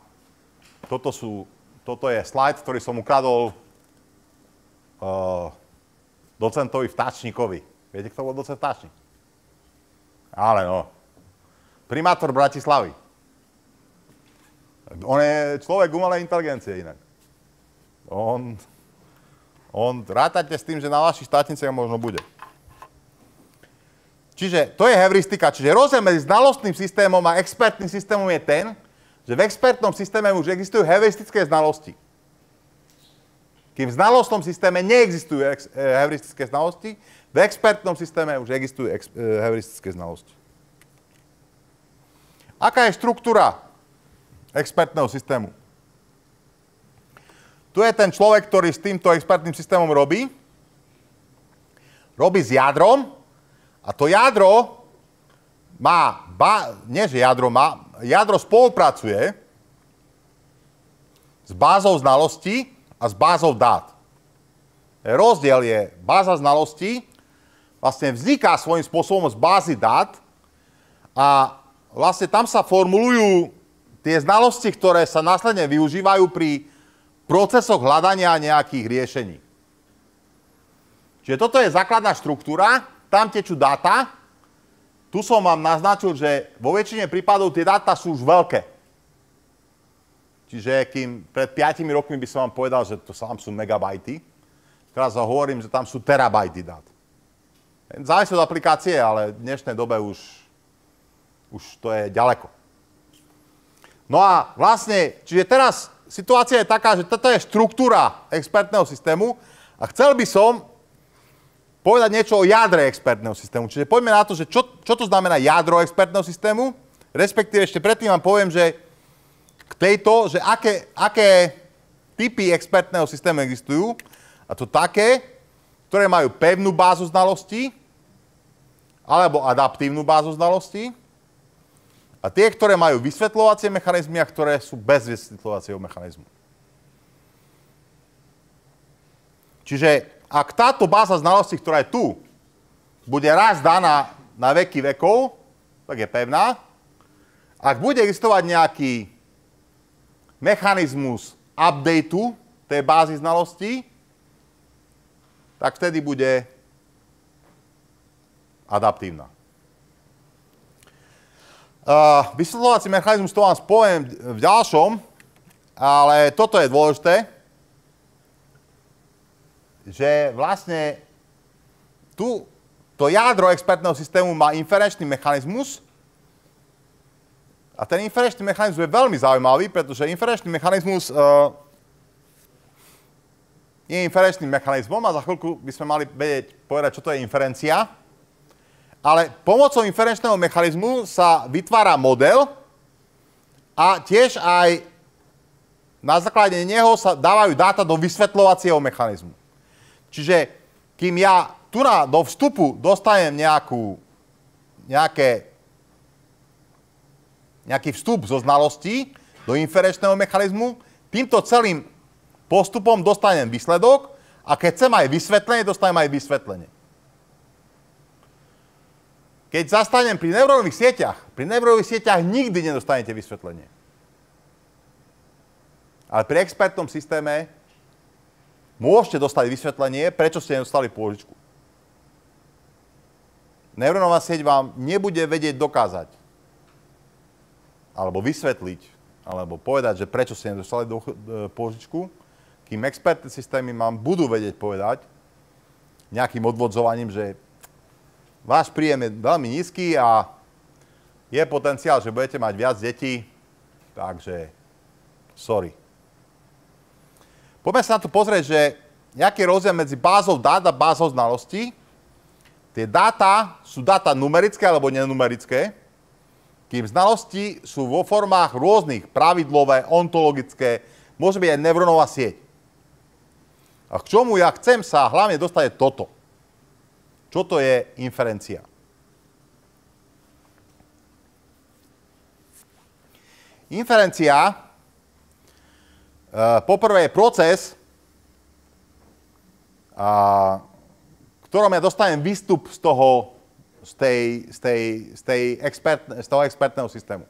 toto, sú, toto je slajd, ktorý som ukradol uh, docentovi Vtáčnikovi. Viete, kto bol docent Vtáčnik? Ale no. Primátor Bratislavy. On je človek umelej inteligencie inak. On, on, rátate s tým, že na vašich štátniciach možno bude. Čiže to je heuristika. Čiže rozdiel medzi znalostným systémom a expertným systémom je ten, že v expertnom systéme už existujú heuristické znalosti. Kým v znalostnom systéme neexistujú ex- e, heuristické znalosti, v expertnom systéme už existujú ex- e, heuristické znalosti. Aká je štruktúra expertného systému? Tu je ten človek, ktorý s týmto expertným systémom robí. Robí s jadrom, a to jadro má, ba, nie že jadro má, jadro spolupracuje s bázou znalostí a s bázou dát. Rozdiel je, báza znalostí vlastne vzniká svojím spôsobom z bázy dát a vlastne tam sa formulujú tie znalosti, ktoré sa následne využívajú pri procesoch hľadania nejakých riešení. Čiže toto je základná štruktúra, tam tečú dáta. Tu som vám naznačil, že vo väčšine prípadov tie dáta sú už veľké. Čiže kým pred 5 rokmi by som vám povedal, že to sám sú megabajty, teraz hovorím, že tam sú terabajty dát. Závisí od aplikácie, ale v dnešnej dobe už, už to je ďaleko. No a vlastne, čiže teraz situácia je taká, že toto je štruktúra expertného systému a chcel by som povedať niečo o jadre expertného systému. Čiže poďme na to, že čo, čo to znamená jadro expertného systému, respektíve ešte predtým vám poviem, že k tejto, že aké, aké typy expertného systému existujú, a to také, ktoré majú pevnú bázu znalostí, alebo adaptívnu bázu znalostí, a tie, ktoré majú vysvetľovacie mechanizmy a ktoré sú bez vysvetľovacieho mechanizmu. Čiže ak táto báza znalostí, ktorá je tu, bude raz daná na veky vekov, tak je pevná. Ak bude existovať nejaký mechanizmus updateu tej bázy znalostí, tak vtedy bude adaptívna. Uh, vysvetľovací mechanizmus to vám spoviem v ďalšom, ale toto je dôležité že vlastne tu to jádro expertného systému má inferenčný mechanizmus a ten inferenčný mechanizmus je veľmi zaujímavý, pretože inferenčný mechanizmus uh, je inferenčným mechanizmom a za chvíľku by sme mali vedieť povedať, čo to je inferencia. Ale pomocou inferenčného mechanizmu sa vytvára model a tiež aj na základe neho sa dávajú dáta do vysvetľovacieho mechanizmu. Čiže kým ja tu na, do vstupu dostanem nejakú, nejaké, nejaký vstup zo znalostí do inferenčného mechanizmu, týmto celým postupom dostanem výsledok a keď chcem aj vysvetlenie, dostanem aj vysvetlenie. Keď zastanem pri neurónových sieťach, pri neurónových sieťach nikdy nedostanete vysvetlenie. Ale pri expertnom systéme môžete dostať vysvetlenie, prečo ste nedostali pôžičku. Neurónová sieť vám nebude vedieť dokázať, alebo vysvetliť, alebo povedať, že prečo ste nedostali do, e, pôžičku, kým expertné systémy vám budú vedieť povedať nejakým odvodzovaním, že váš príjem je veľmi nízky a je potenciál, že budete mať viac detí, takže sorry. Poďme sa na to pozrieť, že nejaký rozdiel medzi bázou dát a bázou znalostí. Tie dáta sú dáta numerické alebo nenumerické, kým znalosti sú vo formách rôznych, pravidlové, ontologické, môže byť aj neurónová sieť. A k čomu ja chcem sa hlavne dostať je toto. Čo to je inferencia? Inferencia poprvé je proces, a, ktorom ja dostanem výstup z toho, z, tej, z, tej, z, tej expert, z toho expertného systému.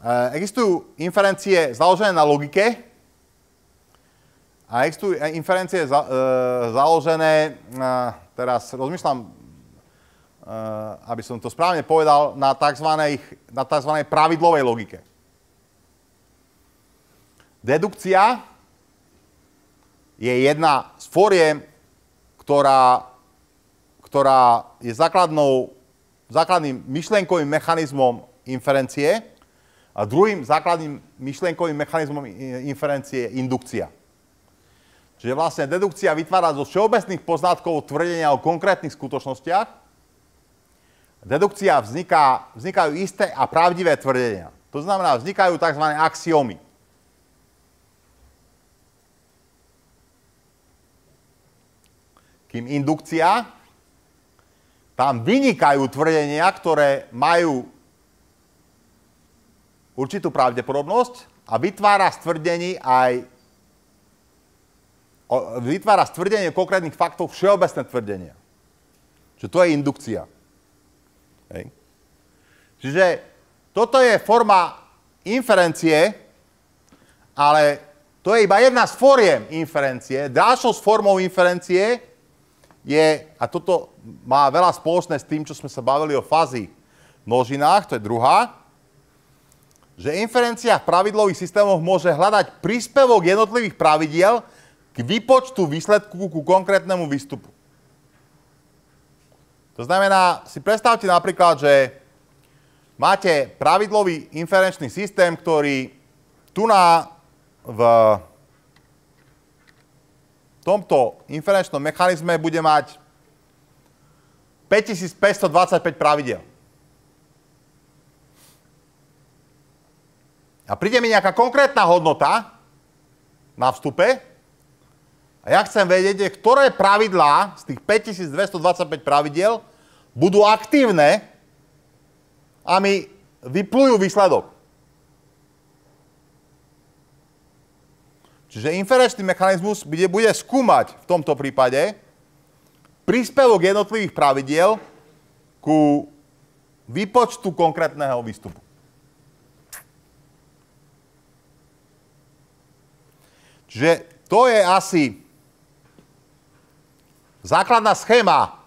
Eh, existujú inferencie založené na logike a existujú inferencie za, e, založené, e, teraz rozmýšľam, e, aby som to správne povedal, na tzv. Na tzv. pravidlovej logike. Dedukcia je jedna z foriem, ktorá, ktorá je základnou, základným myšlienkovým mechanizmom inferencie a druhým základným myšlienkovým mechanizmom inferencie je indukcia. Čiže vlastne dedukcia vytvára zo všeobecných poznatkov tvrdenia o konkrétnych skutočnostiach. Dedukcia vzniká, vznikajú isté a pravdivé tvrdenia. To znamená, vznikajú tzv. axiomy. Kým indukcia, tam vynikajú tvrdenia, ktoré majú určitú pravdepodobnosť a vytvára stvrdení aj vytvára stvrdenie konkrétnych faktov všeobecné tvrdenia. Čiže to je indukcia. Hej. Čiže toto je forma inferencie, ale To je iba jedna z fóriem inferencie. Ďalšou formou inferencie je, a toto má veľa spoločné s tým, čo sme sa bavili o fázi množinách, to je druhá, že inferencia v pravidlových systémoch môže hľadať príspevok jednotlivých pravidiel k výpočtu výsledku ku konkrétnemu výstupu. To znamená, si predstavte napríklad, že máte pravidlový inferenčný systém, ktorý tu na v tomto inferenčnom mechanizme bude mať 5525 pravidel. A príde mi nejaká konkrétna hodnota na vstupe a ja chcem vedieť, ktoré pravidlá z tých 5225 pravidel budú aktívne a mi vyplujú výsledok. Čiže inferenčný mechanizmus bude, bude skúmať v tomto prípade príspevok jednotlivých pravidiel ku výpočtu konkrétneho výstupu. Čiže to je asi základná schéma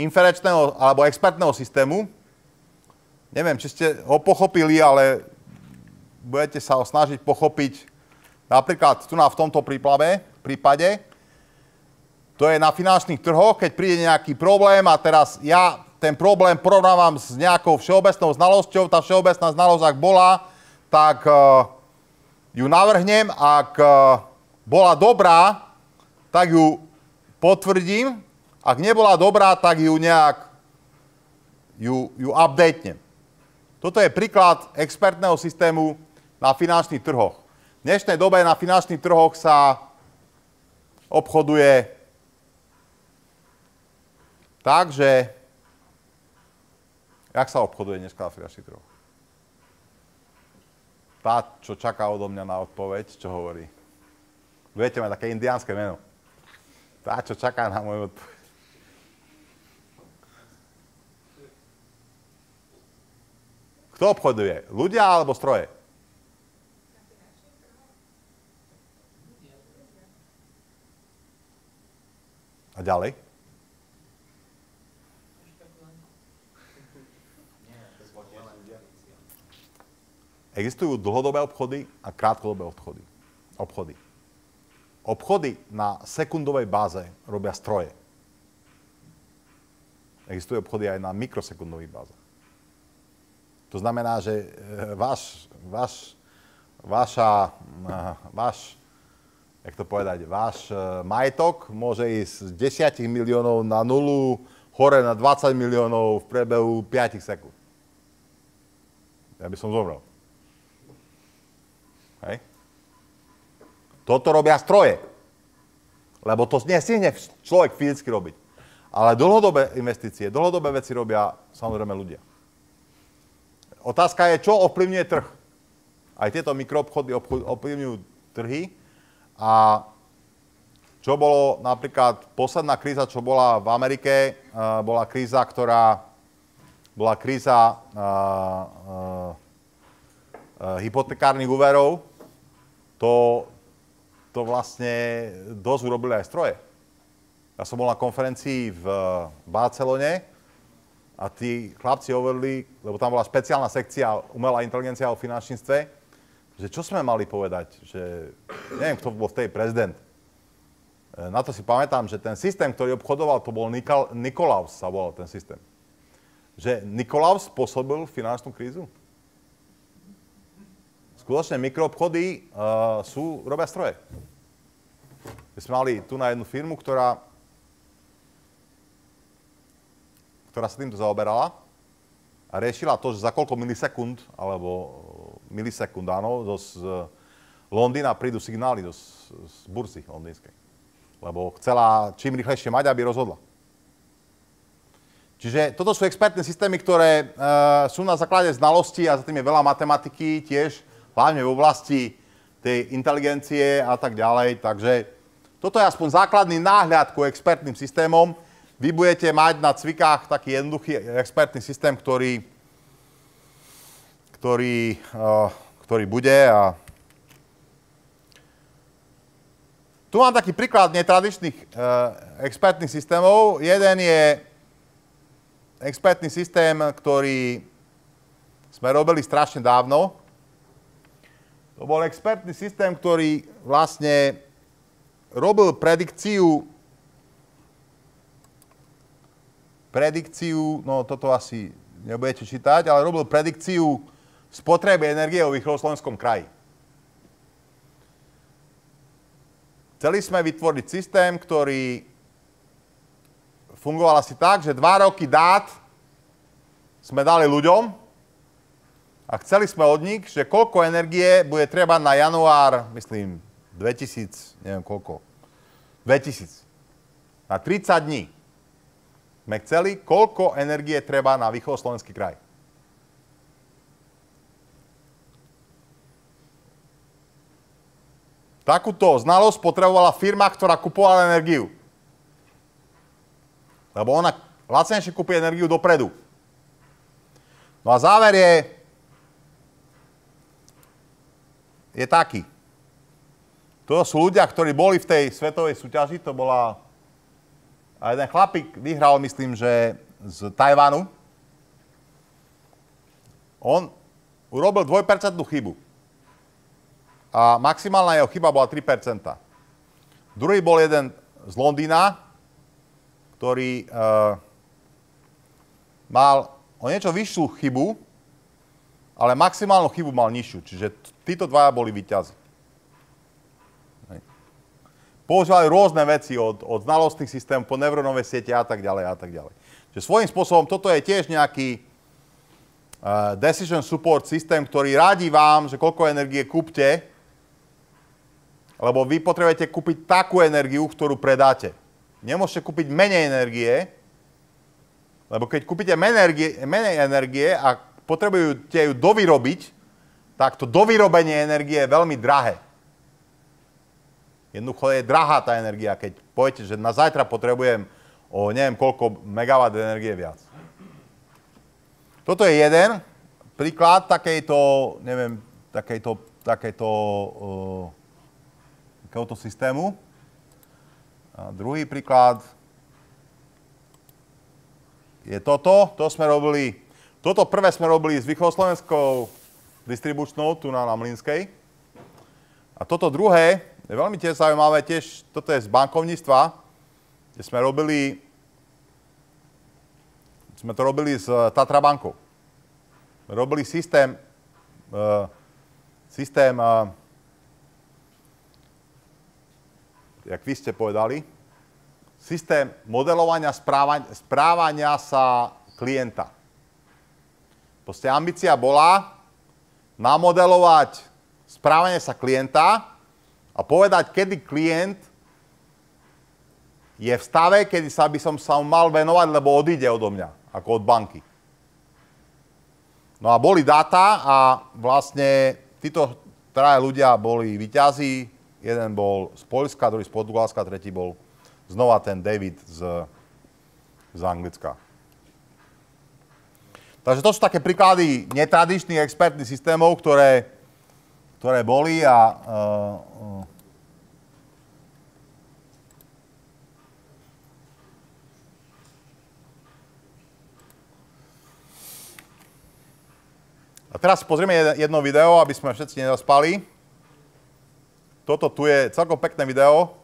inferenčného alebo expertného systému. Neviem, či ste ho pochopili, ale budete sa snažiť pochopiť napríklad tu na v tomto príplave, prípade. To je na finančných trhoch, keď príde nejaký problém a teraz ja ten problém porovnávam s nejakou všeobecnou znalosťou. Tá všeobecná znalosť, ak bola, tak uh, ju navrhnem. Ak uh, bola dobrá, tak ju potvrdím ak nebola dobrá, tak ju nejak ju, ju updatenem. Toto je príklad expertného systému na finančných trhoch. V dnešnej dobe na finančných trhoch sa obchoduje tak, že... Jak sa obchoduje dneska na finančných trhoch? Tá, čo čaká odo mňa na odpoveď, čo hovorí? Budete mať také indiánske meno. Tá, čo čaká na moju odpoveď. Kto obchoduje? Ľudia alebo stroje? A ďalej? Existujú dlhodobé obchody a krátkodobé obchody. Obchody. Obchody na sekundovej báze robia stroje. Existujú obchody aj na mikrosekundovej báze. To znamená, že e, váš, váš, vaša, e, váš, jak to povedať, váš e, majetok môže ísť z 10 miliónov na nulu, hore na 20 miliónov v priebehu 5 sekúnd. Ja by som zomrel. Hej? Toto robia stroje. Lebo to nestihne človek fyzicky robiť. Ale dlhodobé investície, dlhodobé veci robia samozrejme ľudia. Otázka je, čo ovplyvňuje trh. Aj tieto mikroobchody ovplyvňujú trhy. A čo bolo napríklad posledná kríza, čo bola v Amerike, uh, bola kríza, ktorá bola kríza uh, uh, hypotekárnych úverov. To, to vlastne dosť urobili aj stroje. Ja som bol na konferencii v Barcelone, a tí chlapci hovorili, lebo tam bola špeciálna sekcia umelá inteligencia o finančníctve, že čo sme mali povedať, že neviem, kto bol vtedy prezident. E, na to si pamätám, že ten systém, ktorý obchodoval, to bol Nikol- Nikolaus, sa volal ten systém. Že Nikolaus spôsobil finančnú krízu. Skutočne mikroobchody uh, sú, robia stroje. My sme mali tu na jednu firmu, ktorá ktorá sa týmto zaoberala a riešila to, že za koľko milisekúnd, alebo milisekúnd, áno, z Londýna prídu signály do, z burzy londýnskej. Lebo chcela čím rýchlejšie mať, aby rozhodla. Čiže toto sú expertné systémy, ktoré e, sú na základe znalosti a za tým je veľa matematiky tiež, hlavne v oblasti tej inteligencie a tak ďalej. Takže toto je aspoň základný náhľad ku expertným systémom. Vy budete mať na cvikách taký jednoduchý expertný systém, ktorý, ktorý, ktorý bude a Tu mám taký príklad netradičných uh, expertných systémov. Jeden je expertný systém, ktorý sme robili strašne dávno. To bol expertný systém, ktorý vlastne robil predikciu predikciu, no toto asi nebudete čítať, ale robil predikciu spotreby energie vo východoslovenskom kraji. Chceli sme vytvoriť systém, ktorý fungoval asi tak, že dva roky dát sme dali ľuďom a chceli sme od nich, že koľko energie bude treba na január, myslím, 2000, neviem koľko, 2000. Na 30 dní sme chceli, koľko energie treba na východoslovenský kraj. Takúto znalosť potrebovala firma, ktorá kupovala energiu. Lebo ona lacnejšie kúpi energiu dopredu. No a záver je, je taký. To sú ľudia, ktorí boli v tej svetovej súťaži, to bola... A jeden chlapík vyhral, myslím, že z Tajvanu. On urobil 2% chybu a maximálna jeho chyba bola 3%. Druhý bol jeden z Londýna, ktorý uh, mal o niečo vyššiu chybu, ale maximálnu chybu mal nižšiu. Čiže títo dvaja boli vyťazi. Používali rôzne veci od, od znalostných systémov po neurónové siete a tak ďalej a tak ďalej. Čiže svojím spôsobom toto je tiež nejaký uh, decision support systém, ktorý radí vám, že koľko energie kúpte, lebo vy potrebujete kúpiť takú energiu, ktorú predáte. Nemôžete kúpiť menej energie, lebo keď kúpite menej energie, a potrebujete ju dovyrobiť, tak to dovyrobenie energie je veľmi drahé. Jednoducho je drahá tá energia, keď poviete, že na zajtra potrebujem o neviem koľko megawatt energie viac. Toto je jeden príklad takejto, neviem, takejto, takejto uh, takéhoto systému. A druhý príklad je toto. To sme robili, toto prvé sme robili s východoslovenskou distribučnou tu na, na Mlinskej. A toto druhé je veľmi tiež zaujímavé, tiež toto je z bankovníctva, kde sme robili, sme to robili s Tatra bankou. Robili systém, uh, systém uh, jak vy ste povedali, systém modelovania správania, správania sa klienta. Proste ambícia bola namodelovať správanie sa klienta a povedať, kedy klient je v stave, kedy sa by som sa mal venovať, lebo odíde odo mňa, ako od banky. No a boli dáta a vlastne títo traje ľudia boli vyťazí, Jeden bol z Polska, druhý z Portugalska, tretí bol znova ten David z, z Anglicka. Takže to sú také príklady netradičných expertných systémov, ktoré, ktoré boli a uh, uh, A teraz pozrieme jedno video, aby sme všetci nezaspali. Toto tu je celkom pekné video,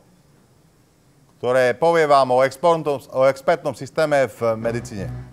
ktoré povie vám o, o expertnom systéme v medicíne.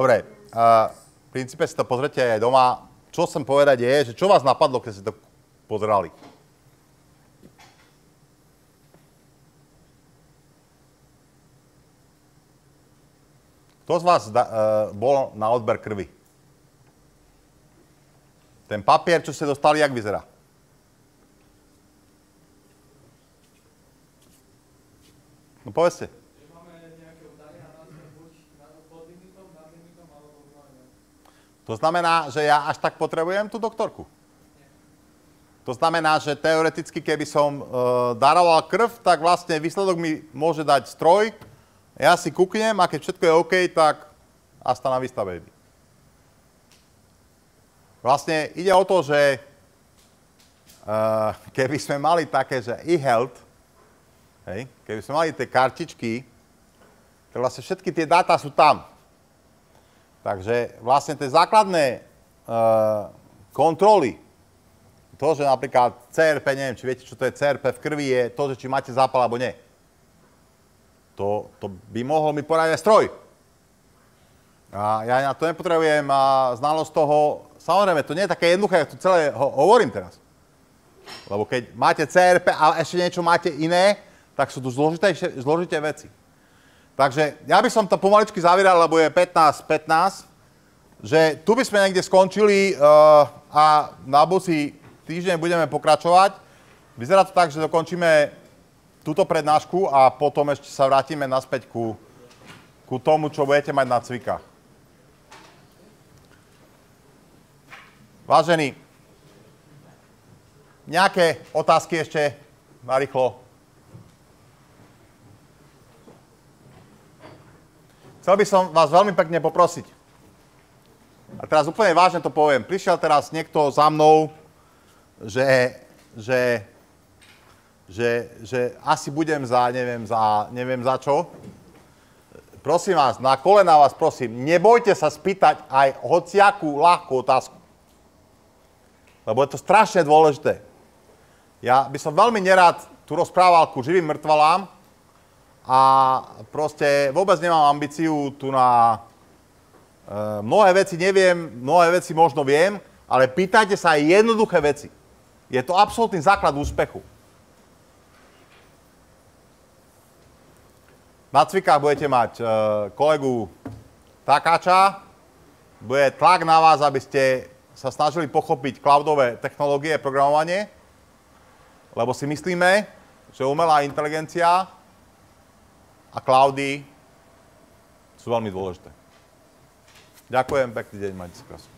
Dobre, a v princípe si to pozrite aj doma. Čo chcem povedať je, že čo vás napadlo, keď ste to pozerali? Kto z vás da, uh, bol na odber krvi? Ten papier, čo ste dostali, jak vyzerá? No povedzte. Že máme nejaké údaje a nás buď nad pod limitom, nad limitom, alebo neviem. To znamená, že ja až tak potrebujem tú doktorku. To znamená, že teoreticky, keby som e, daroval krv, tak vlastne výsledok mi môže dať stroj, ja si kúknem a keď všetko je OK, tak hasta na vista. Vlastne ide o to, že e, keby sme mali také, že e-health, hej, keby sme mali tie kartičky, tak vlastne všetky tie dáta sú tam. Takže vlastne tie základné uh, kontroly, to, že napríklad CRP, neviem, či viete, čo to je CRP v krvi, je to, že či máte zápal alebo nie. To, to by mohol mi poradiť aj stroj. A ja na to nepotrebujem a znalosť toho, samozrejme, to nie je také jednoduché, ja to celé ho, hovorím teraz. Lebo keď máte CRP a ešte niečo máte iné, tak sú tu zložité, zložité veci. Takže ja by som to pomaličky zavieral, lebo je 15-15, že tu by sme niekde skončili uh, a na budúci týždeň budeme pokračovať. Vyzerá to tak, že dokončíme túto prednášku a potom ešte sa vrátime naspäť ku, ku tomu, čo budete mať na cvikách. Vážení, nejaké otázky ešte narýchlo? Chcel by som vás veľmi pekne poprosiť. A teraz úplne vážne to poviem. Prišiel teraz niekto za mnou, že, že, že, že asi budem za, neviem, za, neviem za čo. Prosím vás, na kolena vás prosím, nebojte sa spýtať aj hociakú ľahkú otázku. Lebo je to strašne dôležité. Ja by som veľmi nerad tu rozprával ku živým mŕtvalám, a proste vôbec nemám ambíciu tu na... E, mnohé veci neviem, mnohé veci možno viem, ale pýtajte sa aj jednoduché veci. Je to absolútny základ úspechu. Na cvikách budete mať e, kolegu Takáča, bude tlak na vás, aby ste sa snažili pochopiť cloudové technológie, programovanie, lebo si myslíme, že umelá inteligencia a cloudy sú veľmi dôležité. Ďakujem, pekný deň, majte sa krásne.